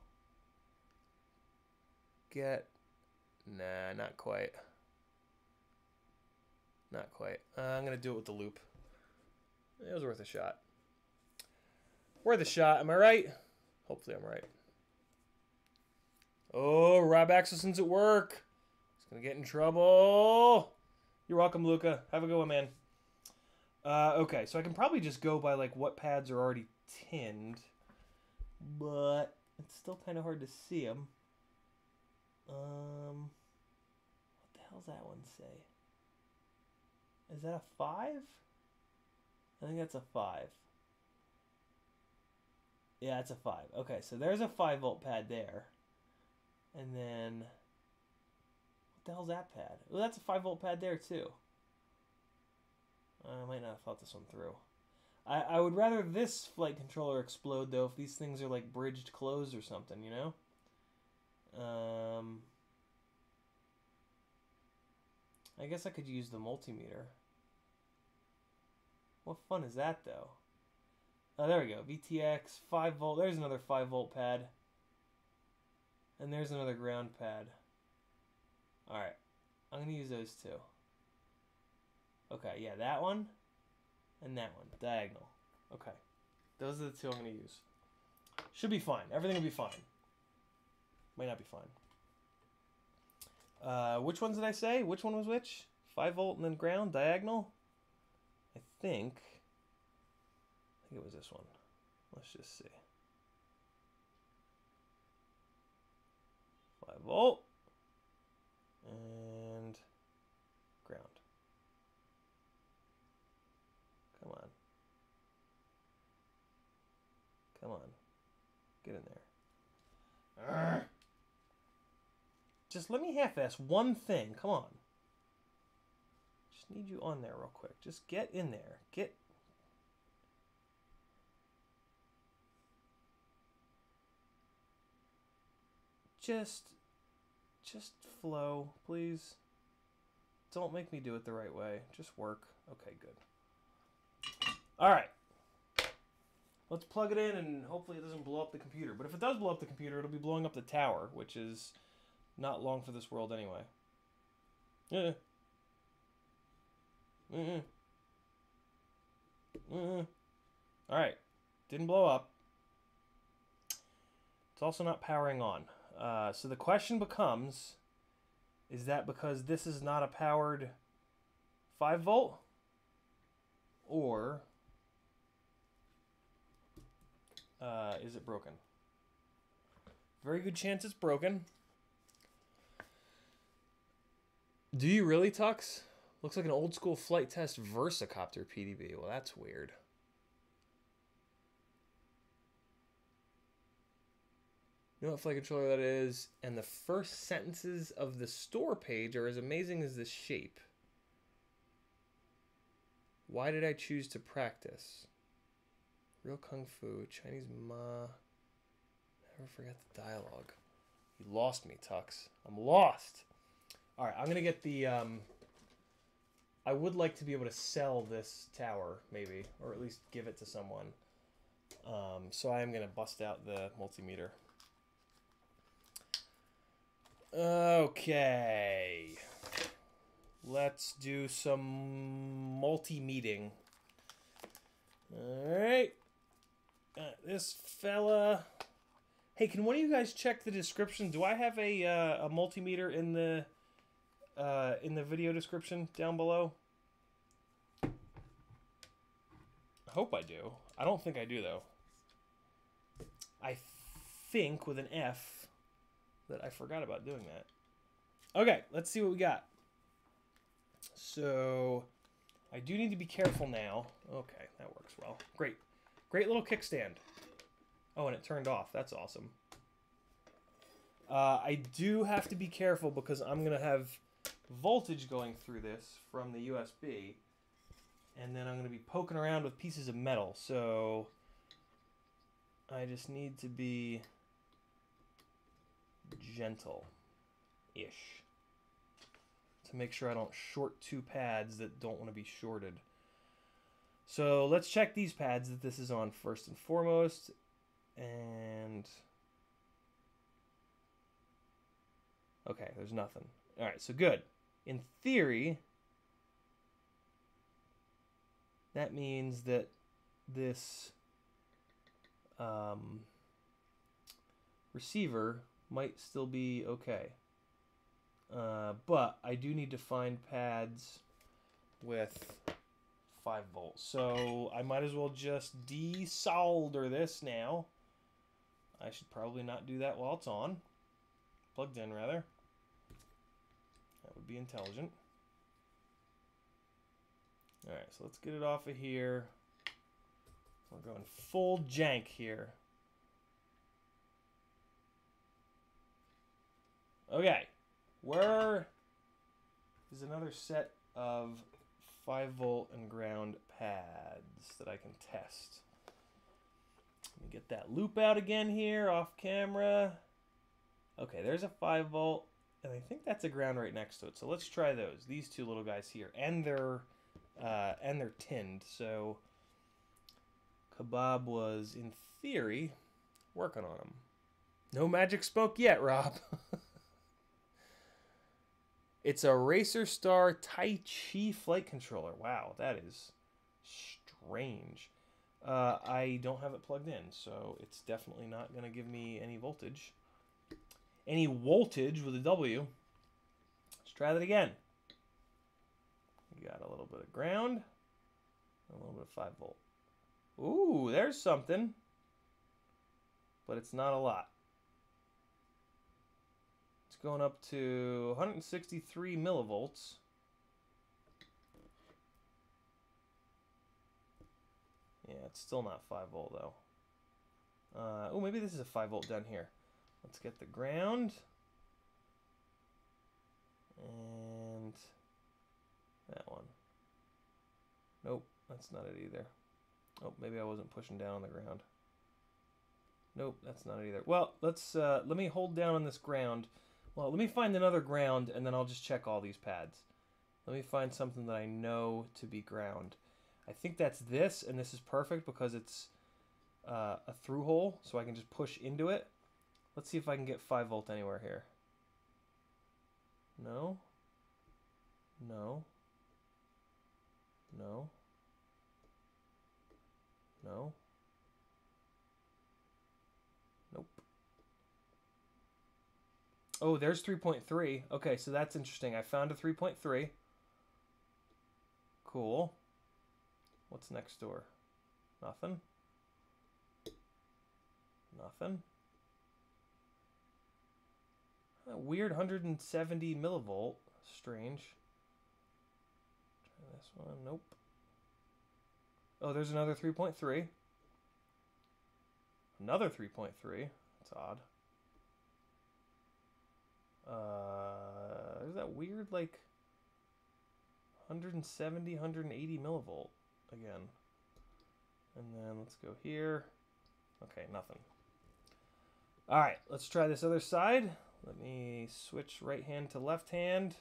get. Nah, not quite. Not quite. Uh, I'm gonna do it with the loupe. It was worth a shot. Worth a shot. Am I right? Hopefully, I'm right. Oh, Rob Axelson's at work. He's gonna get in trouble. You're welcome, Luca. Have a good one, man. Uh, okay, so I can probably just go by like what pads are already tinned, but it's still kind of hard to see them. Um, what the hell's that one say? Is that a five? I think that's a five. Yeah, it's a five. Okay, so there's a five volt pad there, and then what the hell's that pad? Well, that's a five volt pad there too. I might not have thought this one through. I, I would rather this flight controller explode though if these things are like bridged closed or something, you know? Um, I guess I could use the multimeter. What fun is that though? Oh, there we go. VTX 5 volt. There's another 5 volt pad. And there's another ground pad. Alright. I'm going to use those two. Okay, yeah, that one and that one. Diagonal. Okay. Those are the two I'm going to use. Should be fine. Everything will be fine. Might not be fine. Uh, which ones did I say? Which one was which? 5 volt and then ground? Diagonal? I think. I think it was this one. Let's just see. 5 volt and ground. Come on. Come on. Get in there. Arrgh. Just let me half-ass one thing. Come on. Just need you on there real quick. Just get in there. Get just just flow, please. Don't make me do it the right way. Just work. Okay, good. All right. Let's plug it in and hopefully it doesn't blow up the computer. But if it does blow up the computer, it'll be blowing up the tower, which is not long for this world anyway. Yeah. Mm-mm. Mm-mm. All right. Didn't blow up. It's also not powering on. Uh, so the question becomes is that because this is not a powered 5 volt? Or uh, is it broken? Very good chance it's broken. Do you really, Tux? Looks like an old school Flite Test Versacopter PDB. Well, that's weird. You know what flight controller that is? And the first sentences of the store page are as amazing as the shape. Why did I choose to practice? Real Kung Fu, Chinese Ma. Never forget the dialogue. You lost me, Tux. I'm lost. All right, I'm gonna get the. Um, I would like to be able to sell this tower, maybe, or at least give it to someone. Um, so I am gonna bust out the multimeter. Okay. Let's do some multi-meeting. Alright. This fella... Hey, can one of you guys check the description? Do I have a, uh, a multimeter in the uh, in the video description down below? I hope I do. I don't think I do, though. I think with an F that I forgot about doing that. Okay, let's see what we got. So, I do need to be careful now. Okay, that works well. Great. Great little kickstand. Oh, and it turned off. That's awesome. Uh, I do have to be careful because I'm going to have voltage going through this from the USB. And then I'm going to be poking around with pieces of metal. So, I just need to be gentle ish to make sure I don't short two pads that don't want to be shorted. So let's check these pads that this is on first and foremost. And okay, there's nothing. All right, so good. In theory, that means that this um, receiver might still be okay. Uh, but I do need to find pads with 5 volts. So I might as well just desolder this now. I should probably not do that while it's on. Plugged in, rather. Would be intelligent. Alright, so let's get it off of here. We're going full jank here. Okay, where is another set of 5 volt and ground pads that I can test? Let me get that loupe out again here off camera. Okay, there's a 5 volt, and I think that's a ground right next to it. So let's try those. These two little guys here, and they're uh, and they're tinned. So Kebab was, in theory, working on them. No magic spoke yet, Rob. it's a Racerstar Tai Chi flight controller. Wow, that is strange. Uh, I don't have it plugged in, so it's definitely not going to give me any voltage. Any voltage with a W. Let's try that again. We got a little bit of ground, a little bit of 5 volt. Ooh, there's something. But it's not a lot. It's going up to 163 millivolts. Yeah, it's still not 5 volt though. Uh, oh, maybe this is a 5 volt down here. Let's get the ground. And that one. Nope, that's not it either. Oh, maybe I wasn't pushing down on the ground. Nope, that's not it either. Well, let's uh, let me hold down on this ground. Well, let me find another ground, and then I'll just check all these pads. Let me find something that I know to be ground. I think that's this, and this is perfect because it's uh, a through hole, so I can just push into it. Let's see if I can get 5 volt anywhere here. No. No. No. No. Nope. Oh, there's 3.3. Okay, so that's interesting. I found a 3.3. Cool. What's next door? Nothing. Nothing. A weird 170 millivolt. Strange. Try this one. Nope. Oh, there's another 3.3. Another 3.3. That's odd. Uh, there's that weird, like, 170, 180 millivolt again. And then let's go here. Okay, nothing. All right, let's try this other side. Let me switch right hand to left hand.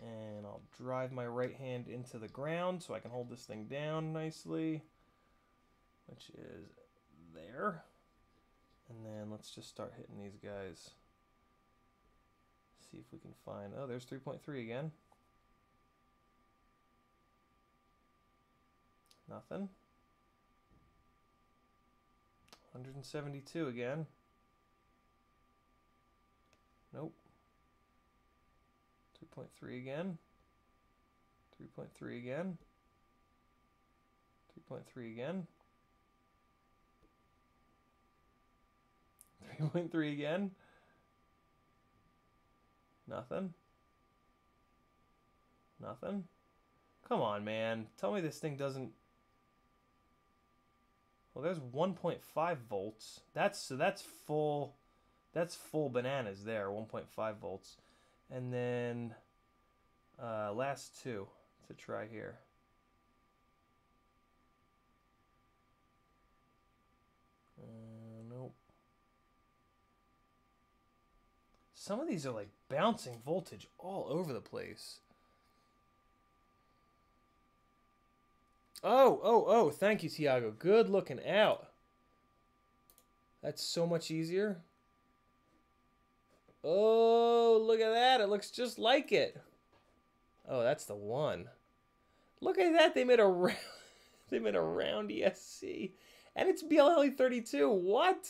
And I'll drive my right hand into the ground so I can hold this thing down nicely, which is there. And then let's just start hitting these guys. See if we can find, oh, there's 3.3 again. Nothing. 172 again. Nope. 3.3 again. 3.3 again. 3.3 again. 3.3 again. Nothing. Nothing. Come on, man. Tell me this thing doesn't... Well, there's 1.5 volts. That's so that's full that's full bananas there, 1.5 volts. And then uh, last two to try here. Uh, nope. Some of these are like bouncing voltage all over the place. Oh, oh, oh, thank you, Tiago. Good looking out. That's so much easier. Oh, look at that. It looks just like it. Oh, that's the one. Look at that. They made a round, they made a round ESC. And it's BLHeli_32. What?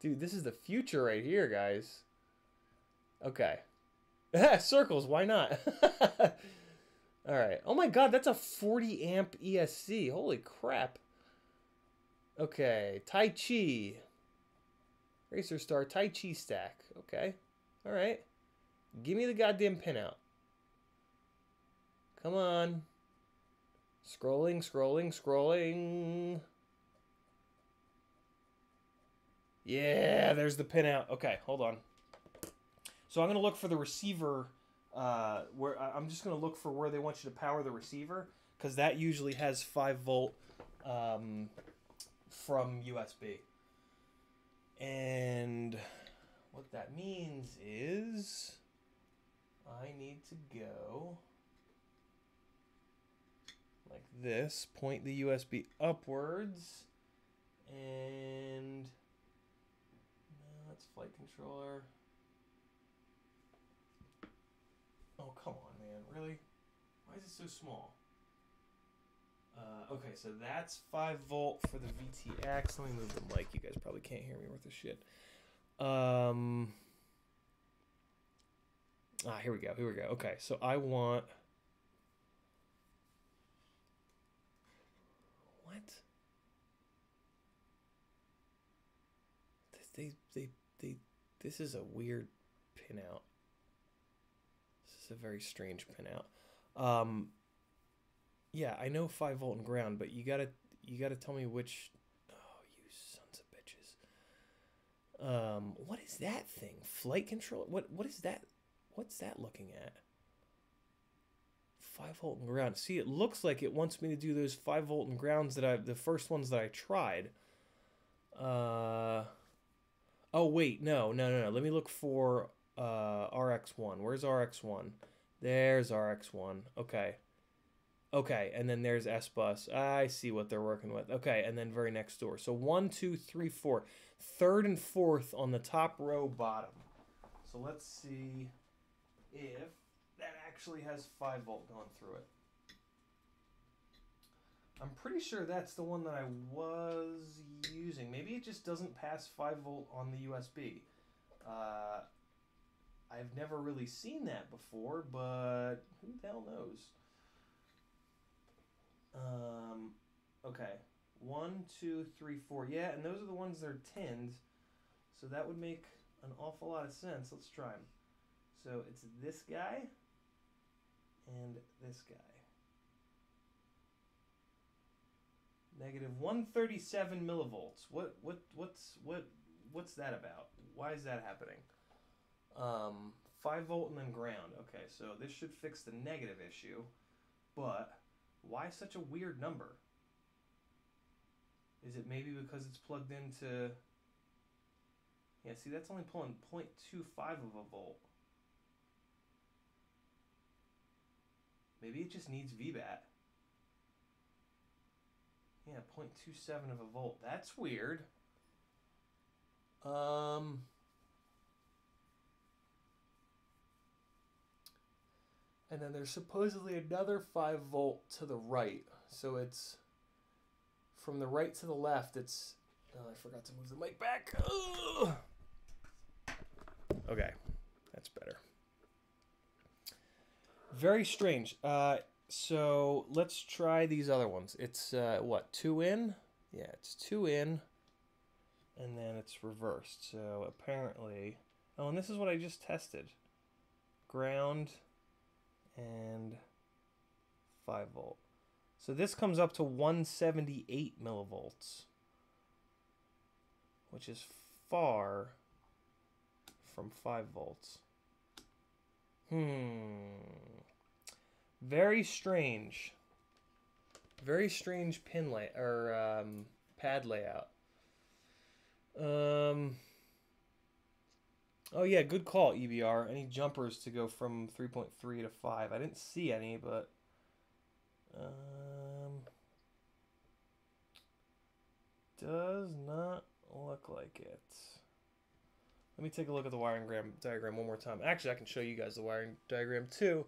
Dude, this is the future right here, guys. Okay. Circles, why not? All right. Oh my god, that's a 40 amp ESC. Holy crap. Okay, Tai Chi. Racerstar Tai Chi stack. Okay. All right. Give me the goddamn pinout. Come on. Scrolling, scrolling, scrolling. Yeah, there's the pinout. Okay, hold on. So I'm going to look for the receiver uh, where I'm just going to look for where they want you to power the receiver because that usually has 5 volt um, from USB. And what that means is I need to go like this, point the USB upwards, and no, that's flight controller. Oh, come on, man. Really? Why is it so small? Uh, okay, so that's 5 volt for the VTX. Let me move the mic. You guys probably can't hear me worth a shit. Um, ah, here we go. Here we go. Okay, so I want. What? They, they, they, this is a weird pinout. This is a very strange pinout. Um, yeah, I know five volt and ground, but you gotta, you gotta tell me which. Oh, you sons of bitches. Um, what is that thing? Flight control? What, what is that? What's that looking at? Five volt and ground. See, it looks like it wants me to do those five volt and grounds that I, the first ones that I tried. Uh. Oh wait, no, no, no, no. Let me look for uh RX1. Where's RX1? There's RX1. Okay. Okay, and then there's SBUS. I see what they're working with. Okay, and then very next door. So one, two, three, four. Third and fourth on the top row bottom. So let's see if that actually has five volt going through it. I'm pretty sure that's the one that I was using. Maybe it just doesn't pass 5 volt on the USB. Uh, I've never really seen that before, but who the hell knows? Um, okay. One, two, three, four. Yeah, and those are the ones that are tinned. So that would make an awful lot of sense. Let's try them. So it's this guy and this guy. Negative 137 millivolts. What what what's what what's that about? Why is that happening? Um, 5 volt and then ground. Okay, so this should fix the negative issue. But why such a weird number? Is it maybe because it's plugged into Yeah, see that's only pulling 0.25 of a volt. Maybe it just needs VBAT. Yeah, 0.27 of a volt. That's weird. Um. And then there's supposedly another 5 volt to the right. So it's from the right to the left. It's. Oh, I forgot to move the mic back. Ugh. Okay, that's better. Very strange. Uh, so let's try these other ones. It's uh, what two in? Yeah, it's two in, and then it's reversed. So apparently, oh, and this is what I just tested: ground and five volt. So this comes up to 178 millivolts, which is far from five volts. Hmm. Very strange. Very strange pin lay or um, pad layout. Um, Oh yeah, good call, EBR. Any jumpers to go from 3.3 to 5? I didn't see any, but um does not look like it. Let me take a look at the wiring diagram one more time. Actually, I can show you guys the wiring diagram too.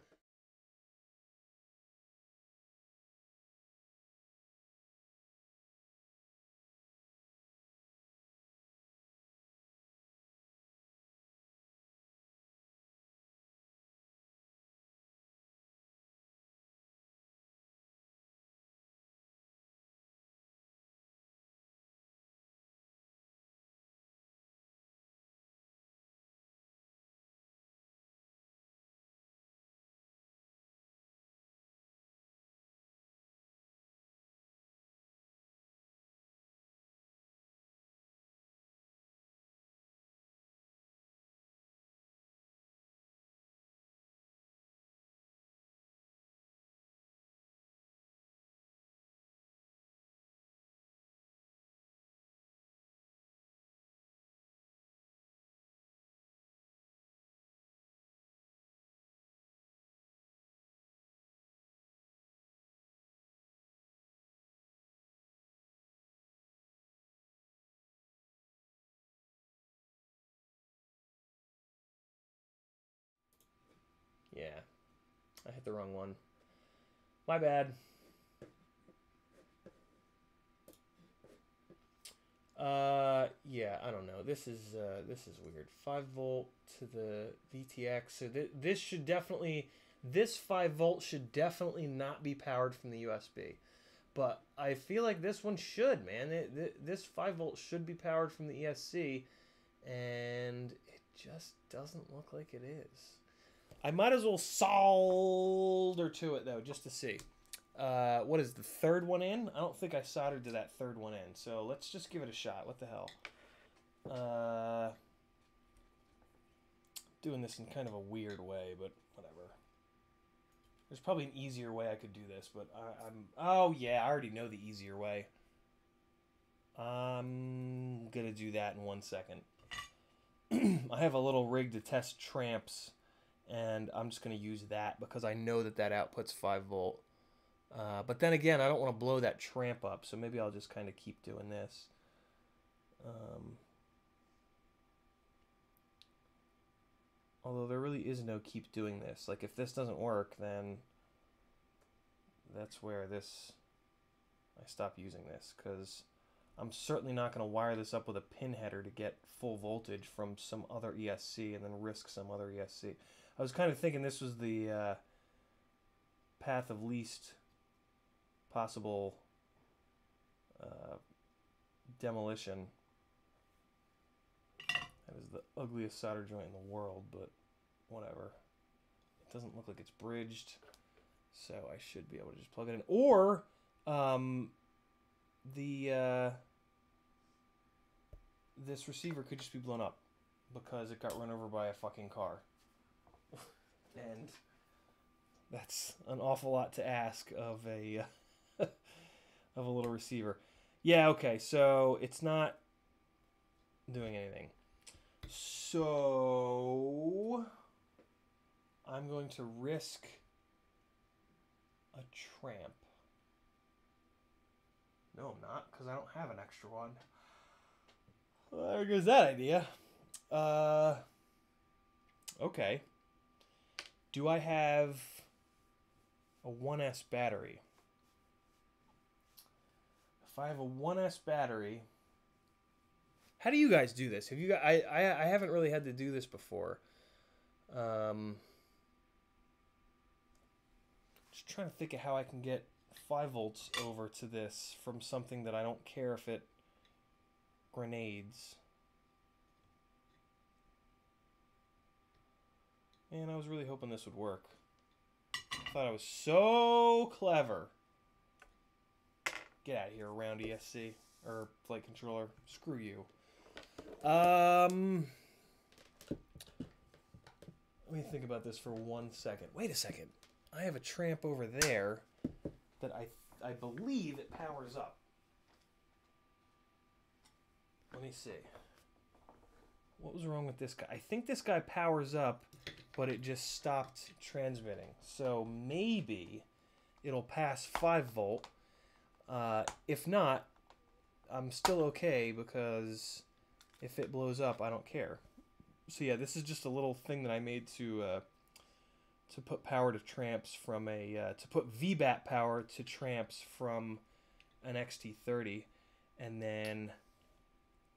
I hit the wrong one. My bad. Uh, yeah, I don't know. This is uh, this is weird. Five volt to the VTX. So th- this should definitely this five volt should definitely not be powered from the USB. But I feel like this one should, man. It, th- this five volt should be powered from the ESC, and it just doesn't look like it is. I might as well solder to it though, just to see. Uh, what is the third one in? I don't think I soldered to that third one in, so let's just give it a shot. What the hell? Uh, doing this in kind of a weird way, but whatever. There's probably an easier way I could do this, but I, I'm. Oh yeah, I already know the easier way. I'm gonna do that in one second. I have a little rig to test tramps and I'm just going to use that because I know that that outputs 5 volt. Uh, but then again, I don't want to blow that tramp up, so maybe I'll just kind of keep doing this. Um, although there really is no keep doing this. Like if this doesn't work, then that's where this I stop using this because I'm certainly not going to wire this up with a pin header to get full voltage from some other ESC and then risk some other ESC. I was kind of thinking this was the uh, path of least possible uh, demolition. That is the ugliest solder joint in the world, but whatever. It doesn't look like it's bridged, so I should be able to just plug it in. Or um, the uh, this receiver could just be blown up because it got run over by a fucking car and that's an awful lot to ask of a of a little receiver. Yeah, okay. So it's not doing anything. So I'm going to risk a tramp. No, I'm not, because I don't have an extra one. Well, there goes that idea. Uh, okay. Do I have a 1S battery? If I have a 1S battery, how do you guys do this? Have you got? I, I I haven't really had to do this before. Um, just trying to think of how I can get five volts over to this from something that I don't care if it grenades. Man, I was really hoping this would work. I thought I was so clever. Get out of here, round ESC or flight controller. Screw you. Um, let me think about this for one second. Wait a second. I have a tramp over there that I I believe it powers up. Let me see. what was wrong with this guy? I think this guy powers up, but it just stopped transmitting. So maybe it'll pass 5 volt. Uh, if not, I'm still okay because if it blows up, I don't care. So yeah, this is just a little thing that I made to uh, to put power to tramps from a uh, to put VBAT power to tramps from an XT30, and then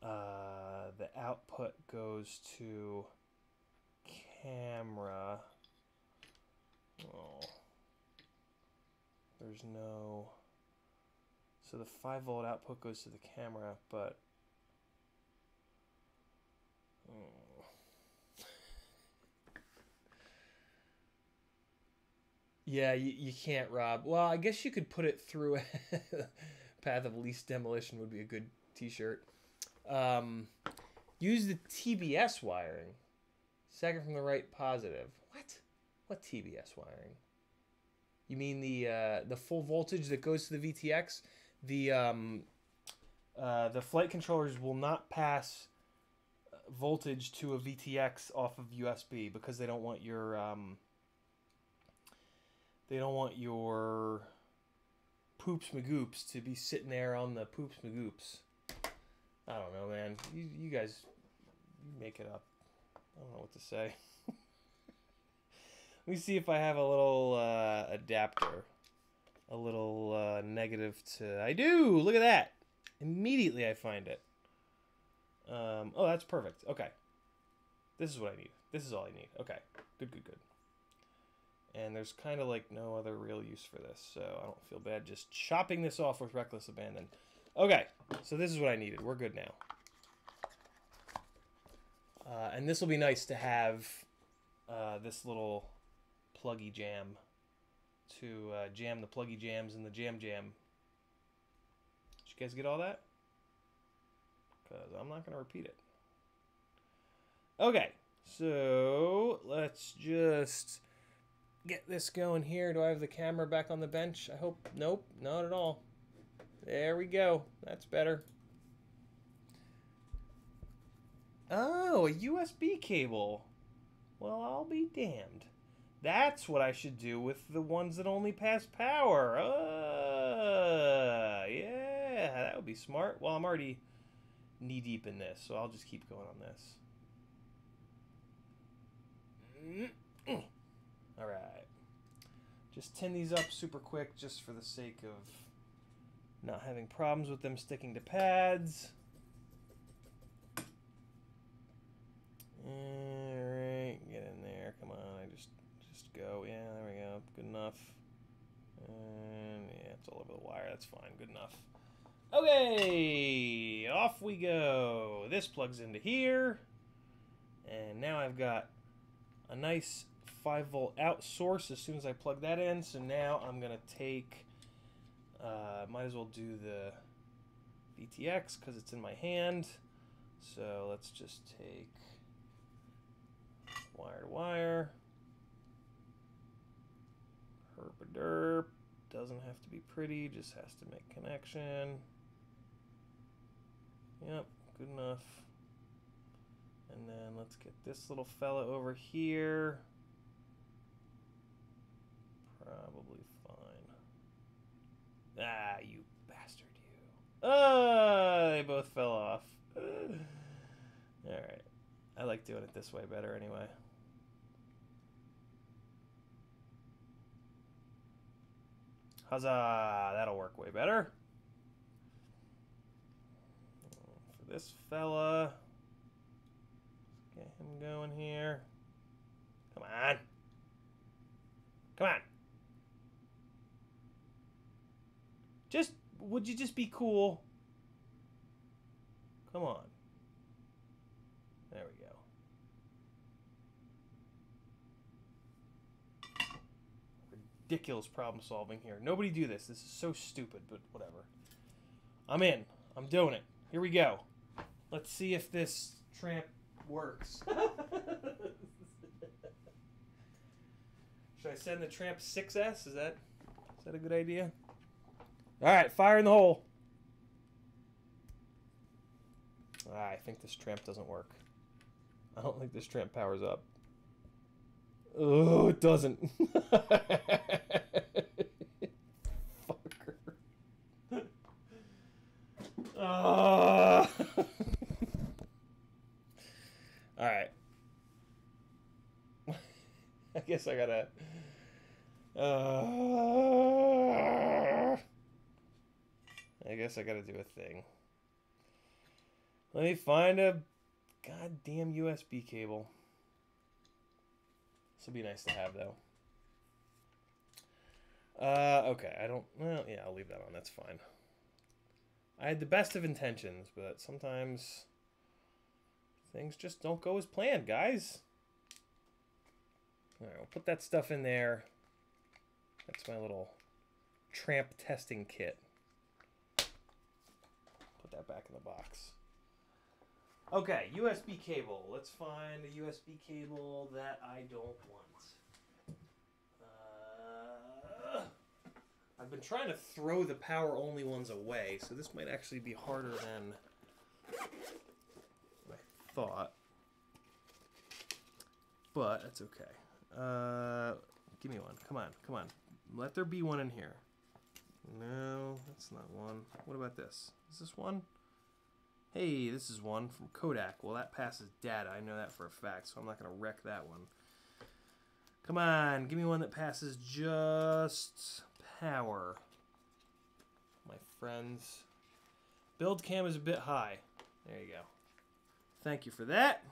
uh, the output goes to camera. Oh, there's no. So the 5 volt output goes to the camera, but. Oh. Yeah, you, you can't, Rob. Well, I guess you could put it through a Path of Least Demolition would be a good t-shirt. Um, use the TBS wiring. Second from the right positive. What? What TBS wiring? You mean the uh, the full voltage that goes to the VTX? The um, uh, the flight controllers will not pass voltage to a VTX off of USB because they don't want your um, they don't want your poops magoops to be sitting there on the poops magoops. I don't know, man. You, you guys, make it up. I don't know what to say. Let me see if I have a little uh, adapter. A little uh, negative to. I do! Look at that! Immediately I find it. Um, oh, that's perfect. Okay. This is what I need. This is all I need. Okay. Good, good, good. And there's kind of like no other real use for this, so I don't feel bad just chopping this off with reckless abandon. Okay, so this is what I needed. We're good now. Uh, and this will be nice to have uh, this little pluggy jam to uh, jam the pluggy jams and the jam jam. Did you guys get all that? Because I'm not going to repeat it. Okay, so let's just get this going here. Do I have the camera back on the bench? I hope. Nope, not at all. There we go. That's better. Oh, a USB cable. Well, I'll be damned. That's what I should do with the ones that only pass power. Uh, yeah, that would be smart. Well, I'm already knee deep in this, so I'll just keep going on this. All right. Just tin these up super quick just for the sake of not having problems with them sticking to pads. Alright, get in there. Come on, I just just go. Yeah, there we go. Good enough. And yeah, it's all over the wire. That's fine. Good enough. Okay, off we go. This plugs into here. And now I've got a nice 5 volt out source as soon as I plug that in. So now I'm going to take, uh, might as well do the VTX because it's in my hand. So let's just take wire to wire. Herp derp. Doesn't have to be pretty, just has to make connection. Yep, good enough. And then let's get this little fella over here. Probably fine. Ah, you bastard, you. Ah, they both fell off. Alright. I like doing it this way better anyway. Huzzah! That'll work way better. For this fella. Get him going here. Come on. Come on. Just, would you just be cool? Come on. There we go. Ridiculous problem solving here. Nobody do this. This is so stupid, but whatever. I'm in. I'm doing it. Here we go. Let's see if this tramp works. Should I send the tramp 6S? Is that is that a good idea? All right, fire in the hole. Ah, I think this tramp doesn't work. I don't think this tramp powers up. Oh, it doesn't. Fucker. Ah. All right. I guess I gotta. Uh, I guess I gotta do a thing. Let me find a goddamn USB cable. Would be nice to have, though. Uh, okay, I don't. Well, yeah, I'll leave that on. That's fine. I had the best of intentions, but sometimes things just don't go as planned, guys. All right, we'll put that stuff in there. That's my little tramp testing kit. Put that back in the box. Okay, USB cable. Let's find a USB cable that I don't want. Uh, I've been trying to throw the power only ones away, so this might actually be harder than I thought. But that's okay. Uh, give me one. Come on, come on. Let there be one in here. No, that's not one. What about this? Is this one? Hey, this is one from Kodak. Well, that passes data. I know that for a fact, so I'm not going to wreck that one. Come on, give me one that passes just power. My friends. Build cam is a bit high. There you go. Thank you for that.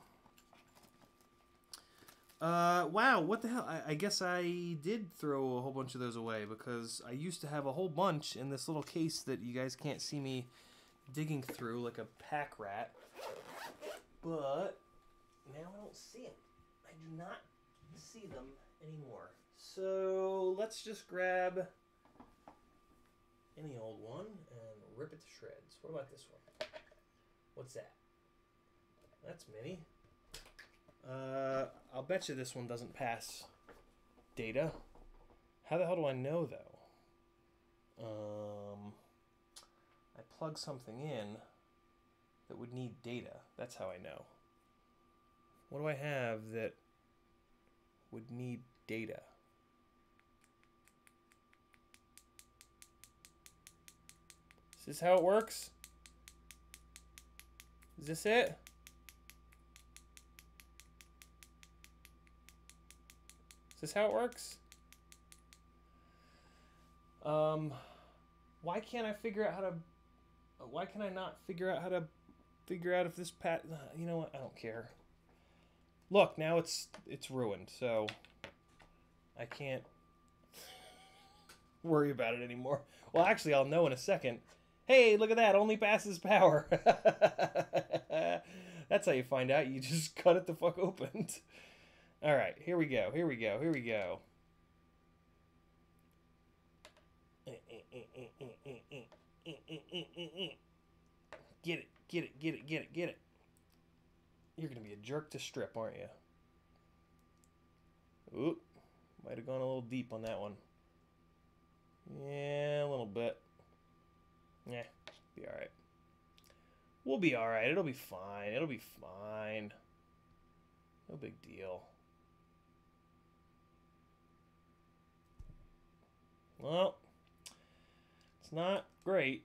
Uh, wow, what the hell? I, I guess I did throw a whole bunch of those away because I used to have a whole bunch in this little case that you guys can't see me digging through like a pack rat. But now I don't see them. I do not see them anymore. So let's just grab any old one and rip it to shreds. What about this one? What's that? That's mini. Uh, I'll bet you this one doesn't pass data. How the hell do I know though? Um, I plug something in that would need data. That's how I know. What do I have that would need data? Is this how it works? Is this it? Is this how it works? Um, why can't I figure out how to? Uh, why can I not figure out how to figure out if this pat? Uh, you know what? I don't care. Look, now it's it's ruined, so I can't worry about it anymore. Well, actually, I'll know in a second. Hey, look at that! Only passes power. That's how you find out. You just cut it the fuck open. All right, here we go. Here we go. Here we go. Eh, eh, eh, Get it, get it, get it, get it, get it. You're going to be a jerk to strip, aren't you? Oop. Might have gone a little deep on that one. Yeah, a little bit. Yeah, be alright. We'll be alright. It'll be fine. It'll be fine. No big deal. Well, it's not great.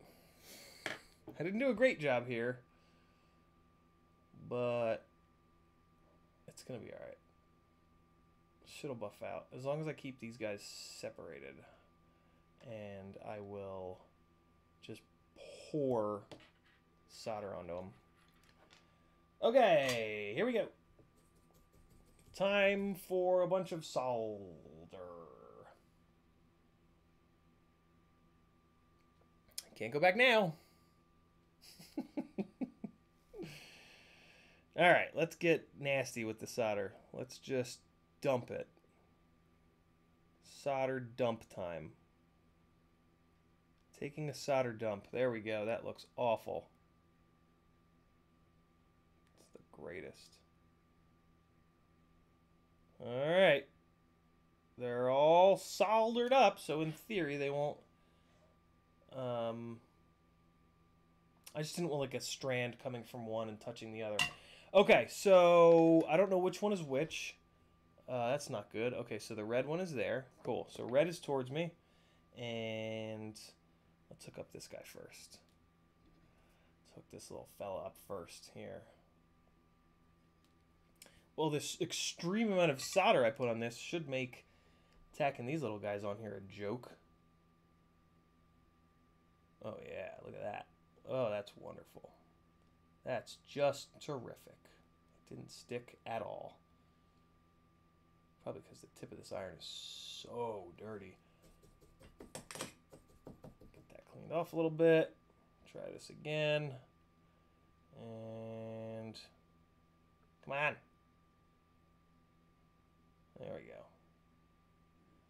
I didn't do a great job here, but it's going to be alright. Shit'll buff out. As long as I keep these guys separated. And I will just pour solder onto them. Okay, here we go. Time for a bunch of solder. Can't go back now. All right, let's get nasty with the solder. Let's just dump it. Solder dump time. Taking a solder dump. There we go. That looks awful. It's the greatest. All right. They're all soldered up, so in theory they won't um I just didn't want like a strand coming from one and touching the other. Okay, so I don't know which one is which. Uh, that's not good. Okay, so the red one is there. Cool. So red is towards me. And let's hook up this guy first. Let's hook this little fella up first here. Well, this extreme amount of solder I put on this should make tacking these little guys on here a joke. Oh, yeah, look at that. Oh, that's wonderful. That's just terrific. It didn't stick at all. Probably because the tip of this iron is so dirty. Get that cleaned off a little bit. Try this again. And come on. There we go.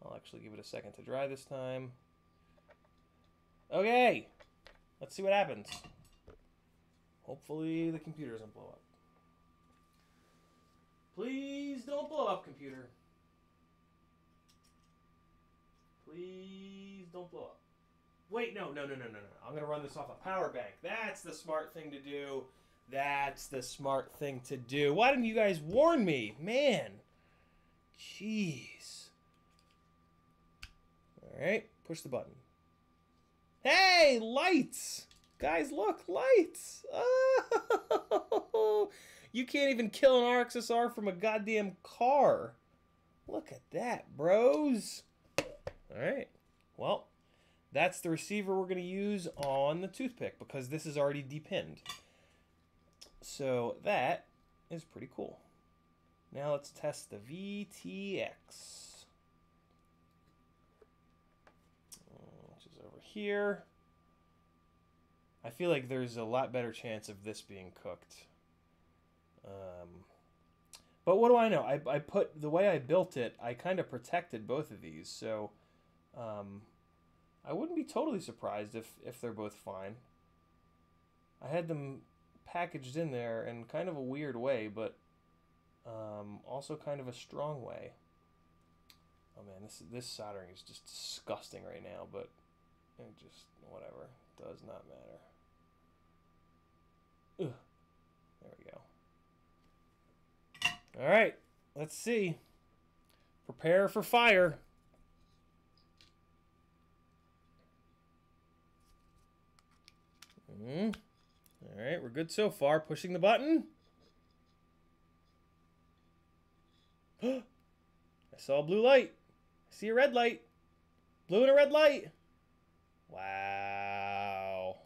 I'll actually give it a second to dry this time. Okay. Let's see what happens. Hopefully the computer doesn't blow up. Please don't blow up, computer. Please don't blow up. Wait, no, no, no, no, no, no. I'm going to run this off a power bank. That's the smart thing to do. That's the smart thing to do. Why didn't you guys warn me? Man. Jeez. All right, push the button. Hey, lights! Guys, look, lights! Oh, you can't even kill an RXSR from a goddamn car. Look at that, bros. All right. Well, that's the receiver we're going to use on the toothpick because this is already depinned. So that is pretty cool. Now let's test the VTX. Which is over here. I feel like there's a lot better chance of this being cooked. Um, but what do I know? I, I put the way I built it, I kind of protected both of these, so um, I wouldn't be totally surprised if, if they're both fine. I had them packaged in there in kind of a weird way, but um, also kind of a strong way. Oh man, this this soldering is just disgusting right now, but it just whatever does not matter. Ugh. There we go. All right, let's see. Prepare for fire. Mm. All right, we're good so far. Pushing the button. I saw a blue light. I see a red light. Blue and a red light. Wow.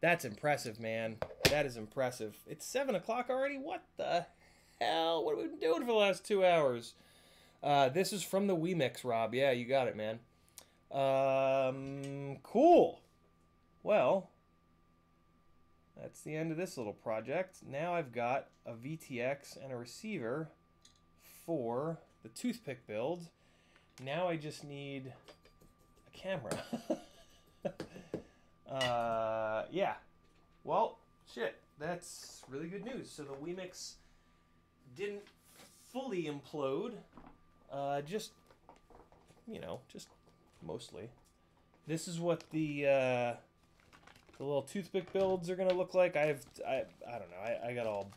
That's impressive, man. That is impressive. It's 7 o'clock already? What the hell? What have we been doing for the last two hours? Uh, this is from the Wemix, Rob. Yeah, you got it, man. Um, cool. Well, that's the end of this little project. Now I've got a VTX and a receiver for the toothpick build. Now I just need a camera. uh, yeah. Well, shit. That's really good news. So the Wemix didn't fully implode. Uh, just, you know, just mostly. This is what the uh, the little toothpick builds are gonna look like. I've I I don't know. I, I got all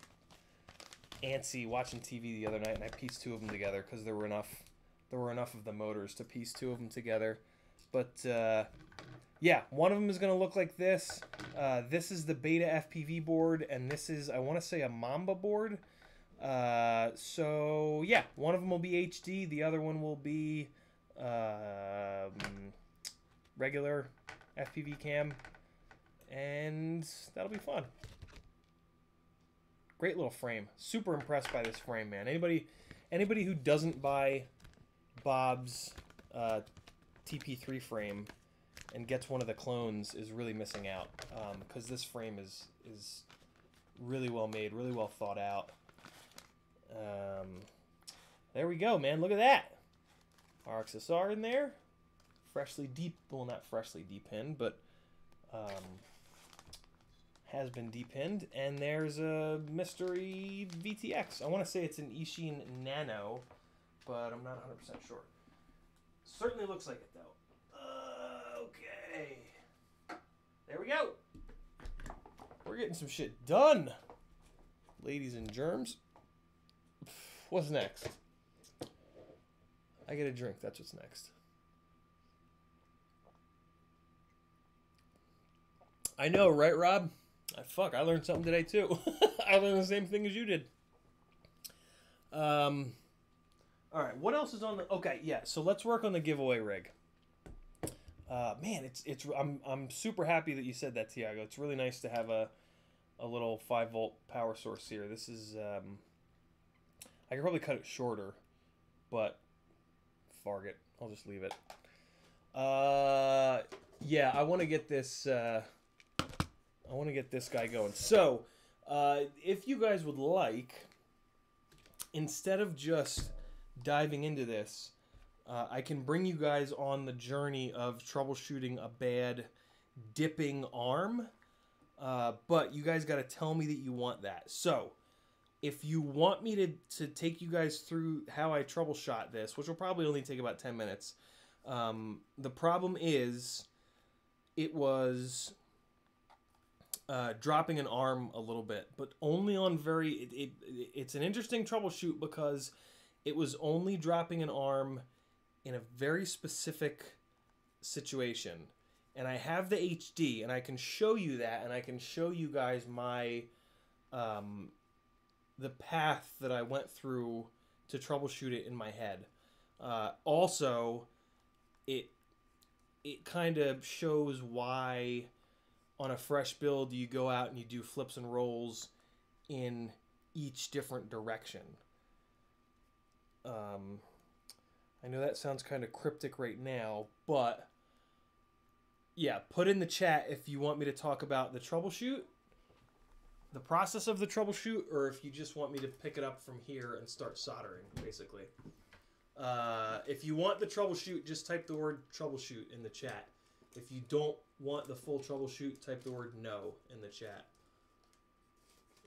antsy watching TV the other night, and I pieced two of them together because there were enough there were enough of the motors to piece two of them together. But uh, yeah, one of them is gonna look like this. Uh, this is the Beta FPV board, and this is I want to say a Mamba board. Uh, so yeah, one of them will be HD, the other one will be um, regular FPV cam, and that'll be fun. Great little frame. Super impressed by this frame, man. Anybody, anybody who doesn't buy Bob's uh, TP3 frame and gets one of the clones is really missing out because um, this frame is is really well made, really well thought out. Um, there we go, man. Look at that. RXSR in there. Freshly deep, well, not freshly depinned, but um, has been depinned. And there's a mystery VTX. I want to say it's an Eachine Nano, but I'm not 100% sure. Certainly looks like it, though. Okay. There we go. We're getting some shit done. ladies and germs. What's next? I get a drink. That's what's next. I know, right, Rob? I, fuck, I learned something today too. I learned the same thing as you did. Um, all right, what else is on the? Okay, yeah. So let's work on the giveaway rig. Uh, man, it's it's. I'm I'm super happy that you said that, Tiago. It's really nice to have a a little five volt power source here. This is. Um, I could probably cut it shorter, but farg it. I'll just leave it. Uh, yeah, I want to get this. Uh, I want to get this guy going. So, uh, if you guys would like, instead of just diving into this, uh, I can bring you guys on the journey of troubleshooting a bad dipping arm. Uh, but you guys got to tell me that you want that. So, if you want me to, to take you guys through how I troubleshot this, which will probably only take about 10 minutes, um, the problem is it was uh, dropping an arm a little bit, but only on very. It, it, it's an interesting troubleshoot because it was only dropping an arm in a very specific situation. And I have the HD, and I can show you that, and I can show you guys my um, the path that I went through to troubleshoot it in my head. Uh, also, it it kind of shows why on a fresh build you go out and you do flips and rolls in each different direction. Um, I know that sounds kind of cryptic right now, but yeah, put in the chat if you want me to talk about the troubleshoot, the process of the troubleshoot, or if you just want me to pick it up from here and start soldering, basically. Uh, if you want the troubleshoot, just type the word troubleshoot in the chat. If you don't want the full troubleshoot, type the word no in the chat.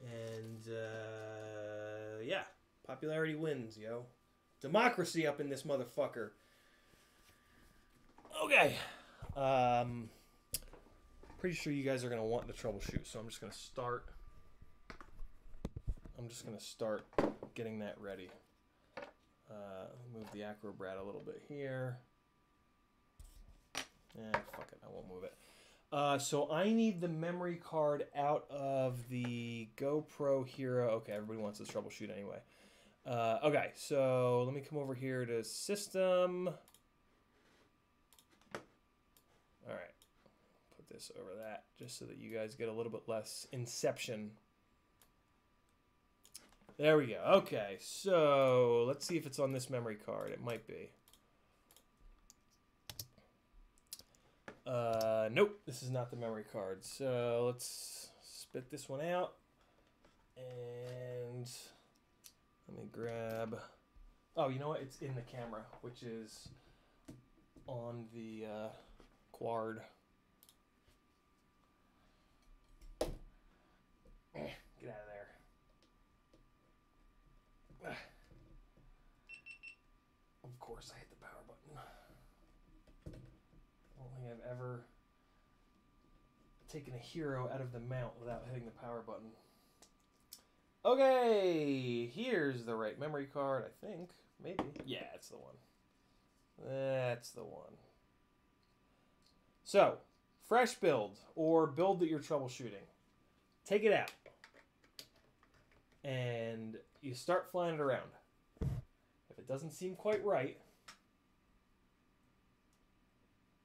And uh, yeah, popularity wins, yo. Democracy up in this motherfucker. Okay. Um, pretty sure you guys are gonna want the troubleshoot, so I'm just gonna start. I'm just gonna start getting that ready. Uh, move the Acrobrat a little bit here. Eh, fuck it, I won't move it. Uh, so I need the memory card out of the GoPro Hero. Okay, everybody wants this troubleshoot anyway. Uh, okay, so let me come over here to System. All right, put this over that just so that you guys get a little bit less inception. There we go. Okay, so let's see if it's on this memory card. It might be. Uh, nope, this is not the memory card. So let's spit this one out. And let me grab. Oh, you know what? It's in the camera, which is on the uh, quad. Get out of there. Of course, I hit the power button. Think I've ever taken a hero out of the mount without hitting the power button. Okay, here's the right memory card, I think. Maybe. Yeah, it's the one. That's the one. So, fresh build or build that you're troubleshooting. Take it out. And you start flying it around. If it doesn't seem quite right,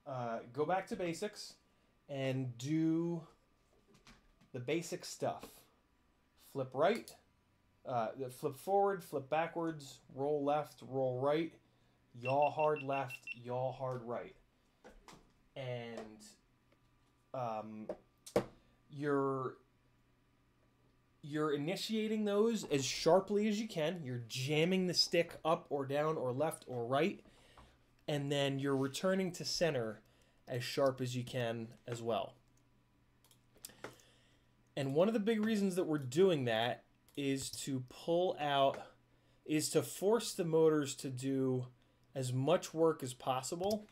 uh, go back to basics and do the basic stuff. Flip right, uh, flip forward, flip backwards, roll left, roll right, yaw hard left, yaw hard right. And um, you're you're initiating those as sharply as you can. You're jamming the stick up or down or left or right. And then you're returning to center as sharp as you can as well. And one of the big reasons that we're doing that is to pull out, is to force the motors to do as much work as possible.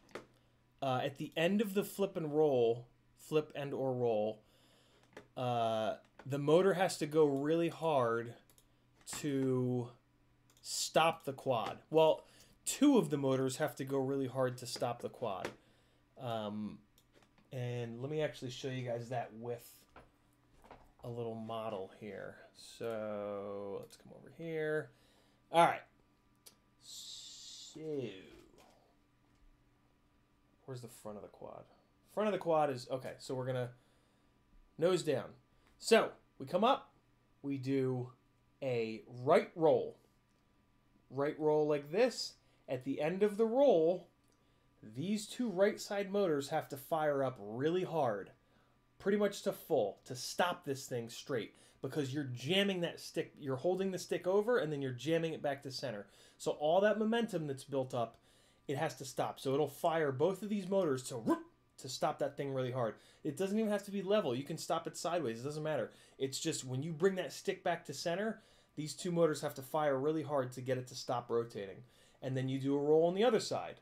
Uh, at the end of the flip and roll, flip and or roll, uh, the motor has to go really hard to stop the quad. Well, two of the motors have to go really hard to stop the quad. Um, and let me actually show you guys that with a little model here. So let's come over here. All right. So where's the front of the quad? Front of the quad is okay. So we're gonna nose down. So we come up, we do a right roll. Right roll like this. At the end of the roll, these two right side motors have to fire up really hard, pretty much to full, to stop this thing straight because you're jamming that stick, you're holding the stick over and then you're jamming it back to center. So all that momentum that's built up, it has to stop. So it'll fire both of these motors to whoop, to stop that thing really hard. It doesn't even have to be level. You can stop it sideways. It doesn't matter. It's just when you bring that stick back to center, these two motors have to fire really hard to get it to stop rotating. And then you do a roll on the other side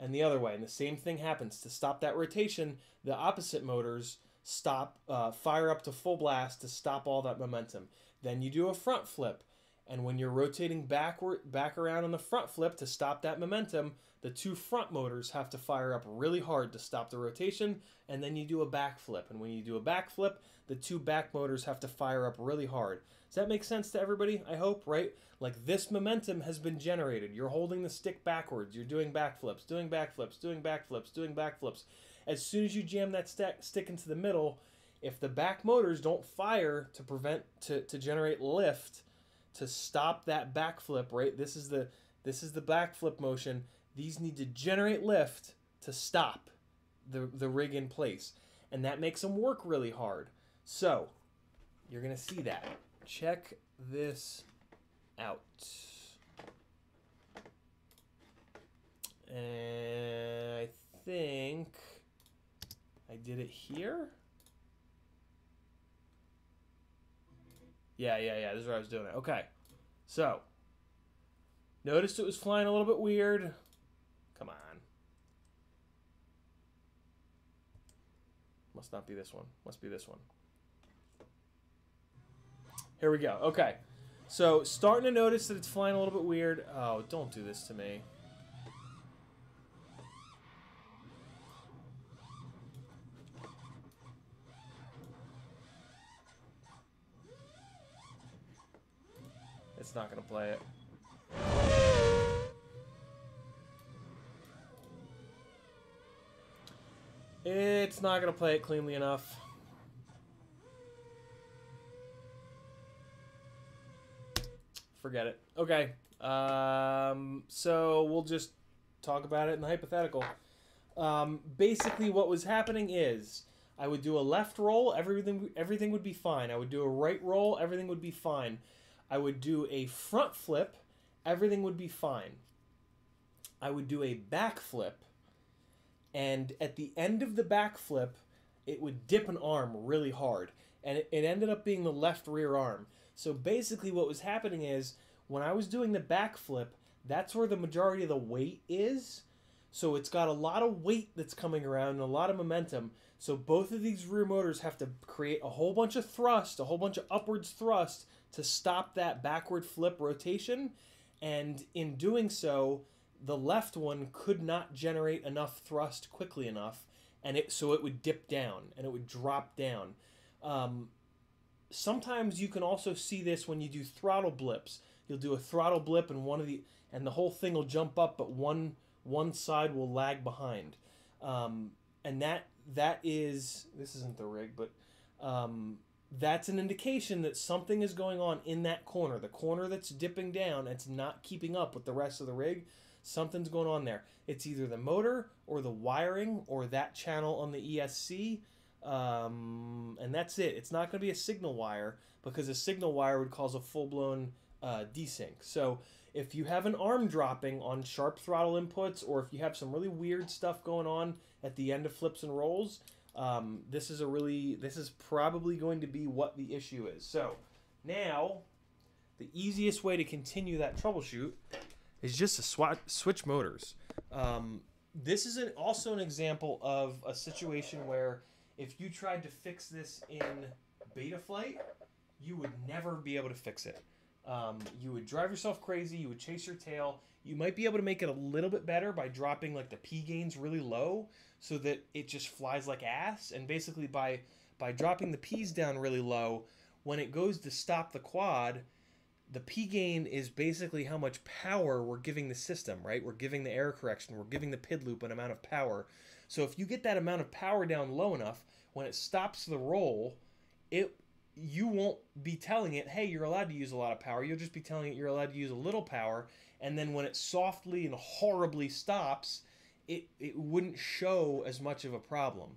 and the other way. And the same thing happens. To stop that rotation, the opposite motors stop, uh, fire up to full blast to stop all that momentum. Then you do a front flip. And when you're rotating backward, back around on the front flip to stop that momentum, the two front motors have to fire up really hard to stop the rotation. And then you do a back flip. And when you do a back flip, the two back motors have to fire up really hard. Does that make sense to everybody? I hope, right? Like this momentum has been generated. You're holding the stick backwards. You're doing backflips, doing backflips, doing backflips, doing backflips. As soon as you jam that stack, stick into the middle, if the back motors don't fire to prevent to, to generate lift to stop that backflip, right? This is the this is the backflip motion. These need to generate lift to stop the the rig in place, and that makes them work really hard. So, you're gonna see that. Check this out. And I think I did it here. Yeah, yeah, yeah. This is where I was doing it. Okay. So, noticed it was flying a little bit weird. Come on. Must not be this one. Must be this one. Here we go. Okay. So, starting to notice that it's flying a little bit weird. Oh, don't do this to me. Not going to play it. It's not going to play it cleanly enough. Forget it. Okay. Um, so we'll just talk about it in the hypothetical. Um, basically, what was happening is I would do a left roll, everything everything would be fine. I would do a right roll, everything would be fine. I would do a front flip, everything would be fine. I would do a back flip, and at the end of the back flip, it would dip an arm really hard, and it, it ended up being the left rear arm. So basically, what was happening is when I was doing the back flip, that's where the majority of the weight is. So it's got a lot of weight that's coming around and a lot of momentum. So both of these rear motors have to create a whole bunch of thrust, a whole bunch of upwards thrust to stop that backward flip rotation. And in doing so, the left one could not generate enough thrust quickly enough, and it so it would dip down and it would drop down. Um, sometimes you can also see this when you do throttle blips. You'll do a throttle blip and one of the and the whole thing will jump up, but one one side will lag behind, um, and that that is this isn't the rig, but um, that's an indication that something is going on in that corner. The corner that's dipping down, it's not keeping up with the rest of the rig. Something's going on there. It's either the motor or the wiring or that channel on the ESC. Um, and that's it. It's not going to be a signal wire because a signal wire would cause a full blown uh, desync. So if you have an arm dropping on sharp throttle inputs or if you have some really weird stuff going on at the end of flips and rolls, um, this is a really this is probably going to be what the issue is. So now the easiest way to continue that troubleshoot is just to swat, switch motors. Um, this is an, also an example of a situation where if you tried to fix this in Betaflight, you would never be able to fix it. Um, you would drive yourself crazy. You would chase your tail. You might be able to make it a little bit better by dropping like the P gains really low, so that it just flies like ass. And basically by by dropping the P's down really low, when it goes to stop the quad, the P gain is basically how much power we're giving the system, right? We're giving the error correction, we're giving the PID loop an amount of power. So if you get that amount of power down low enough, when it stops the roll, it you won't be telling it, hey, you're allowed to use a lot of power. You'll just be telling it you're allowed to use a little power. And then when it softly and horribly stops, it, it wouldn't show as much of a problem.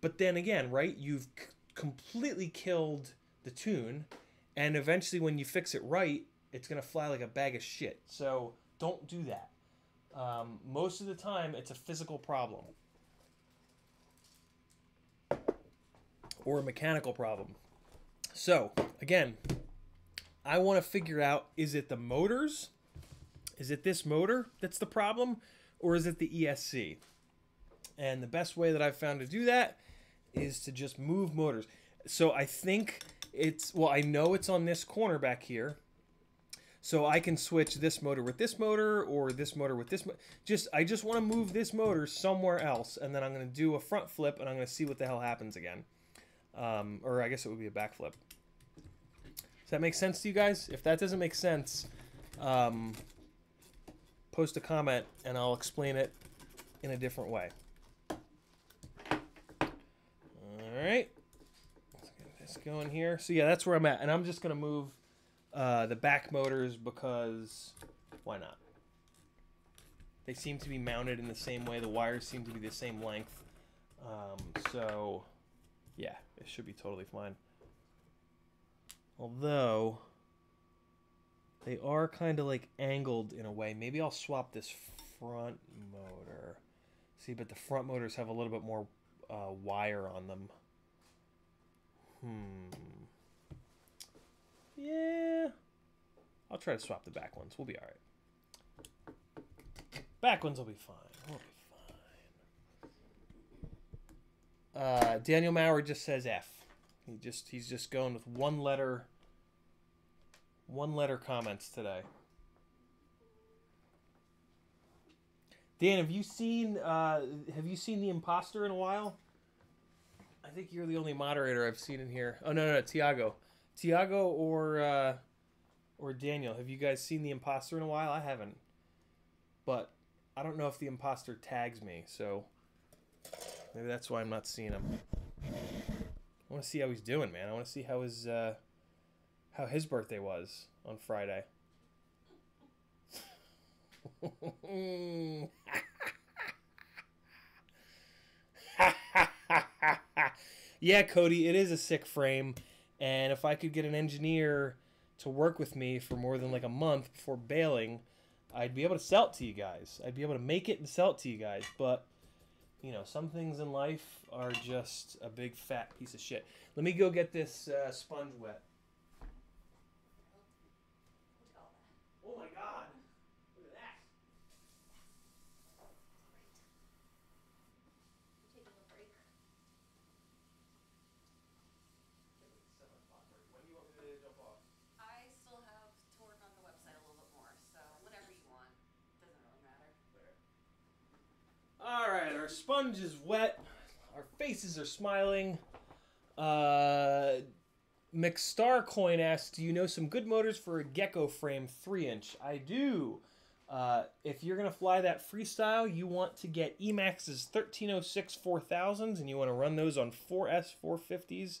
But then again, right, you've completely killed the tune. And eventually, when you fix it right, it's going to fly like a bag of shit. So don't do that. Um, most of the time, it's a physical problem or a mechanical problem. So, again, I want to figure out is it the motors? Is it this motor that's the problem? Or is it the ESC? And the best way that I've found to do that is to just move motors. So I think it's, well, I know it's on this corner back here. So I can switch this motor with this motor or this motor with this. Just I just want to move this motor somewhere else, and then I'm going to do a front flip, and I'm going to see what the hell happens again. Um, or I guess it would be a backflip. Does that make sense to you guys? If that doesn't make sense, um, post a comment, and I'll explain it in a different way. All right. Let's get this going here. So yeah, that's where I'm at, and I'm just gonna move uh, the back motors because why not? They seem to be mounted in the same way. The wires seem to be the same length. Um, so it should be totally fine. Although they are kind of like angled in a way. Maybe I'll swap this front motor. See, but the front motors have a little bit more uh, wire on them. Hmm. Yeah. I'll try to swap the back ones. We'll be all right. Back ones will be fine. We'll be fine. Uh, Daniel Maurer just says F. He just he's just going with one letter. One letter comments today. Dan, have you seen uh, have you seen the imposter in a while? I think you're the only moderator I've seen in here. Oh no, no, no Tiago, Tiago or uh, or Daniel. Have you guys seen the imposter in a while? I haven't, but I don't know if the imposter tags me, so maybe that's why I'm not seeing him. I want to see how he's doing, man. I want to see how his uh, how his birthday was on Friday. yeah, Cody, it is a sick frame, and if I could get an engineer to work with me for more than like a month before bailing, I'd be able to sell it to you guys. I'd be able to make it and sell it to you guys, but you know, some things in life are just a big fat piece of shit. Let me go get this uh, sponge wet. Oh my god! Look at that. Taking a break. When do you want me to jump off? I still have to work on the website a little bit more, so whenever you want. Doesn't really matter. All right, our sponge is wet. Our faces are smiling. Uh, McStar Coin asks, "Do you know some good motors for a Gecko frame three inch?" I do. Uh, if you're gonna fly that freestyle, you want to get Emax's 1306 4000s, and you want to run those on 4S 450s.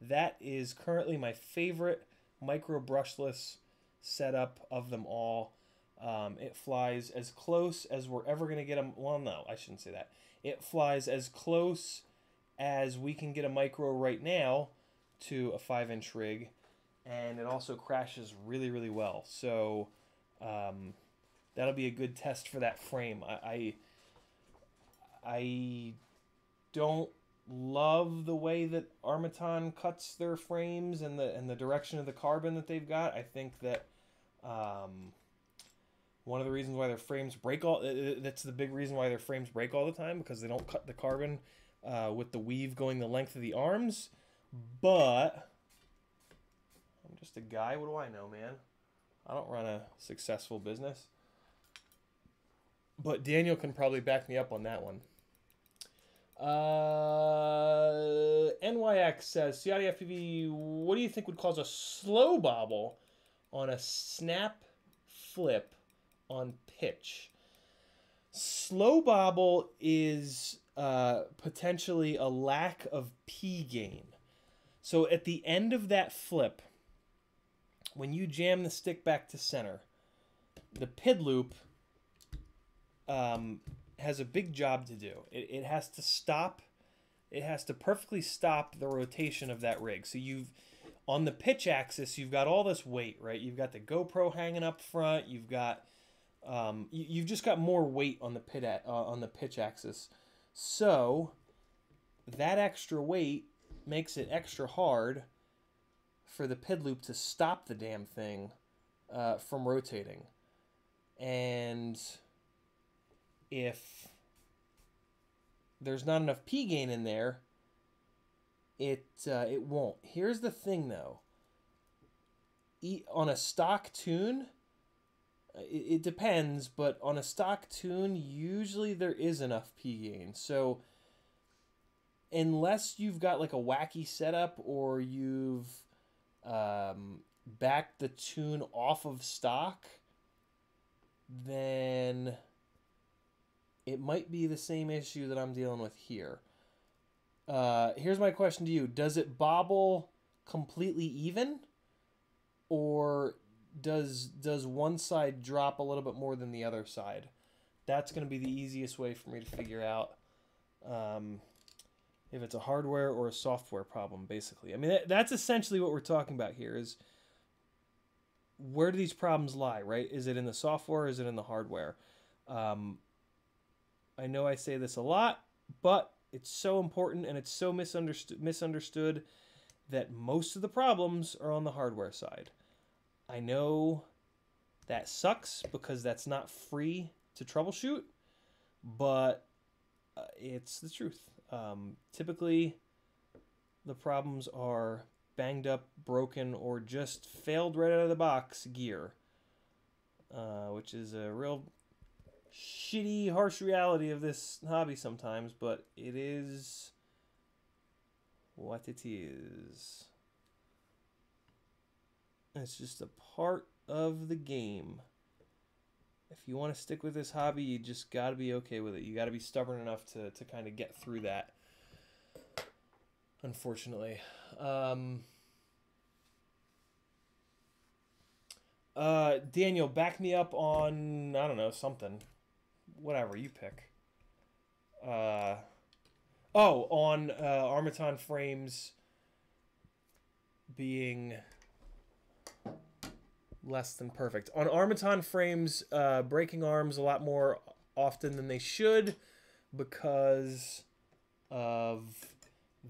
That is currently my favorite micro brushless setup of them all. Um, it flies as close as we're ever going to get them. Well, no, I shouldn't say that. It flies as close as we can get a micro right now to a 5 inch rig. And it also crashes really, really well. So um, that'll be a good test for that frame. I, I, I don't love the way that Armattan cuts their frames and the and the direction of the carbon that they've got. I think that um, one of the reasons why their frames break all that's the big reason why their frames break all the time because they don't cut the carbon uh, with the weave going the length of the arms but I'm just a guy. What do I know, man? I don't run a successful business. But Daniel can probably back me up on that one. Uh, NYX says, Ciotti FPV, what do you think would cause a slow bobble on a snap flip on pitch? Slow bobble is uh, potentially a lack of P gain. So at the end of that flip, when you jam the stick back to center, the PID loop um, has a big job to do. It, it has to stop, it has to perfectly stop the rotation of that rig. So you've, on the pitch axis, you've got all this weight, right? You've got the GoPro hanging up front, you've got, um, you, you've just got more weight on the pit at, uh, on the pitch axis. So that extra weight makes it extra hard for the PID loop to stop the damn thing uh, from rotating. And if there's not enough P gain in there, it uh, it won't. Here's the thing though. E- on a stock tune, it, it depends, but on a stock tune, usually there is enough P gain. So unless you've got like a wacky setup or you've um, backed the tune off of stock, then it might be the same issue that I'm dealing with here. Uh, here's my question to you Does it bobble completely even? Or does does one side drop a little bit more than the other side? That's going to be the easiest way for me to figure out um, if it's a hardware or a software problem. Basically, I mean that, that's essentially what we're talking about here. Is where do these problems lie? Right? Is it in the software? is it in the hardware? Um, I know I say this a lot, but it's so important and it's so misunderstood misunderstood that most of the problems are on the hardware side. I know that sucks because that's not free to troubleshoot, but uh, it's the truth. Um, typically, the problems are banged up, broken, or just failed right out of the box gear, uh, which is a real shitty, harsh reality of this hobby sometimes, but it is what it is. It's just a part of the game. If you want to stick with this hobby, you just got to be okay with it. You got to be stubborn enough to, to kind of get through that. Unfortunately. Um, uh, Daniel, back me up on, I don't know, something. Whatever, you pick. Uh, oh, on uh, Armattan frames being less than perfect. On Armattan frames, uh, breaking arms a lot more often than they should because of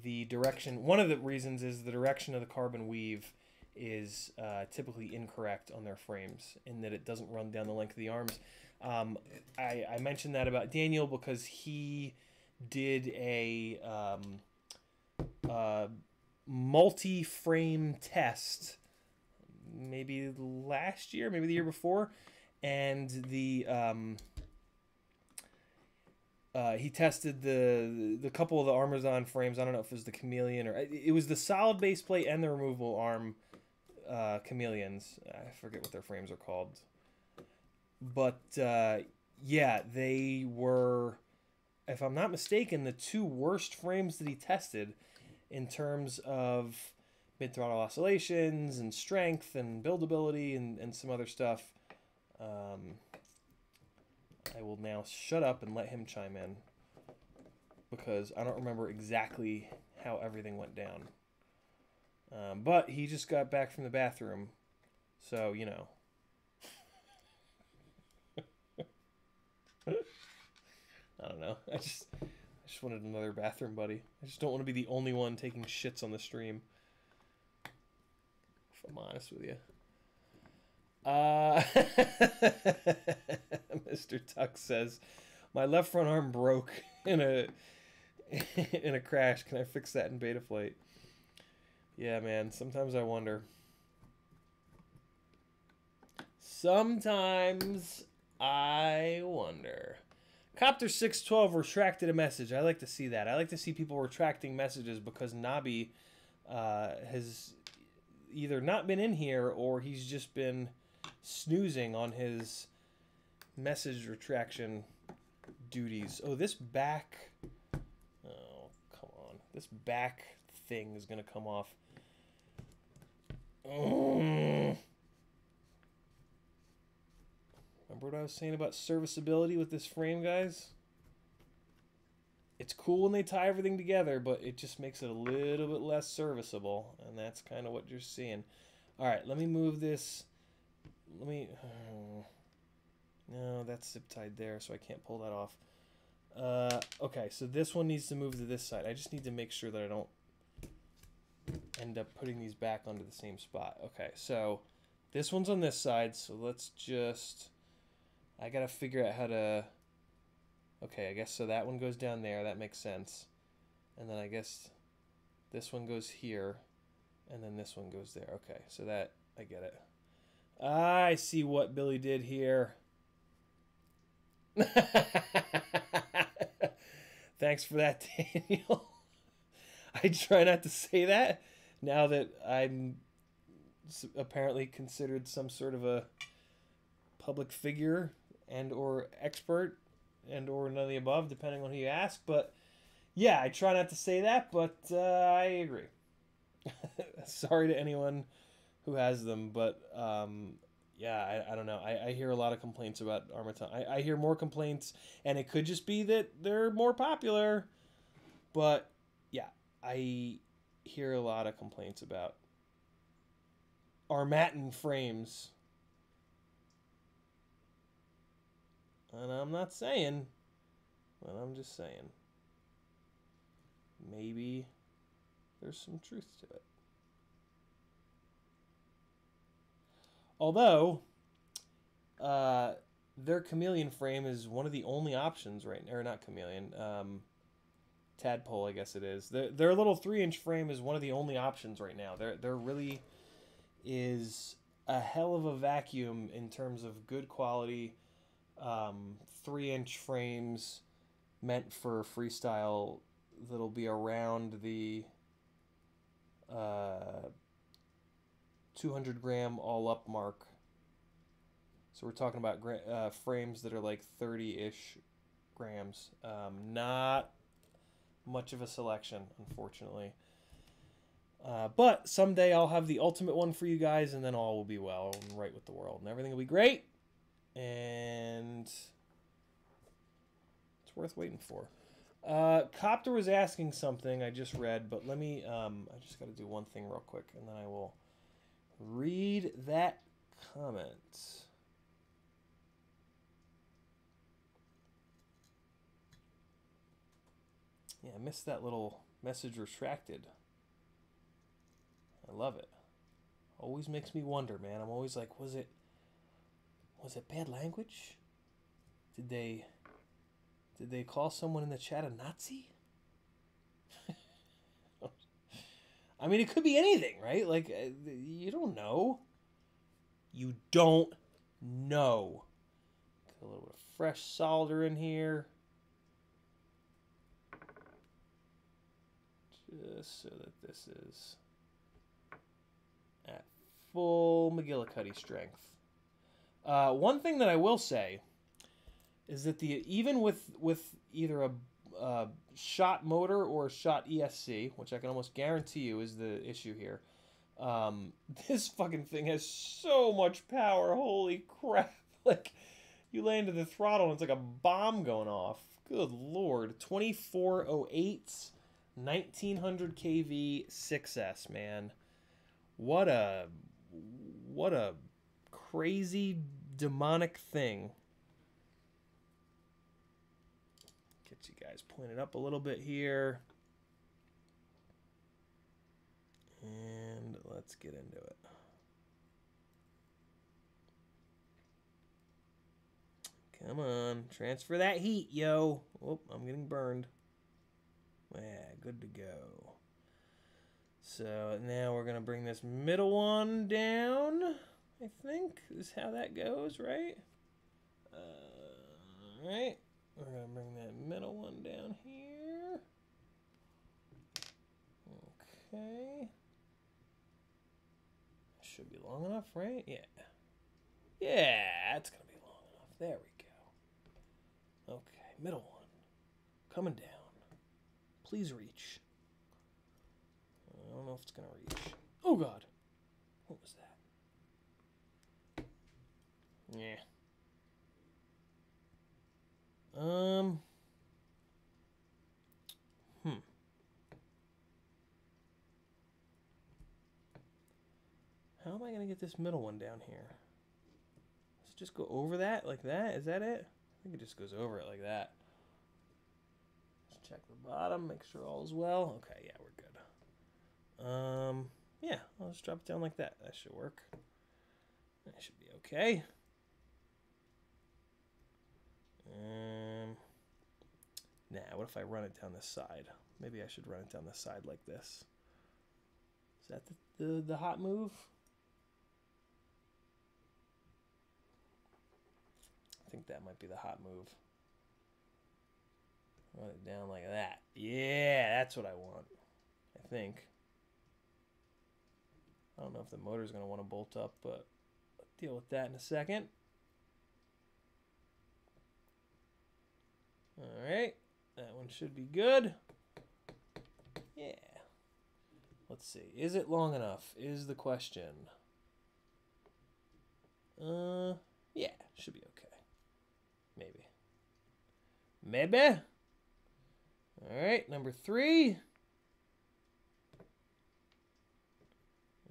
the direction. One of the reasons is the direction of the carbon weave is uh, typically incorrect on their frames in that it doesn't run down the length of the arms. Um, I, I mentioned that about Daniel because he did a um, uh, multi-frame test maybe last year, maybe the year before, and the um, uh, he tested the the couple of the Armattan frames. I don't know if it was the Chameleon or it was the solid base plate and the removable arm uh, Chameleons. I forget what their frames are called, but uh, yeah, they were, if I'm not mistaken, the two worst frames that he tested in terms of mid throttle oscillations and strength and buildability and, and some other stuff. Um, I will now shut up and let him chime in because I don't remember exactly how everything went down. Um, but he just got back from the bathroom, so you know. I don't know. I just I just wanted another bathroom buddy. I just don't want to be the only one taking shits on the stream. If I'm honest with you. Uh, Mr. Tuck says, "My left front arm broke in a in a crash. Can I fix that in Betaflight?" Yeah, man. Sometimes I wonder. Sometimes I wonder. Copter 612 retracted a message. I like to see that. I like to see people retracting messages because Nabi uh, has either not been in here or he's just been snoozing on his message retraction duties. Oh, this back. Oh, come on. This back thing is going to come off. Mm. Remember what I was saying about serviceability with this frame, guys? It's cool when they tie everything together, but it just makes it a little bit less serviceable, and that's kind of what you're seeing. All right, let me move this. Let me. oh. No, that's zip tied there, so I can't pull that off. Uh, okay, so this one needs to move to this side. I just need to make sure that I don't end up putting these back onto the same spot. Okay, so this one's on this side, so let's just. I gotta figure out how to. Okay, I guess so that one goes down there. That makes sense. And then I guess this one goes here, and then this one goes there. Okay, so that I get it. I see what Billy did here. Thanks for that, Daniel. I try not to say that now that I'm apparently considered some sort of a public figure and or expert and or none of the above depending on who you ask but yeah i try not to say that but uh, i agree. Sorry to anyone who has them but um, yeah I, I don't know. I, I hear a lot of complaints about Armattan I, I hear more complaints and it could just be that they're more popular but yeah i hear a lot of complaints about Armattan frames And I'm not saying, but I'm just saying. Maybe there's some truth to it. Although, uh, their chameleon frame is one of the only options right now, or not chameleon, um, tadpole, I guess it is. Their, their little three inch frame is one of the only options right now. There, there really is a hell of a vacuum in terms of good quality um, three inch frames meant for freestyle that'll be around the uh, 200 gram all up mark. So we're talking about gra- uh, frames that are like 30 ish grams. Um, not much of a selection, unfortunately. Uh, but someday I'll have the ultimate one for you guys, and then all will be well and right with the world, and everything will be great and it's worth waiting for. Uh, Copter was asking something I just read, but let me. Um, I just got to do one thing real quick, and then I will read that comment. Yeah, I missed that little message retracted. I love it. Always makes me wonder, man. I'm always like, was it was it bad language? Did they did they call someone in the chat a Nazi? I mean, it could be anything, right? Like uh, you don't know. You don't know. Get a little bit of fresh solder in here. Just so that this is at full McGillicuddy strength. Uh, one thing that I will say is that the even with with either a, shot motor or a shot ESC, which I can almost guarantee you is the issue here, um, this fucking thing has so much power. Holy crap! Like you lay into the throttle and it's like a bomb going off. Good lord, 2408, 1900 kV 6S, man. What a what a crazy demonic thing. Get you guys pointed up a little bit here. And let's get into it. Come on, transfer that heat, yo. Oh, I'm getting burned. Yeah, good to go. So now we're gonna bring this middle one down I think is how that goes, right? Uh, right. We're gonna bring that middle one down here. Okay. Should be long enough, right? Yeah. Yeah, that's gonna be long enough. There we go. Okay, middle one. Coming down. Please reach. I don't know if it's gonna reach. Oh god. What was that? Yeah. Um. Hmm. How am I gonna get this middle one down here? Does it just go over that like that? Is that it? I think it just goes over it like that. Let's check the bottom, make sure all's well. Okay, yeah, we're good. Um, yeah, I'll just drop it down like that. That should work. That should be okay. Um, nah, what if I run it down the side? Maybe I should run it down the side like this. Is that the, the, the hot move? I think that might be the hot move. Run it down like that. Yeah, that's what I want. I think. I don't know if the motor's going to want to bolt up, but I'll deal with that in a second. All right, that one should be good. Yeah. Let's see. Is it long enough? Is the question. Uh, yeah, should be okay. Maybe. Maybe. All right, number three.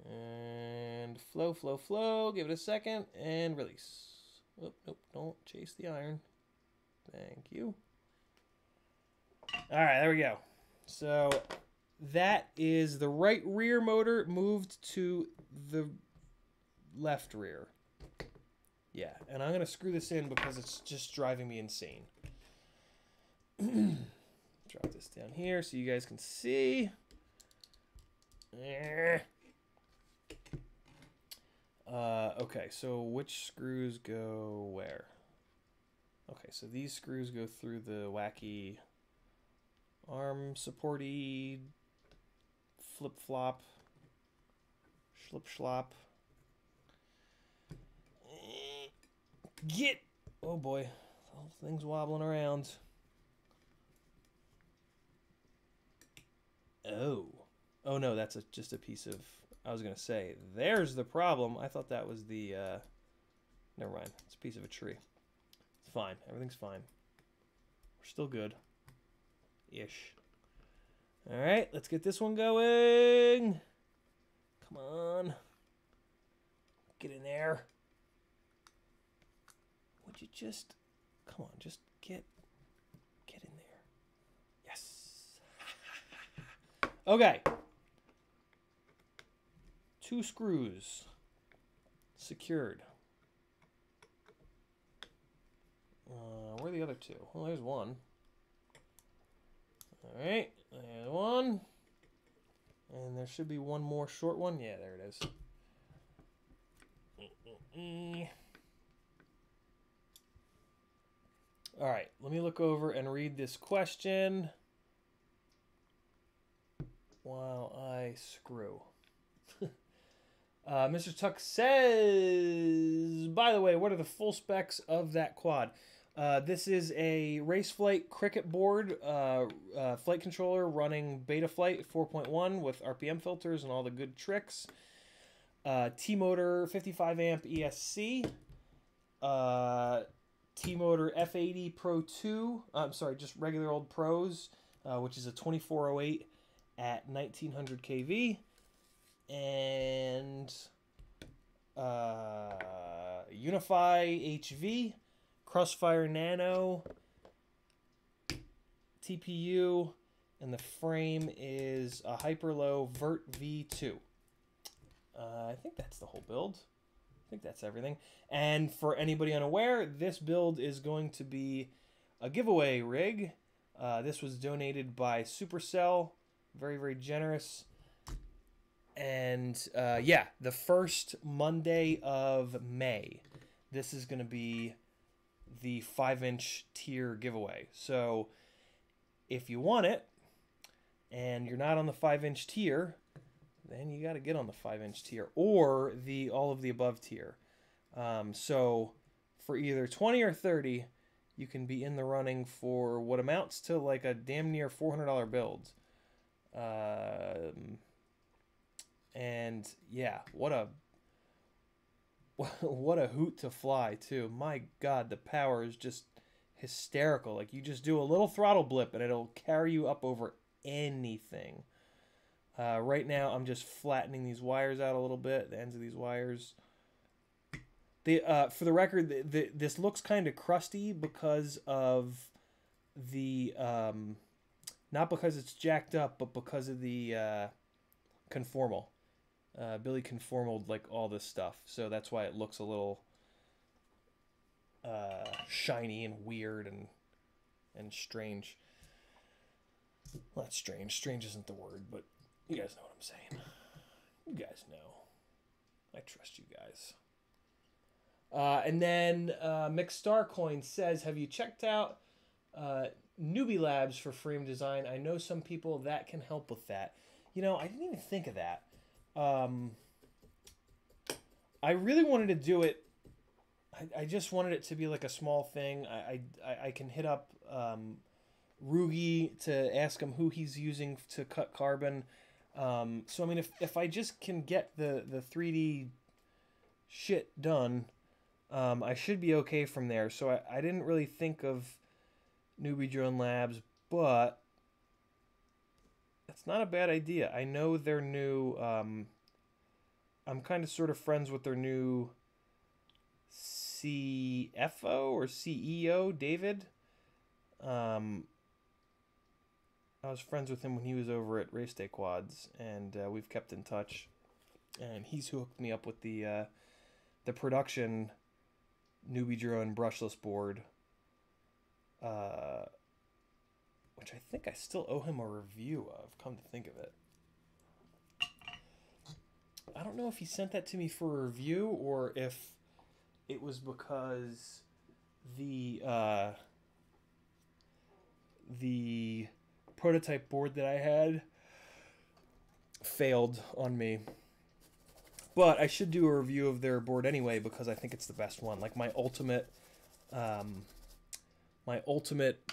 And flow, flow, flow. Give it a second and release. Nope, don't chase the iron. Thank you. All right, there we go. So that is the right rear motor moved to the left rear. Yeah, and I'm going to screw this in because it's just driving me insane. Drop this down here so you guys can see. Eh. Uh, okay, so which screws go where? Okay, so these screws go through the wacky arm supporty flip flop schlip schlop. Get oh boy, the whole thing's wobbling around. Oh, oh no, that's a, just a piece of. I was gonna say, there's the problem. I thought that was the. Uh, never mind. It's a piece of a tree. It's fine. Everything's fine. We're still good. Ish. All right, let's get this one going. Come on. Get in there. Would you just come on, just get get in there. Yes. okay. Two screws secured. Uh, where are the other two? Well, there's one. All right, there's one. And there should be one more short one. Yeah, there it is. All right, let me look over and read this question while I screw. uh, Mr. Tuck says, by the way, what are the full specs of that quad? Uh, this is a Raceflight Cricket board, uh, uh, flight controller running Betaflight 4.1 with RPM filters and all the good tricks. Uh, T motor 55 amp ESC. Uh, T motor F80 Pro 2. I'm sorry, just regular old Pros, which is a 2408 at 1900 kV. And Unify HV. Crossfire Nano TPU, and the frame is a Hyperlow Vert V2. Uh, I think that's the whole build. I think that's everything. And for anybody unaware, this build is going to be a giveaway rig. Uh, this was donated by Supercell. Very, very generous. and uh, yeah, the first Monday of May, this is going to be the five inch tier giveaway. So if you want it and you're not on the five inch tier, then you got to get on the five inch tier or the all of the above tier. Um, so for either 20 or 30, you can be in the running for what amounts to like a damn near $400 build. Um, and yeah, what a what a hoot to fly too. My god, the power is just hysterical. Like you just do a little throttle blip and it'll carry you up over anything. Uh, right now, I'm just flattening these wires out a little bit, the ends of these wires. The uh, for the record, the, the, this looks kind of crusty because of the um, not because it's jacked up, but because of the uh, conformal. Uh, Billy conformaled like all this stuff, so that's why it looks a little uh, shiny and weird and and strange. Well, not strange. Strange isn't the word, but you guys know what I'm saying. You guys know. I trust you guys. Uh, and then uh, McStarcoin says, "Have you checked out uh, Newbie Labs for frame design? I know some people that can help with that. You know, I didn't even think of that. Um, I really wanted to do it. I, I just wanted it to be like a small thing. I I, I can hit up um, Roogi to ask him who he's using to cut carbon. Um, so I mean, if if I just can get the the three D shit done, um, I should be okay from there. So I, I didn't really think of NewBeeDrone Labs, but it's not a bad idea. I know their new. Um, I'm kind of sort of friends with their new CFO or CEO, David. Um, I was friends with him when he was over at Race Day Quads, and uh, we've kept in touch. And he's hooked me up with the uh, the production NewBeeDrone brushless board, uh, which I think I still owe him a review of. Come to think of it, I don't know if he sent that to me for a review or if it was because the uh, the prototype board that I had failed on me. But I should do a review of their board anyway because I think it's the best one. Like my ultimate, um, my ultimate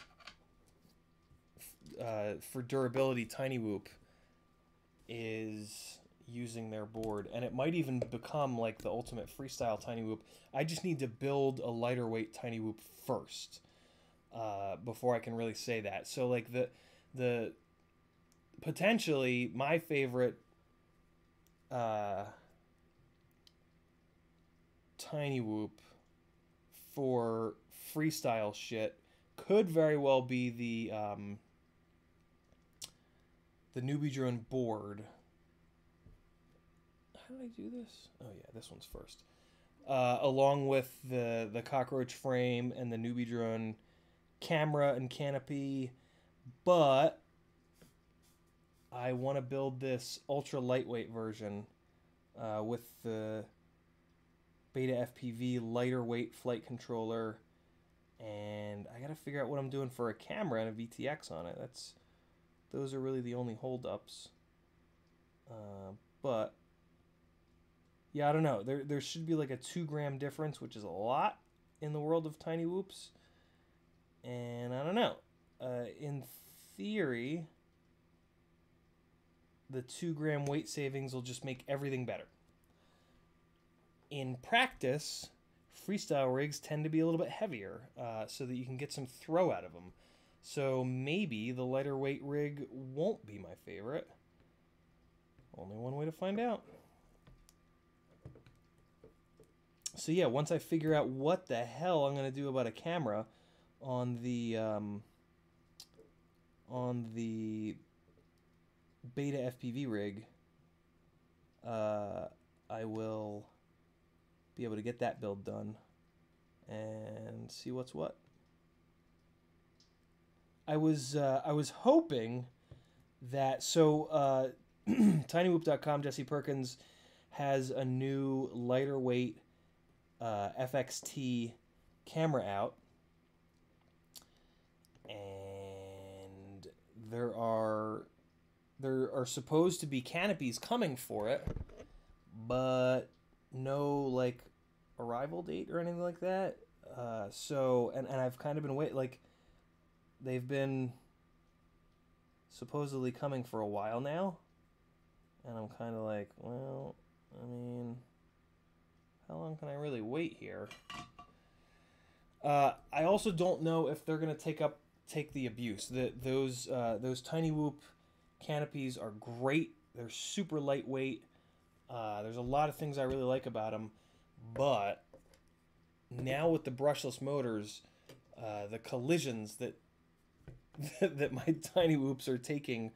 uh, for durability Tiny Whoop is using their board, and it might even become like the ultimate freestyle Tiny Whoop. I just need to build a lighter weight Tiny Whoop first uh, before I can really say that. So like the the potentially my favorite uh, tiny whoop for freestyle shit could very well be the um, the NewBeeDrone board. How did I do this? Oh yeah, this one's first. Uh, along with the the cockroach frame and the NewBeeDrone camera and canopy, but I want to build this ultra lightweight version uh, with the Beta FPV lighter weight flight controller, and I gotta figure out what I'm doing for a camera and a VTX on it. That's those are really the only holdups. Uh, but yeah, I don't know. There there should be like a two gram difference, which is a lot in the world of tiny whoops. And I don't know. Uh, in theory, the two gram weight savings will just make everything better. In practice, freestyle rigs tend to be a little bit heavier uh, so that you can get some throw out of them. So maybe the lighter weight rig won't be my favorite. Only one way to find out. So yeah, once I figure out what the hell I'm gonna do about a camera on the um, on the beta FPV rig, uh, I will be able to get that build done and see what's what. I was uh, I was hoping that so uh, tinywhoop.com, Jesse Perkins has a new lighter weight uh, FXT camera out. And there are there are supposed to be canopies coming for it, but no like arrival date or anything like that. Uh, so and, and I've kind of been wait like they've been supposedly coming for a while now. And I'm kind of like, well, I mean, how long can I really wait here? Uh, I also don't know if they're gonna take up take the abuse. The those uh, those tiny whoop canopies are great. They're super lightweight. Uh, there's a lot of things I really like about them, but now with the brushless motors, uh, the collisions that that my tiny whoops are taking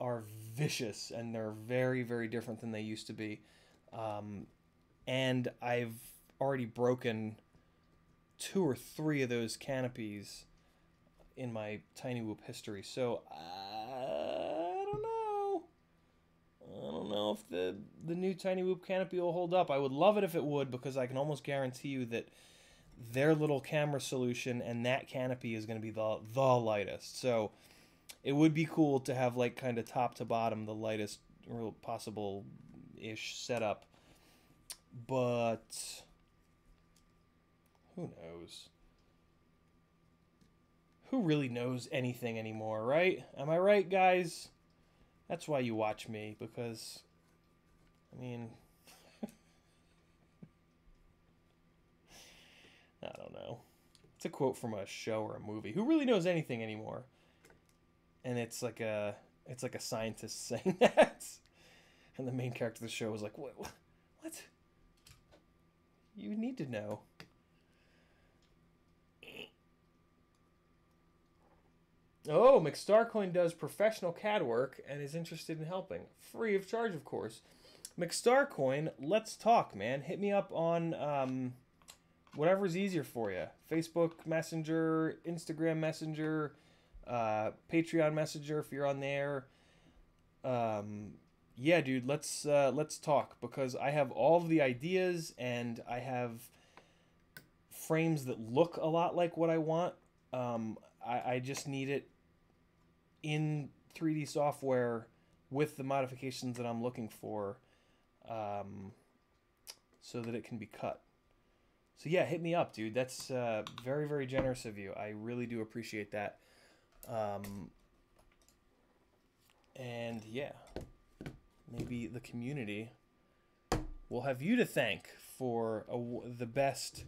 are vicious and they're very very different than they used to be. Um, and i've already broken two or three of those canopies in my tiny whoop history. So i don't know. I don't know if the the new tiny whoop canopy will hold up. I would love it if it would because i can almost guarantee you that their little camera solution and that canopy is going to be the the lightest. So it would be cool to have like kind of top to bottom the lightest possible ish setup. But who knows? Who really knows anything anymore, right? Am I right, guys? That's why you watch me because I mean I don't know. It's a quote from a show or a movie. Who really knows anything anymore? And it's like a it's like a scientist saying that. And the main character of the show was like, "What? What? You need to know." Oh, McStarcoin does professional CAD work and is interested in helping. Free of charge, of course. McStarcoin, let's talk, man. Hit me up on um, whatever's easier for you. Facebook Messenger, Instagram Messenger, uh, Patreon Messenger if you're on there. Um, yeah, dude, let's uh, let's talk because I have all the ideas and I have frames that look a lot like what I want. Um, I, I just need it in 3D software with the modifications that I'm looking for, um, so that it can be cut. So yeah, hit me up, dude. That's uh, very very generous of you. I really do appreciate that. Um, and yeah, maybe the community will have you to thank for a, the best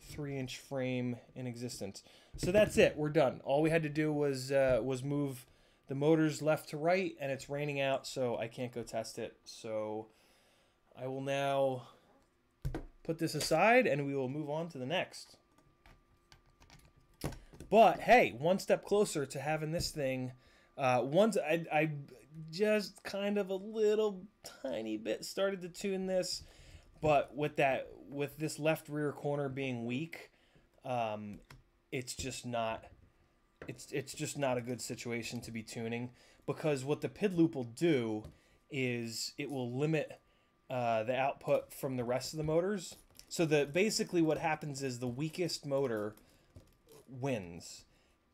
three inch frame in existence. So that's it. We're done. All we had to do was uh, was move the motors left to right, and it's raining out, so I can't go test it. So I will now put this aside and we will move on to the next. But hey, one step closer to having this thing. Uh, once I, I just kind of a little tiny bit started to tune this, but with that with this left rear corner being weak, um, it's just not it's it's just not a good situation to be tuning because what the PID loop will do is it will limit uh, the output from the rest of the motors. So the basically what happens is the weakest motor wins,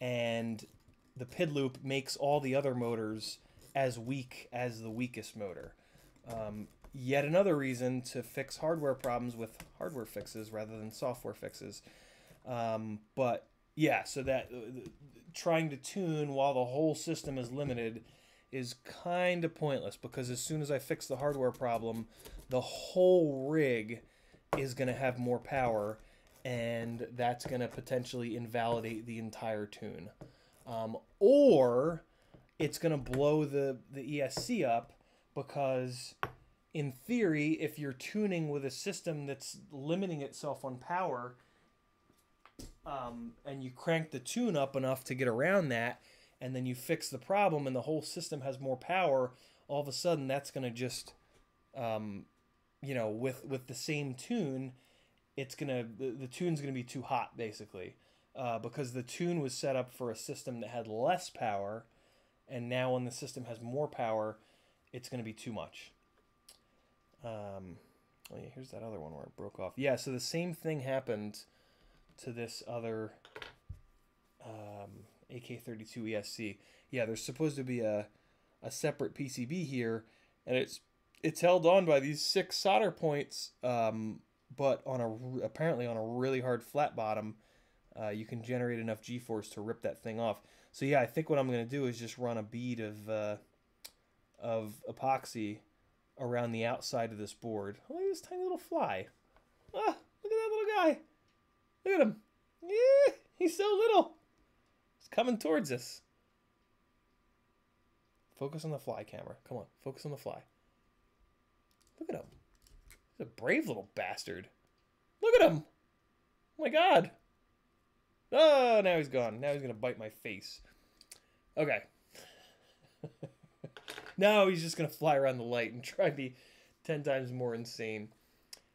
and the PID loop makes all the other motors as weak as the weakest motor. Um, yet another reason to fix hardware problems with hardware fixes rather than software fixes. Um, but yeah, so that uh, trying to tune while the whole system is limited is kind of pointless because as soon as I fix the hardware problem, the whole rig is going to have more power and that's going to potentially invalidate the entire tune. Um, or it's going to blow the, the ESC up because, in theory, if you're tuning with a system that's limiting itself on power um, and you crank the tune up enough to get around that, and then you fix the problem and the whole system has more power, all of a sudden that's going to just, um, you know, with, with the same tune, it's gonna the, the tune's gonna be too hot basically uh, because the tune was set up for a system that had less power and now when the system has more power it's going to be too much. Um, oh yeah, here's that other one where it broke off. Yeah, so the same thing happened to this other um, AK32 ESC. Yeah, there's supposed to be a a separate PCB here, and it's it's held on by these six solder points, um, but on a apparently on a really hard flat bottom, uh, you can generate enough G-force to rip that thing off. So yeah, I think what I'm gonna do is just run a bead of uh, of epoxy around the outside of this board. Oh, look at this tiny little fly. Ah, look at that little guy. Look at him. Yeah, he's so little. He's coming towards us. Focus on the fly camera. Come on, focus on the fly. Look at him. He's a brave little bastard. Look at him. Oh my god. Oh, now he's gone. Now he's going to bite my face. Okay. now he's just going to fly around the light and try to be 10 times more insane.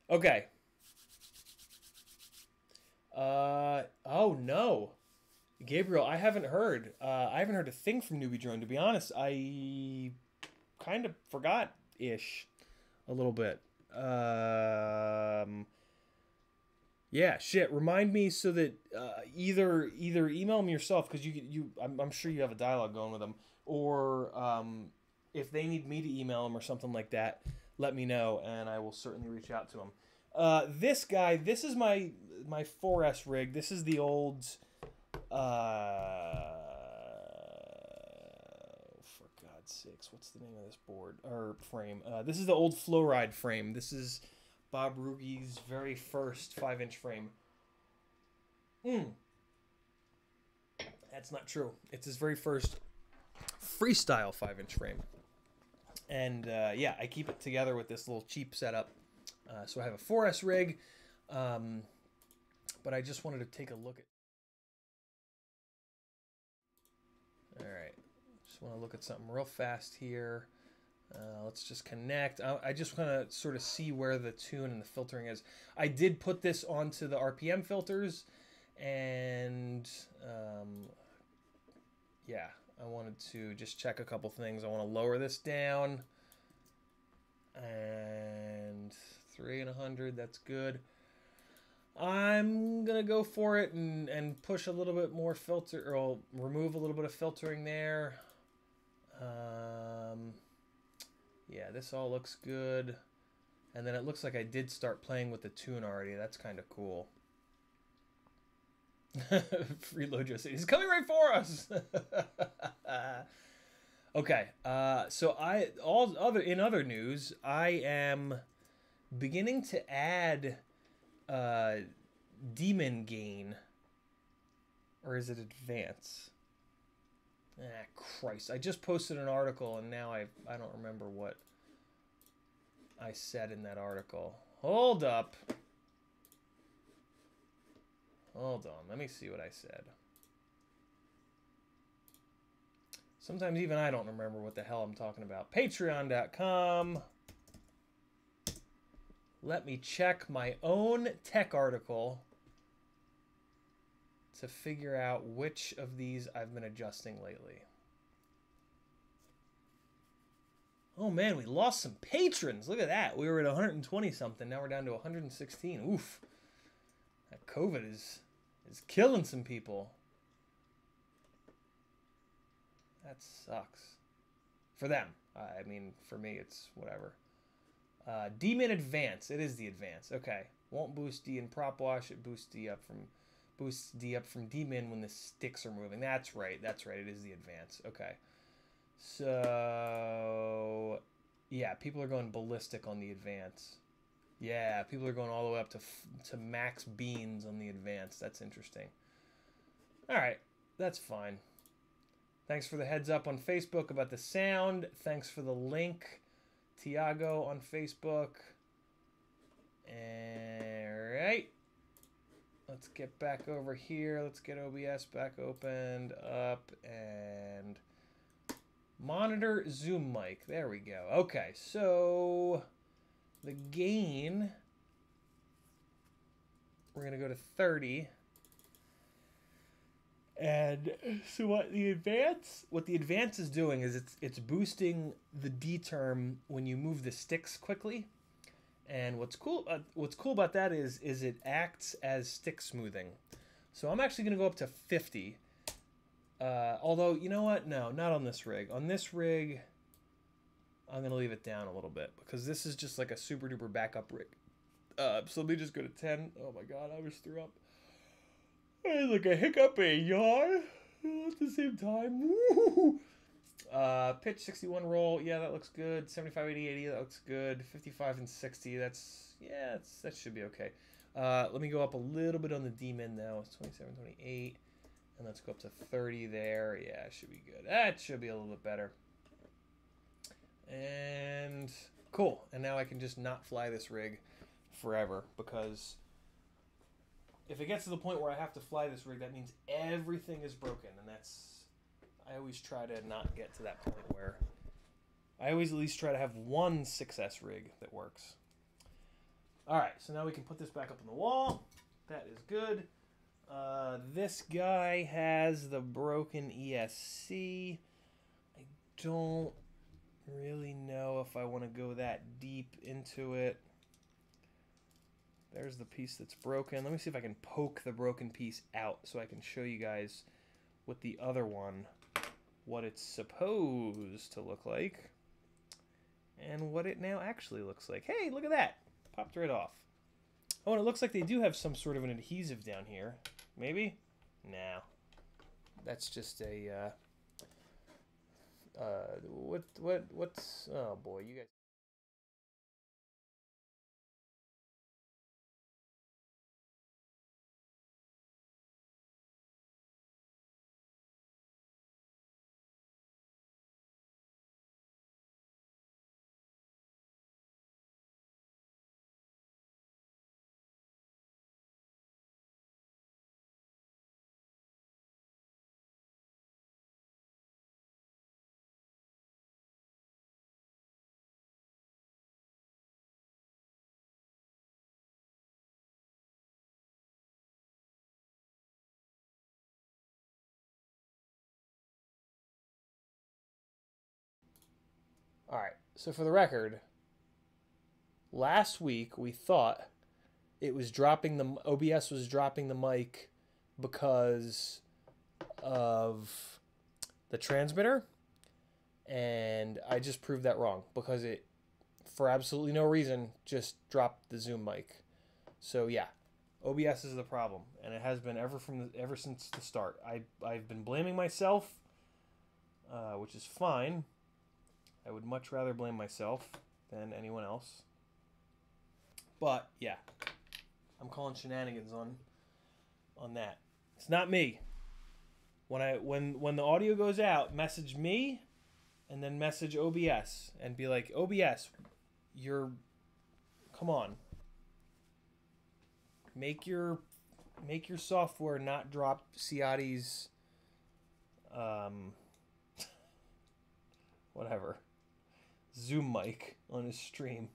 Okay. Uh, oh no. Gabriel, I haven't heard. Uh, I haven't heard a thing from NewBeeDrone. To be honest, I kind of forgot ish a little bit. Um, yeah, shit. Remind me so that uh, either either email them yourself because you you I'm, I'm sure you have a dialogue going with them, or um, if they need me to email them or something like that, let me know and I will certainly reach out to them. Uh, this guy, this is my my 4S rig. This is the old. Uh, for God's sakes, what's the name of this board or frame? Uh, this is the old Flowride frame. This is Bob Roogi's very first five inch frame. Hmm. That's not true. It's his very first freestyle five inch frame. And uh, yeah, I keep it together with this little cheap setup. Uh, so I have a 4S rig, um, but I just wanted to take a look at. All right, just want to look at something real fast here. Uh, let's just connect. I, I just want to sort of see where the tune and the filtering is. I did put this onto the RPM filters, and um, yeah, I wanted to just check a couple things. I want to lower this down, and three and a hundred. That's good. I'm gonna go for it and and push a little bit more filter, or I'll remove a little bit of filtering there. Um, yeah, this all looks good. And then it looks like I did start playing with the tune already. That's kind of cool. Freeload Joe He's coming right for us. okay, uh, so I all other in other news, I am beginning to add uh, D-min gain, or is it advance? Ah, Christ! I just posted an article and now I I don't remember what I said in that article. Hold up. Hold on. Let me see what I said. Sometimes even I don't remember what the hell I'm talking about. Patreon.com. Let me check my own tech article to figure out which of these I've been adjusting lately. Oh man, we lost some patrons. Look at that. We were at 120 something. Now we're down to 116. Oof. That COVID is is killing some people. That sucks. For them. I mean, for me, it's whatever. Uh, D-Min Advance. It is the Advance. Okay. Won't boost D in prop wash. It boosts D up from boosts D up from D-Min when the sticks are moving. That's right. That's right. It is the Advance. Okay. So, yeah, people are going ballistic on the Advance. Yeah, people are going all the way up to to max beans on the Advance. That's interesting. All right, that's fine. Thanks for the heads up on Facebook about the sound. Thanks for the link, Tiago on Facebook. All right. Let's get back over here. Let's get OBS back opened up and monitor zoom mic. There we go. Okay, so the gain, we're going to go to 30. And so what the advance what the advance is doing is it's it's boosting the D term when you move the sticks quickly. And what's cool uh, what's cool about that is is it acts as stick smoothing. So I'm actually going to go up to 50. Uh, although you know what? No, not on this rig. On this rig I'm going to leave it down a little bit because this is just like a super duper backup rig. Uh, so let me just go to 10. Oh my god, I just threw up. It's like a hiccup, a yawn at the same time. Woo! Uh, pitch 61 roll, yeah, that looks good. 75, 80, 80, that looks good. 55 and 60, that's, yeah, that's, that should be okay. Uh, let me go up a little bit on the D-min now. It's 27, 28. And let's go up to 30 there. Yeah, should be good. That should be a little bit better. And cool. And now I can just not fly this rig forever because if it gets to the point where I have to fly this rig, that means everything is broken, and that's I always try to not get to that point where I always at least try to have one 6S rig that works. All right, so now we can put this back up on the wall. That is good. Uh, this guy has the broken ESC. I don't really know if I want to go that deep into it. There's the piece that's broken. Let me see if I can poke the broken piece out so I can show you guys what the other one what it's supposed to look like and what it now actually looks like. Hey, look at that. Popped right off. Oh, and it looks like they do have some sort of an adhesive down here. Maybe? No. That's just a uh uh what what what's oh boy, you guys All right. So for the record, last week we thought it was dropping the OBS was dropping the mic because of the transmitter and I just proved that wrong because it for absolutely no reason just dropped the Zoom mic. So yeah, OBS is the problem and it has been ever from the, ever since the start. I I've been blaming myself uh, which is fine I would much rather blame myself than anyone else. But yeah, I'm calling shenanigans on on that. It's not me. When I when when the audio goes out, message me and then message OBS and be like, "OBS, you're come on. Make your make your software not drop Ciotti's um whatever. Zoom mic on his stream.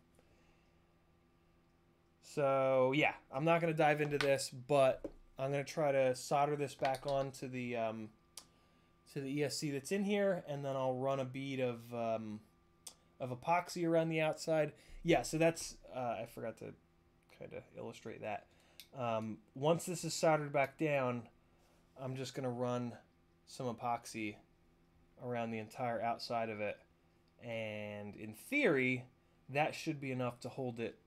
So yeah, I'm not gonna dive into this, but I'm gonna try to solder this back on to the um, to the ESC that's in here, and then I'll run a bead of um, of epoxy around the outside. Yeah, so that's uh, I forgot to kind of illustrate that. Um, once this is soldered back down, I'm just gonna run some epoxy around the entire outside of it and in theory, that should be enough to hold it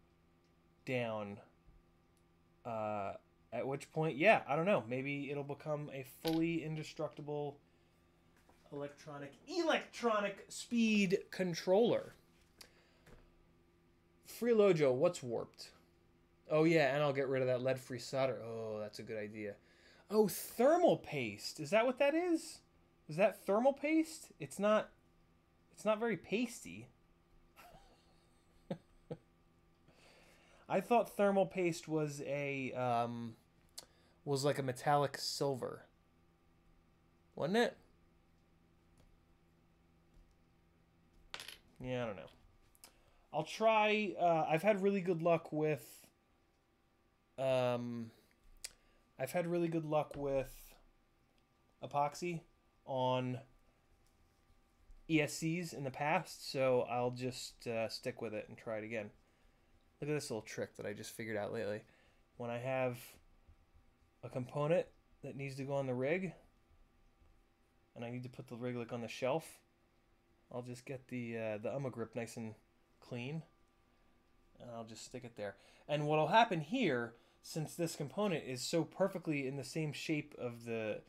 down. Uh, at which point, yeah, I don't know. Maybe it'll become a fully indestructible electronic electronic speed controller. Freelojo, what's warped? Oh yeah, and I'll get rid of that lead-free solder. Oh, that's a good idea. Oh, thermal paste. Is that what that is? Is that thermal paste? It's not it's not very pasty. I thought thermal paste was a um, was like a metallic silver. Wasn't it? Yeah, I don't know. I'll try. Uh, I've had really good luck with. Um, I've had really good luck with epoxy on ESCs in the past, so I'll just uh, stick with it and try it again. Look at this little trick that I just figured out lately. When I have a component that needs to go on the rig, and I need to put the rig like on the shelf, I'll just get the uh, the UMA grip nice and clean, and I'll just stick it there. And what'll happen here, since this component is so perfectly in the same shape of the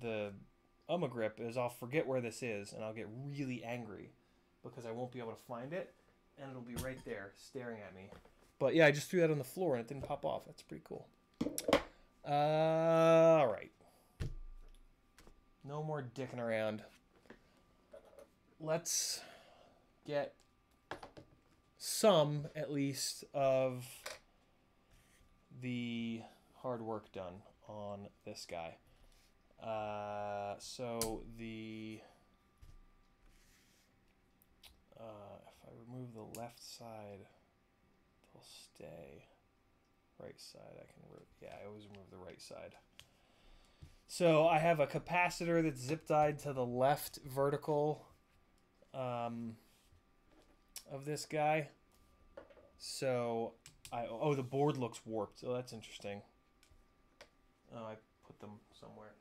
the UMA grip, is I'll forget where this is, and I'll get really angry because I won't be able to find it, and it'll be right there staring at me. But yeah, I just threw that on the floor and it didn't pop off. That's pretty cool. Uh, all right. No more dicking around. Let's get some, at least, of the hard work done on this guy. Uh, so the uh, if I remove the left side, they'll stay. Right side, I can. Yeah, I always remove the right side. So I have a capacitor that's zip tied to the left vertical um, of this guy. So I oh the board looks warped. Oh, that's interesting. Oh, I put them somewhere.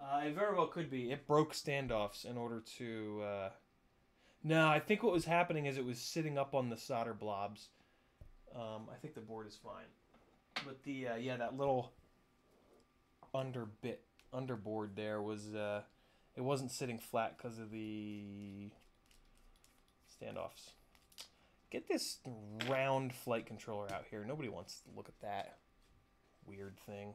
Uh, it very well could be. It broke standoffs in order to. Uh... No, I think what was happening is it was sitting up on the solder blobs. Um, I think the board is fine, but the uh, yeah that little under bit underboard there was uh, it wasn't sitting flat because of the standoffs. Get this round flight controller out here. Nobody wants to look at that weird thing.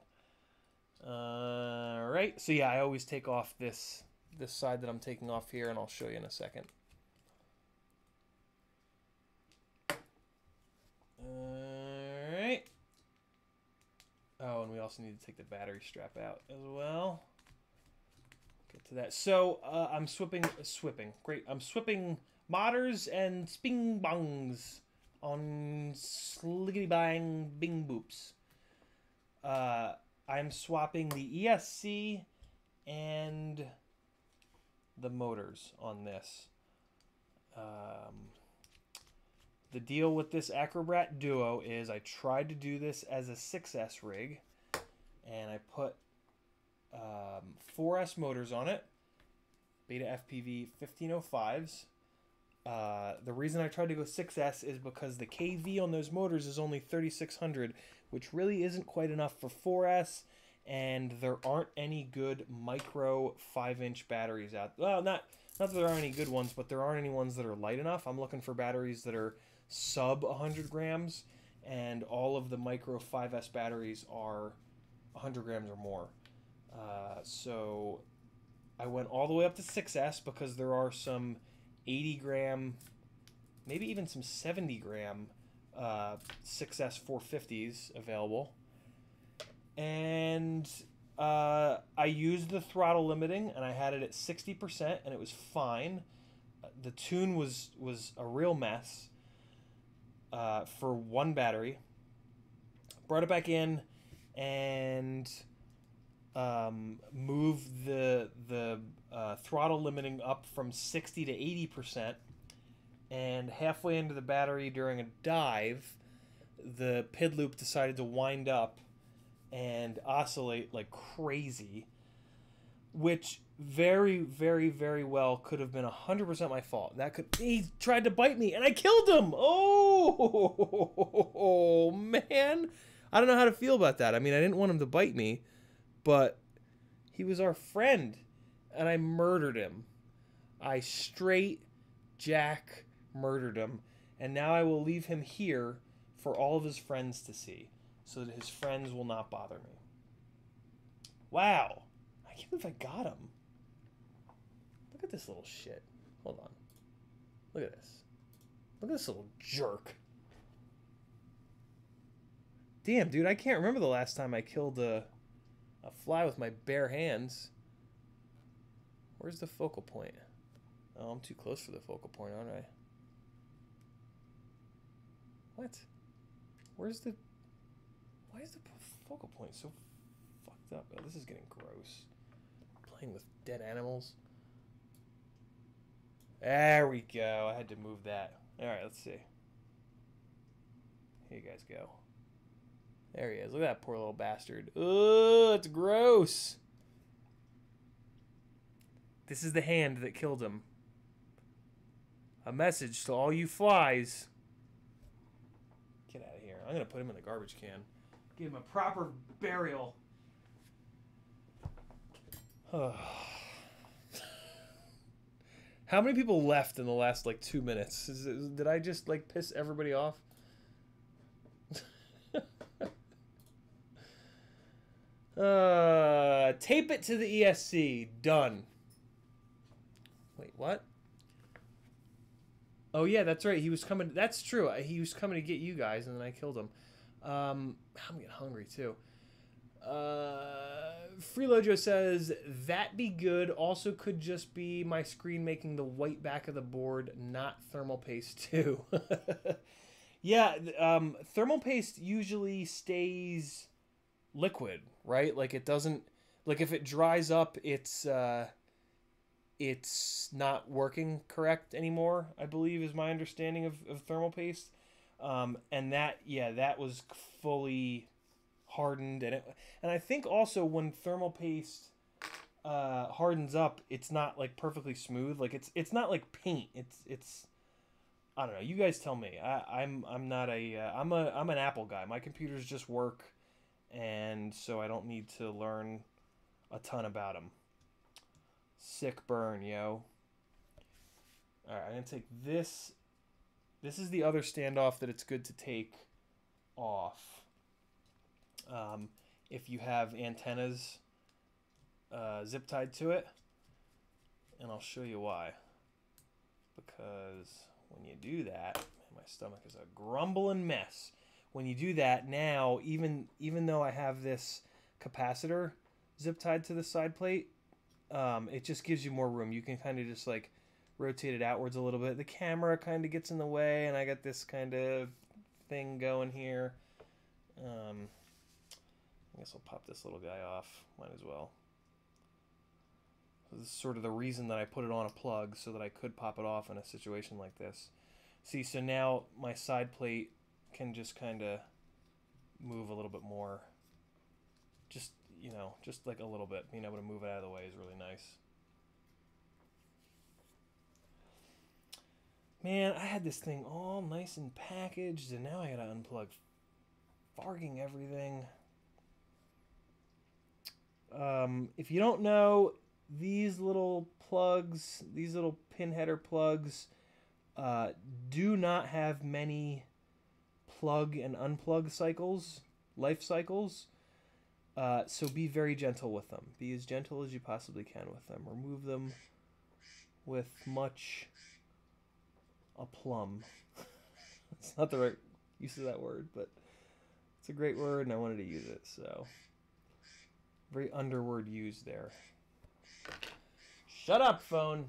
All right. So yeah, I always take off this this side that I'm taking off here, and I'll show you in a second. All right. Oh, and we also need to take the battery strap out as well. Get to that. So uh, I'm swipping, swipping. Great. I'm swipping modders and sping bongs on sliggity bang bing boops. Uh, I'm swapping the ESC and the motors on this. Um, the deal with this Acrobrat Duo is I tried to do this as a 6S rig, and I put um, 4S motors on it, Beta FPV 1505s. Uh, the reason I tried to go 6S is because the KV on those motors is only 3600, which really isn't quite enough for 4S, and there aren't any good micro 5 inch batteries out. Well, not not that there aren't any good ones, but there aren't any ones that are light enough. I'm looking for batteries that are sub 100 grams, and all of the micro 5S batteries are 100 grams or more. Uh, so I went all the way up to 6S because there are some 80 gram, maybe even some 70 gram uh, 6S 450s available. And uh, I used the throttle limiting and I had it at 60% and it was fine. The tune was, was a real mess uh, for one battery. Brought it back in and um, moved the, the uh, throttle limiting up from 60 to 80%. And halfway into the battery during a dive, the PID loop decided to wind up and oscillate like crazy, which very, very, very well could have been 100% my fault. That could. He tried to bite me and I killed him! Oh, man. I don't know how to feel about that. I mean, I didn't want him to bite me, but he was our friend and I murdered him. I straight Jack murdered him, and now I will leave him here for all of his friends to see, so that his friends will not bother me. Wow, I can't believe I got him. Look at this little shit. Hold on. Look at this. Look at this little jerk. Damn, dude, I can't remember the last time I killed a, a fly with my bare hands. Where's the focal point? Oh, I'm too close for the focal point, aren't I? What? Where's the... Why is the focal point so fucked up? Oh, this is getting gross. playing with dead animals. There we go. I had to move that. All right, let's see. Here you guys go. There he is. Look at that poor little bastard. Ugh, it's gross. This is the hand that killed him. A message to all you flies. Get out of here. I'm going to put him in the garbage can. Give him a proper burial. How many people left in the last like two minutes? Is did I just like piss everybody off? uh, tape it to the ESC. Done. What? Oh yeah, that's right. He was coming. That's true. He was coming to get you guys, and then I killed him. Um, I'm getting hungry too. Uh, Freelojo says that be good. Also, could just be my screen making the white back of the board, not thermal paste too. yeah, um, thermal paste usually stays liquid, right? Like it doesn't. Like if it dries up, it's uh, it's not working correct anymore. I believe is my understanding of, of thermal paste. Um, and that yeah, that was fully hardened and it, and I think also when thermal paste uh, hardens up, it's not like perfectly smooth. Like it's it's not like paint. It's it's I don't know. You guys tell me. I, I'm I'm not a uh, I'm a I'm an Apple guy. My computers just work, and so I don't need to learn a ton about them. Sick burn, yo. All right, I'm gonna take this. This is the other standoff that it's good to take off um, if you have antennas uh, zip tied to it. And I'll show you why. Because when you do that, my stomach is a grumbling mess. When you do that, now even even though I have this capacitor zip tied to the side plate, um, it just gives you more room. You can kind of just like rotate it outwards a little bit. The camera kind of gets in the way, and I got this kind of thing going here. Um, I guess I'll pop this little guy off. Might as well. This is sort of the reason that I put it on a plug so that I could pop it off in a situation like this. See, so now my side plate can just kind of move a little bit more. Just, you know, just like a little bit. Being able to move it out of the way is really nice. Man, I had this thing all nice and packaged, and now I gotta unplug farging everything. Um, if you don't know, these little plugs, these little pin header plugs, uh, do not have many plug and unplug cycles, life cycles. Uh, so be very gentle with them. Be as gentle as you possibly can with them. Remove them with much aplomb. it's not the right use of that word, but it's a great word, and I wanted to use it. So very underword used there. Shut up, phone.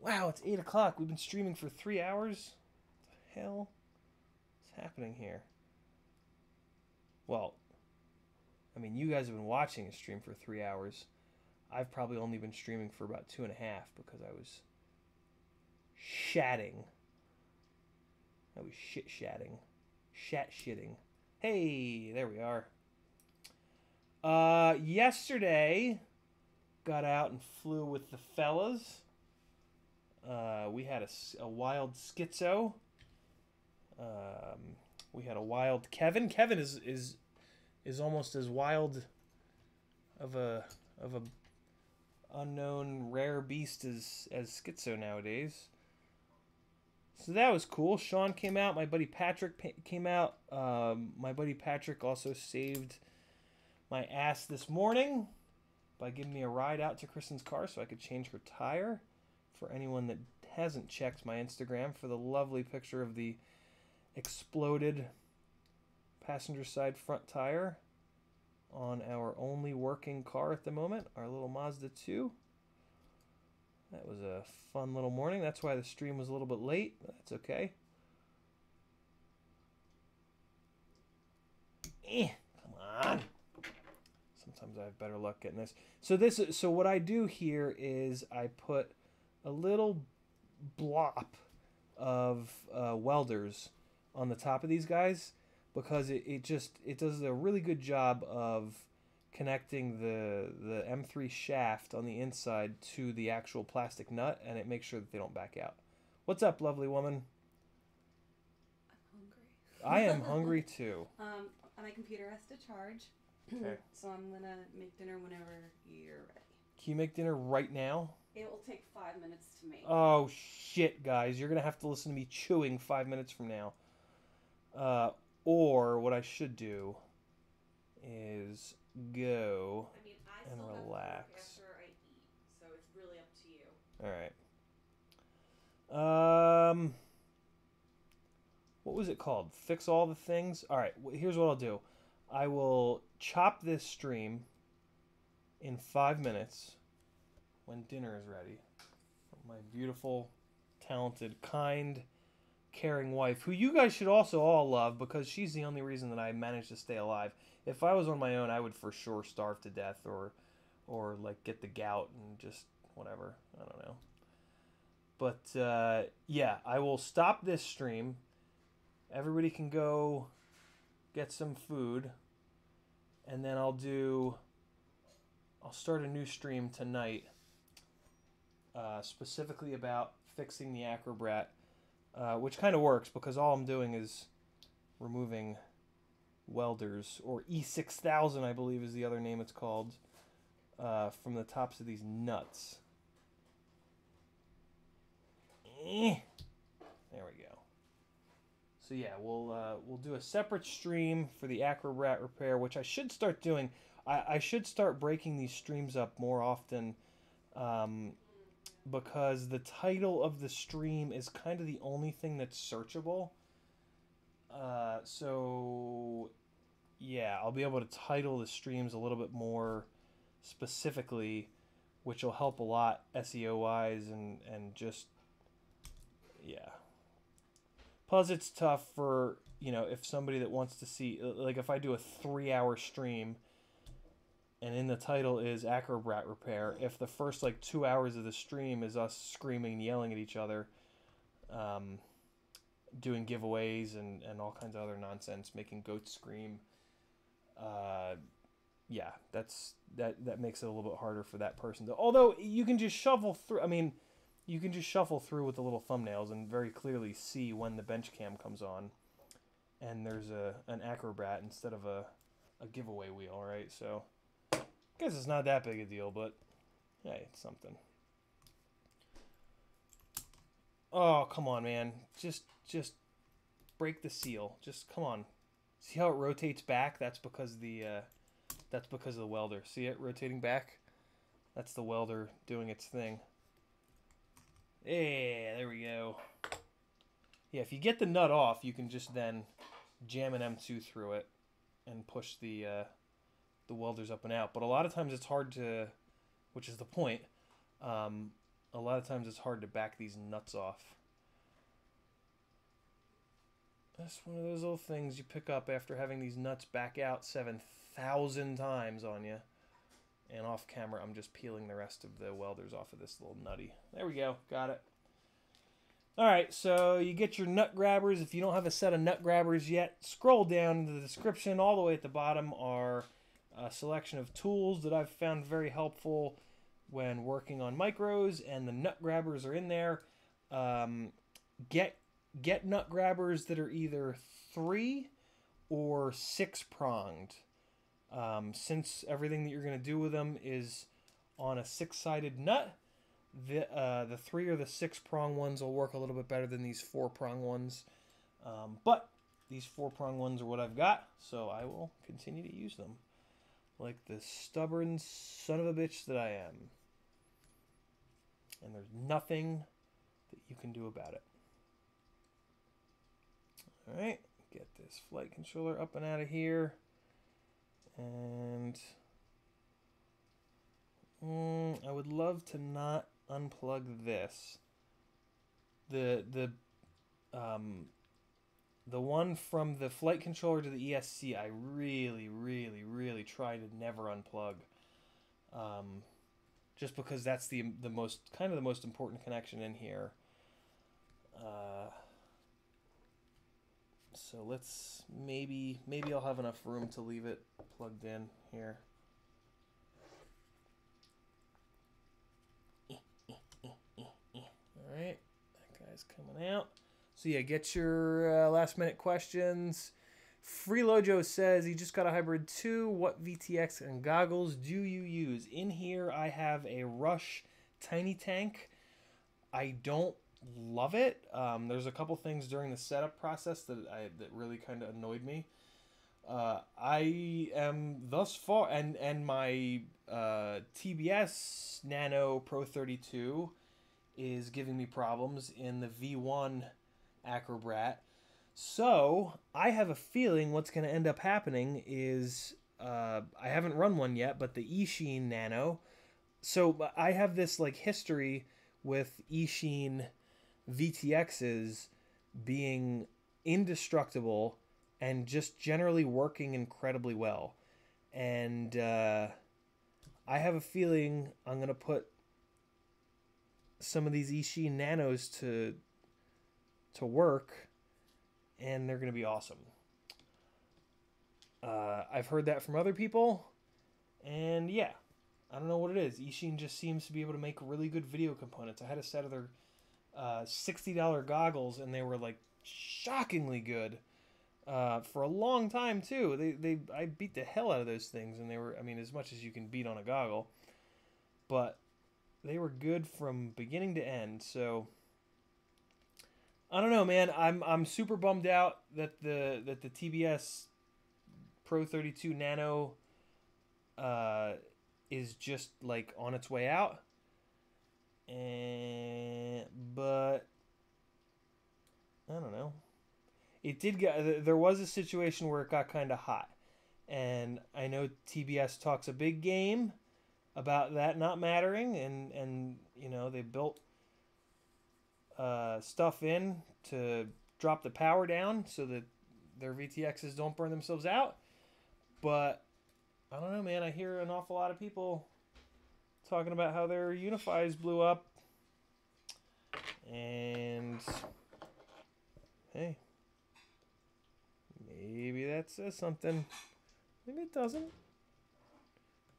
Wow, it's 8 o'clock. We've been streaming for three hours? What the hell is happening here? Well, I mean, you guys have been watching a stream for three hours. I've probably only been streaming for about two and a half because I was shatting. I was shit shatting. Shat shitting. Hey, there we are. Uh, yesterday, got out and flew with the fellas. Uh, we had a, a wild schizo. Um, we had a wild Kevin. Kevin is is is almost as wild of a of a unknown rare beast as as schizo nowadays. So that was cool. Sean came out. My buddy Patrick pa- came out. Um, my buddy Patrick also saved my ass this morning by giving me a ride out to Kristen's car so I could change her tire. For anyone that hasn't checked my Instagram for the lovely picture of the exploded passenger side front tire on our only working car at the moment, our little Mazda 2. That was a fun little morning. That's why the stream was a little bit late. but That's okay. Eh, come on. sometimes I have better luck getting this. So this so what I do here is I put a little blop of uh, welders on the top of these guys because it, it just it does a really good job of connecting the the M3 shaft on the inside to the actual plastic nut and it makes sure that they don't back out. What's up, lovely woman? I'm hungry. I am hungry too. Um, my computer has to charge. Okay. So I'm gonna make dinner whenever you're ready. Can you make dinner right now? It will take five minutes to make. Oh shit, guys! You're gonna have to listen to me chewing five minutes from now. Uh, or what I should do is go. I mean, I and relax. eat, so it's really up to you. All right. Um, what was it called? Fix all the things. All right. Here's what I'll do. I will chop this stream in five minutes when dinner is ready. My beautiful, talented, kind, caring wife, who you guys should also all love because she's the only reason that I managed to stay alive. If I was on my own, I would for sure starve to death or, or like get the gout and just whatever. I don't know. But uh, yeah, I will stop this stream. Everybody can go get some food, and then I'll do. I'll start a new stream tonight, uh, specifically about fixing the Acrobrat, uh, which kind of works because all I'm doing is removing welders or E6000, I believe is the other name it's called, uh, from the tops of these nuts. Eh. There we go. So yeah, we'll uh, we'll do a separate stream for the Acrobrat repair, which I should start doing. I, I should start breaking these streams up more often, um, because the title of the stream is kind of the only thing that's searchable. Uh, so yeah, I'll be able to title the streams a little bit more specifically, which will help a lot SEO wise and and just yeah. Plus, it's tough for you know if somebody that wants to see like if I do a three-hour stream, and in the title is Acrobrat repair. If the first like two hours of the stream is us screaming and yelling at each other, um, doing giveaways and and all kinds of other nonsense, making goats scream. Uh, yeah, that's that that makes it a little bit harder for that person to. Although you can just shovel through. I mean, you can just shuffle through with the little thumbnails and very clearly see when the bench cam comes on, and there's a an Acrobrat instead of a a giveaway wheel, right? So, guess it's not that big a deal, but hey, it's something. Oh come on, man! Just just break the seal. Just come on. See how it rotates back? That's because the uh, that's because of the welder. See it rotating back? That's the welder doing its thing. Yeah, there we go. Yeah, if you get the nut off, you can just then jam an M2 through it and push the uh, the welders up and out. But a lot of times it's hard to, which is the point. Um, a lot of times it's hard to back these nuts off. That's one of those little things you pick up after having these nuts back out 7,000 times on you. And off camera, I'm just peeling the rest of the welders off of this little nutty. There we go. Got it. All right, so you get your nut grabbers. If you don't have a set of nut grabbers yet, scroll down in the description. All the way at the bottom are a selection of tools that I've found very helpful when working on micros, and the nut grabbers are in there. Um, get get nut grabbers that are either three or six pronged. Um, since everything that you're going to do with them is on a six sided nut, the uh, the three or the six prong ones will work a little bit better than these four prong ones. Um, but these four prong ones are what I've got, so I will continue to use them like the stubborn son of a bitch that I am. And there's nothing that you can do about it. Alright, get this flight controller up and out of here. And mm, I would love to not unplug this. The the um the one from the flight controller to the ESC, I really, really, really try to never unplug. Um, just because that's the the most kind of the most important connection in here. Uh, so let's maybe maybe I'll have enough room to leave it plugged in here. All right, that guy's coming out. So yeah, get your uh, last minute questions. Freelojo says he just got a hybrid 2. What VTX and goggles do you use? In here, I have a Rush Tiny Tank. I don't love it. Um, there's a couple things during the setup process that I that really kind of annoyed me. Uh, I am thus far, and and my uh, TBS Nano Pro 32 is giving me problems in the V1 Acrobrat. So I have a feeling what's going to end up happening is uh, I haven't run one yet, but the Eachine Nano. So I have this like history with Eachine VTXs being indestructible and just generally working incredibly well. And uh, I have a feeling I'm going to put some of these Eachine Nanos to to work and they're going to be awesome. Uh, I've heard that from other people, and yeah, I don't know what it is. Eachine just seems to be able to make really good video components. I had a set of their uh, $60 goggles, and they were like shockingly good uh, for a long time too. They they I beat the hell out of those things, and they were I mean as much as you can beat on a goggle, but they were good from beginning to end. So I don't know, man. I'm I'm super bummed out that the that the TBS Pro 32 Nano uh, is just like on its way out. And but I don't know. It did get there was a situation where it got kind of hot. And I know TBS talks a big game about that not mattering and and you know, they built uh, stuff in to drop the power down so that their VTXs don't burn themselves out. But I don't know, man. I hear an awful lot of people talking about how their Unifys blew up. And hey, maybe that says something. Maybe it doesn't.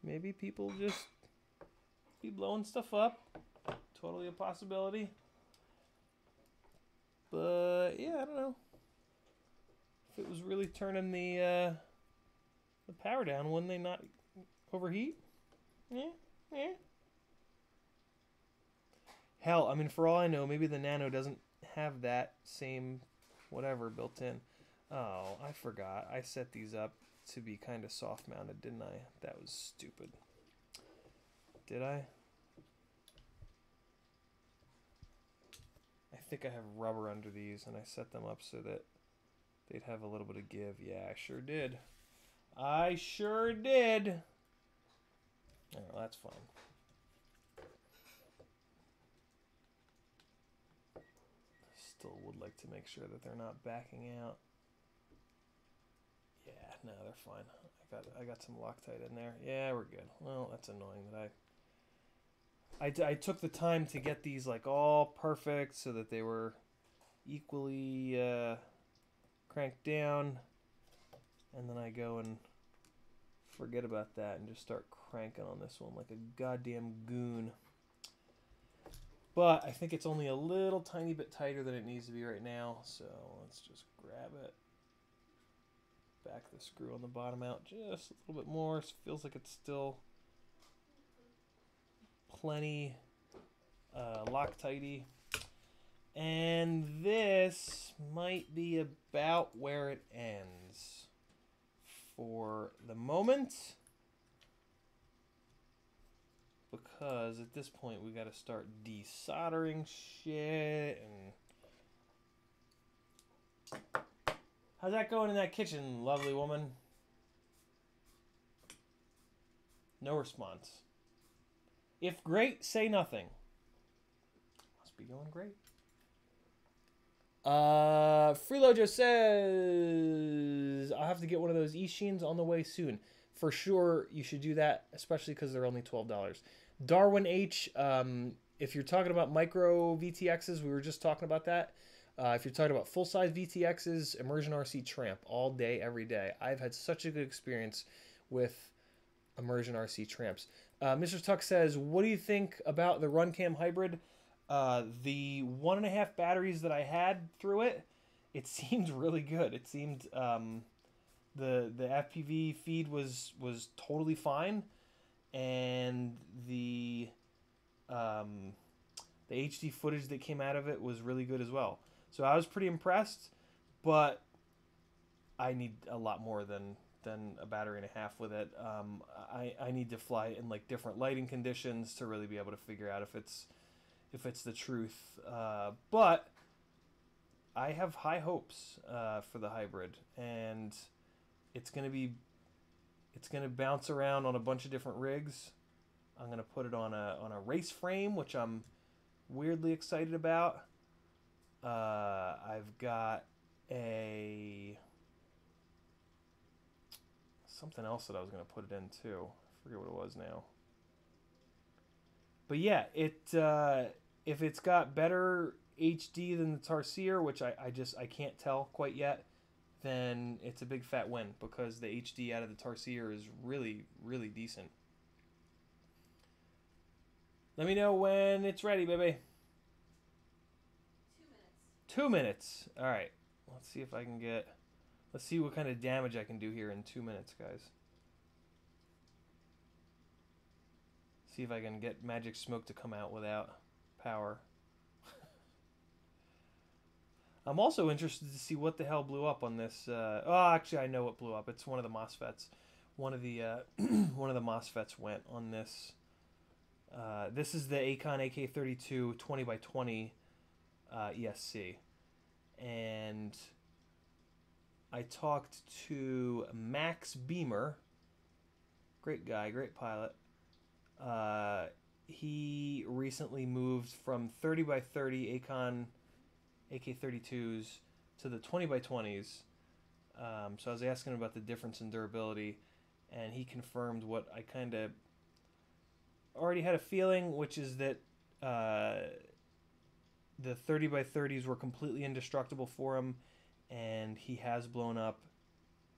Maybe people just be blowing stuff up. Totally a possibility. But yeah, I don't know if it was really turning the uh, the power down. Wouldn't they not overheat? Yeah, yeah. Hell, I mean, for all I know, maybe the Nano doesn't have that same whatever built in. Oh, I forgot. I set these up to be kind of soft mounted, didn't I? That was stupid. Did I? Think I have rubber under these and I set them up so that they'd have a little bit of give. Yeah, I sure did. I sure did. Oh, that's fine. Still would like to make sure that they're not backing out. Yeah, no, they're fine. I got I got some Loctite in there. Yeah, we're good. Well, that's annoying that I I, I took the time to get these like all perfect so that they were equally uh, cranked down. And then I go and forget about that and just start cranking on this one like a goddamn goon. But I think it's only a little tiny bit tighter than it needs to be right now so let's just grab it. Back the screw on the bottom out just a little bit more. Feels like it's still plenty uh, Loctite. And this might be about where it ends for the moment. Because at this point we got to start desoldering shit and How's that going in that kitchen, lovely woman? No response. If great, say nothing. Must be going great. Uh, Freelojo says I'll have to get one of those Eachines on the way soon. For sure, you should do that, especially because they're only twelve dollars. Darwin H. Um, if you're talking about micro VTXs, we were just talking about that. Uh, if you're talking about full size VTXs, Immersion RC Tramp all day, every day. I've had such a good experience with Immersion RC Tramps. Uh, Mr. Tuck says, What do you think about the Runcam Hybrid? Uh, the one and a half batteries that I had through it, it seemed really good. It seemed um, the the FPV feed was was totally fine, and the um, the HD footage that came out of it was really good as well. So I was pretty impressed, but I need a lot more than than a battery and a half with it. Um, I I need to fly in like different lighting conditions to really be able to figure out if it's if it's the truth. Uh, but I have high hopes uh, for the hybrid, and it's gonna be it's gonna bounce around on a bunch of different rigs. I'm gonna put it on a on a race frame, which I'm weirdly excited about. Uh, I've got a something else that I was gonna put it in too. I forget what it was now. But yeah, it uh, if it's got better HD than the Tarsier, which I, I just I can't tell quite yet, then it's a big fat win because the HD out of the Tarsier is really really decent. Let me know when it's ready, baby. Two minutes. Two minutes. All right. Let's see if I can get. Let's see what kind of damage I can do here in two minutes, guys. See if I can get magic smoke to come out without power. I'm also interested to see what the hell blew up on this. Uh, oh, actually, I know what blew up. It's one of the MOSFETs. One of the uh, one of the MOSFETs went on this. Uh, this is the Aikon AK32 20 by 20 uh, ESC, and I talked to Max Beamer. Great guy, great pilot. Uh, he recently moved from 30 by 30 Aikon AK32s to the 20 by 20s. Um, so I was asking about the difference in durability, and he confirmed what I kind of already had a feeling, which is that uh, the 30 by 30s were completely indestructible for him, and he has blown up.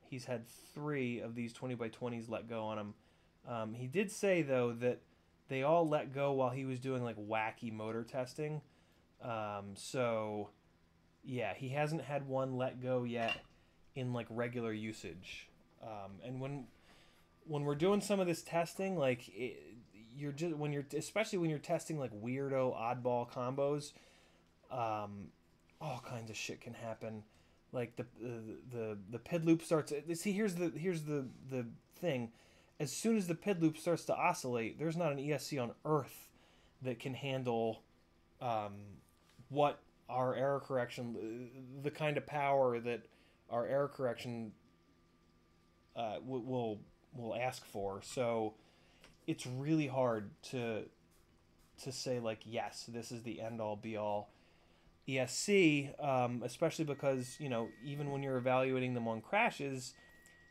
He's had three of these 20 by 20s let go on him. Um, he did say, though, that they all let go while he was doing like wacky motor testing. Um, so, yeah, he hasn't had one let go yet in like regular usage. Um, and when when we're doing some of this testing, like it, you're just when you're especially when you're testing like weirdo oddball combos, um, all kinds of shit can happen. Like the the the, the PID loop starts. See, here's the here's the the thing. As soon as the PID loop starts to oscillate, there's not an ESC on Earth that can handle um, what our error correction, the kind of power that our error correction uh, will, will will ask for. So it's really hard to to say like yes, this is the end all be all ESC, um, especially because you know even when you're evaluating them on crashes,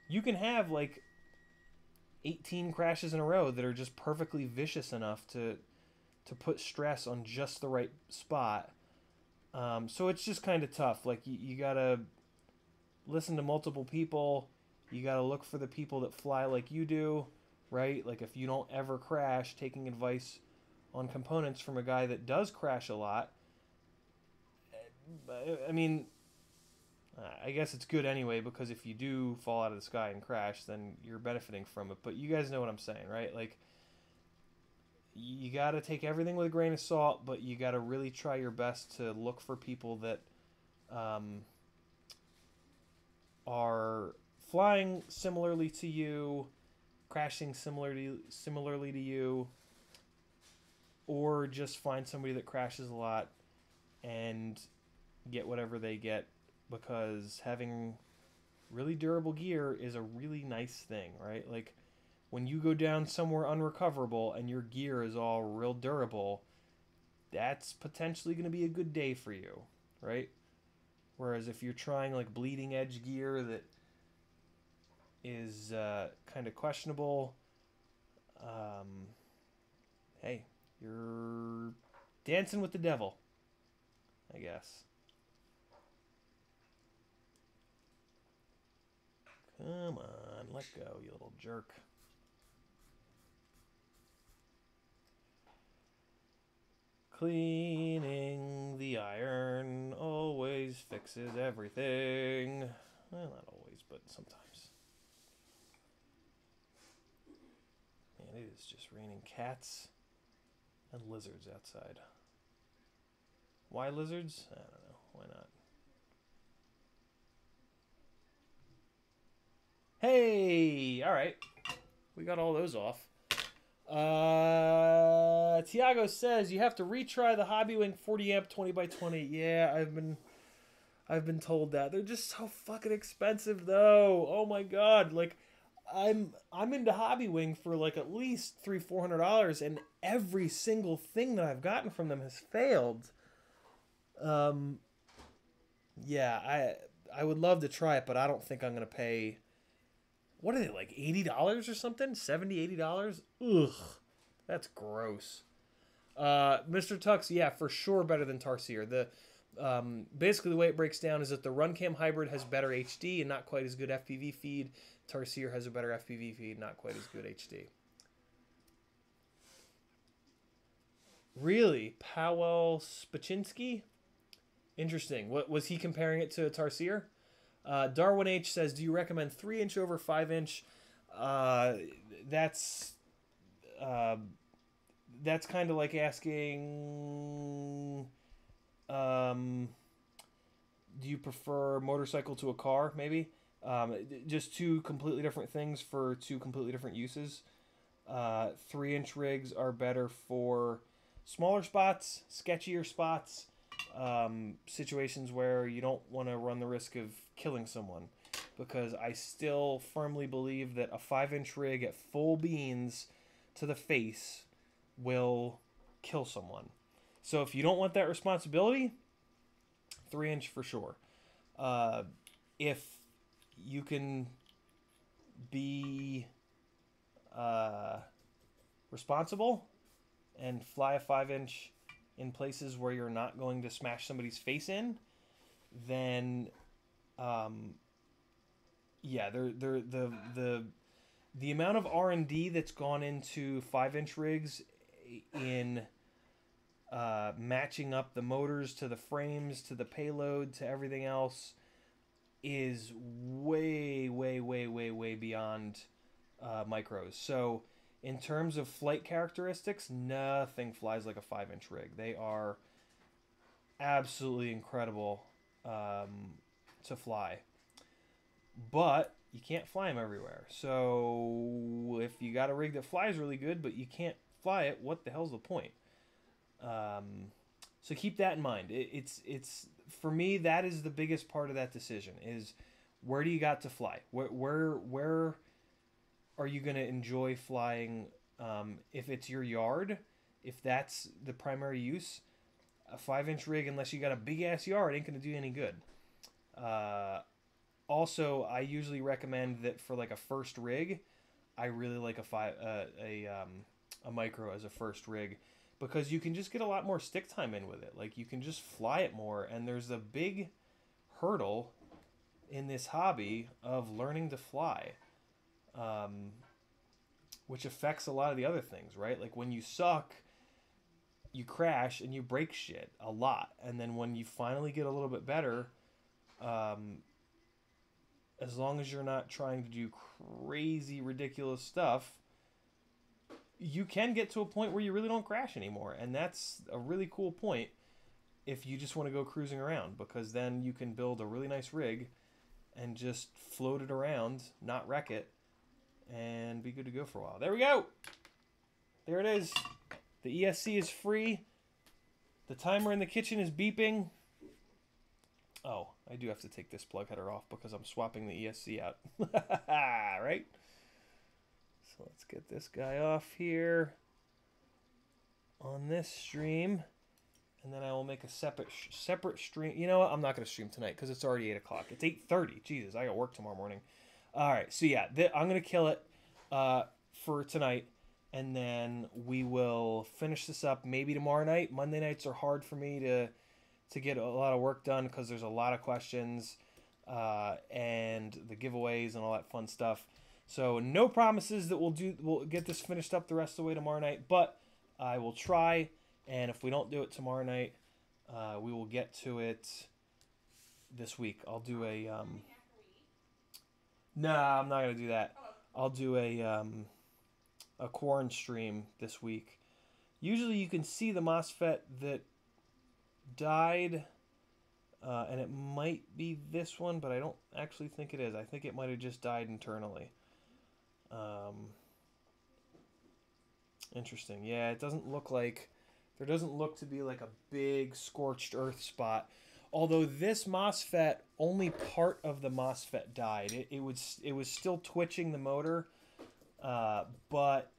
you can have like 18 crashes in a row that are just perfectly vicious enough to to put stress on just the right spot. Um, so it's just kind of tough. Like you, you gotta listen to multiple people. You gotta look for the people that fly like you do, right? Like if you don't ever crash, taking advice on components from a guy that does crash a lot. I mean, I guess it's good anyway because if you do fall out of the sky and crash, then you're benefiting from it. But you guys know what I'm saying, right? Like, you got to take everything with a grain of salt, but you got to really try your best to look for people that um, are flying similarly to you, crashing similarly similarly to you, or just find somebody that crashes a lot and get whatever they get because having really durable gear is a really nice thing, right? Like when you go down somewhere unrecoverable and your gear is all real durable, that's potentially going to be a good day for you, right? Whereas if you're trying like bleeding edge gear that is uh, kind of questionable, um, hey, you're dancing with the devil, I guess. Come on, let go, you little jerk. Cleaning the iron always fixes everything. Well, not always, but sometimes. Man, it is just raining cats and lizards outside. Why lizards? I don't know. Why not? Hey! Alright. We got all those off. Uh, Tiago says you have to retry the Hobbywing 40 amp 20 by 20. Yeah, I've been, I've been told that they're just so fucking expensive though. Oh my god, like, I'm I'm into Hobbywing for like at least three four hundred dollars, and every single thing that I've gotten from them has failed. Um, yeah, I I would love to try it, but I don't think I'm gonna pay what are they like eighty dollars or something? 70 80 dollars? Ugh. That's gross. Uh mr tux yeah for sure better than tarsier the um, basically the way it breaks down is that the runcam hybrid has better hd and not quite as good fpv feed. Tarsier has a better fpv feed not quite as good hd really? Powell spaczynski? Interesting. What was he comparing it to tarsier uh, Darwin H says, "Do you recommend three inch over five inch?" Uh, that's uh, that's kind of like asking, um, "Do you prefer motorcycle to a car?" Maybe um, just two completely different things for two completely different uses. Uh, three inch rigs are better for smaller spots, sketchier spots um, situations where you don't want to run the risk of killing someone because I still firmly believe that a five inch rig at full beans to the face will kill someone. So if you don't want that responsibility, three inch for sure. Uh, if you can be uh, responsible and fly a five inch in places where you're not going to smash somebody's face in, then um, yeah, they're, they're, the the the amount of R and D that's gone into five inch rigs in uh, matching up the motors to the frames to the payload to everything else is way way way way way beyond uh, micros. So in terms of flight characteristics, nothing flies like a five inch rig. They are absolutely incredible um, to fly. But you can't fly them everywhere. So if you got a rig that flies really good, but you can't fly it, what the hell's the point? Um, so keep that in mind. It, it's it's for me that is the biggest part of that decision is where do you got to fly? Where where where are you going to enjoy flying um, if it's your yard? If that's the primary use, a five inch rig, unless you got a big ass yard, ain't going to do any good. Uh, also, I usually recommend that for like a first rig, I really like a five uh, a um, a micro as a first rig because you can just get a lot more stick time in with it. Like you can just fly it more, and there's a big hurdle in this hobby of learning to fly, um, which affects a lot of the other things, right? Like when you suck, you crash and you break shit a lot, and then when you finally get a little bit better, um, as long as you're not trying to do crazy, ridiculous stuff, you can get to a point where you really don't crash anymore. And that's a really cool point if you just want to go cruising around because then you can build a really nice rig and just float it around, not wreck it, and be good to go for a while. There we go. There it is. The ESC is free. The timer in the kitchen is beeping. Oh, I do have to take this plug header off because I'm swapping the ESC out. right? So let's get this guy off here on this stream. and then I will make a separate separate stream. You know what? I'm not gonna stream tonight because it's already eight o'clock. It's eight thirty. Jesus, I got work tomorrow morning. All right, so yeah, I'm gonna kill it uh, for tonight, and then we will finish this up maybe tomorrow night. Monday nights are hard for me to to get a lot of work done because there's a lot of questions uh, and the giveaways and all that fun stuff. So no promises that we'll do we'll get this finished up the rest of the way tomorrow night, but I will try. And if we don't do it tomorrow night, uh, we will get to it this week. I'll do a um, Nah, I'm not gonna do that. I'll do a um, a corn stream this week. Usually, you can see the MOSFET that died, uh, and it might be this one, but I don't actually think it is. I think it might have just died internally. Um, interesting. Yeah, it doesn't look like there doesn't look to be like a big scorched earth spot. Although this MOSFET, only part of the MOSFET died. It, it was it was still twitching the motor, uh, but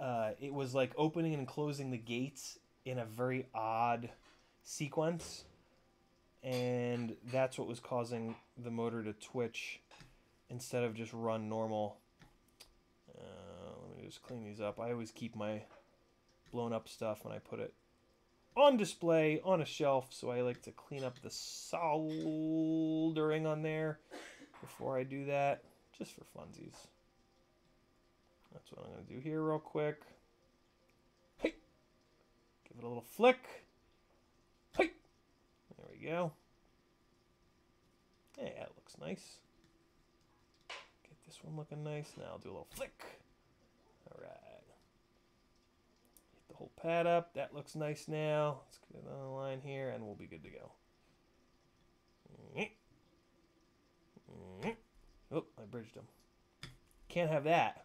uh, it was like opening and closing the gates in a very odd sequence, and that's what was causing the motor to twitch instead of just run normal. Uh, let me just clean these up. I always keep my blown up stuff when I put it on display on a shelf, so I like to clean up the soldering on there before I do that, just for funsies. That's what I'm going to do here, real quick. Hey! Give it a little flick. There we go. Yeah, that looks nice. Get this one looking nice. Now I'll do a little flick. Alright. Hit the whole pad up. That looks nice now. Let's get it on the line here and we'll be good to go. Oh, I bridged them. Can't have that.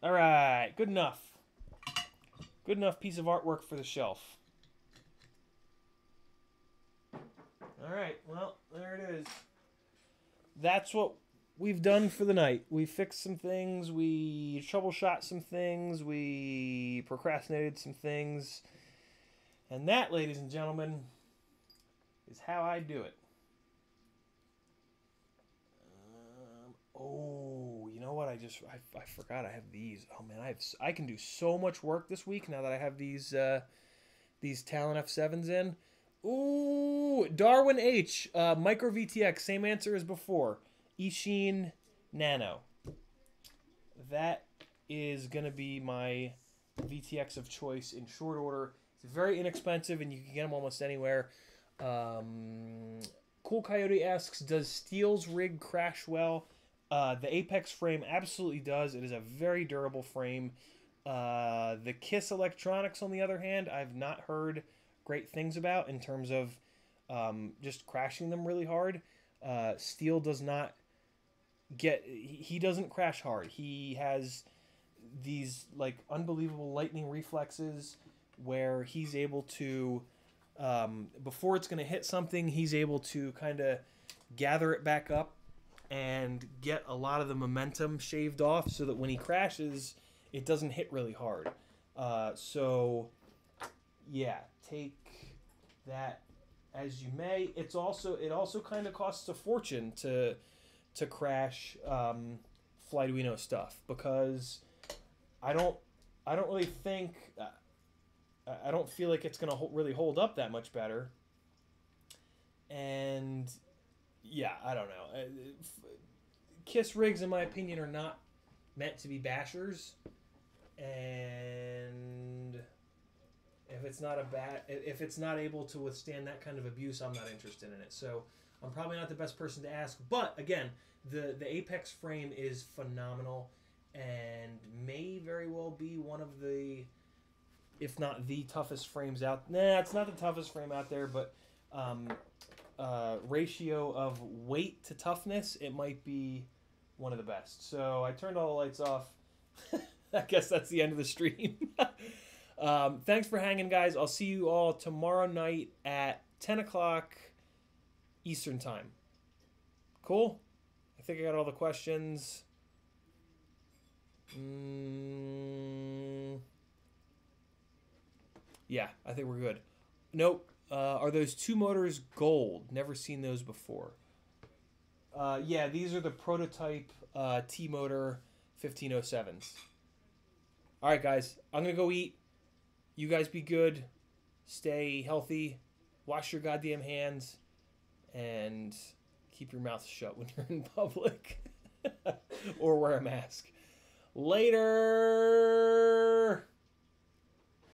All right, good enough. Good enough piece of artwork for the shelf. All right, well, there it is. That's what we've done for the night. We fixed some things, we troubleshot some things, we procrastinated some things. And that, ladies and gentlemen, is how I do it. Um, oh, know what? I just I, I forgot I have these. Oh man, I have I can do so much work this week now that I have these uh, these Talon F7s in. Ooh, Darwin H, uh, Micro VTX, same answer as before. Eachine Nano. That is gonna be my VTX of choice in short order. It's very inexpensive and you can get them almost anywhere. Um, cool Coyote asks, does Steel's rig crash well? Uh, the Apex frame absolutely does. It is a very durable frame. Uh, the Kiss Electronics, on the other hand, I've not heard great things about in terms of um, just crashing them really hard. Uh, Steel does not get he doesn't crash hard. He has these like unbelievable lightning reflexes where he's able to um, before it's going to hit something, he's able to kind of gather it back up and get a lot of the momentum shaved off so that when he crashes, it doesn't hit really hard. Uh, so, yeah, take that as you may. It's also it also kind of costs a fortune to to crash um, Flyduino stuff because I don't I don't really think uh, I- don't feel like it's gonna ho- really hold up that much better. And yeah, I don't know. Uh, Kiss rigs, in my opinion, are not meant to be bashers, and if it's not a bat, if it's not able to withstand that kind of abuse, I'm not interested in it. So I'm probably not the best person to ask. But again, the the Apex frame is phenomenal, and may very well be one of the, if not the toughest frames out. Nah, it's not the toughest frame out there, but um, uh, ratio of weight to toughness, it might be one of the best. So I turned all the lights off. I guess that's the end of the stream. um, thanks for hanging, guys. I'll see you all tomorrow night at 10 o'clock Eastern Time. Cool? I think I got all the questions. Mm, yeah, I think we're good. Nope. Uh, are those two motors gold? Never seen those before. Uh, yeah, these are the prototype uh, T motor 1507s. All right, guys, I'm gonna go eat. You guys be good. Stay healthy. Wash your goddamn hands, and keep your mouth shut when you're in public, or wear a mask. Later.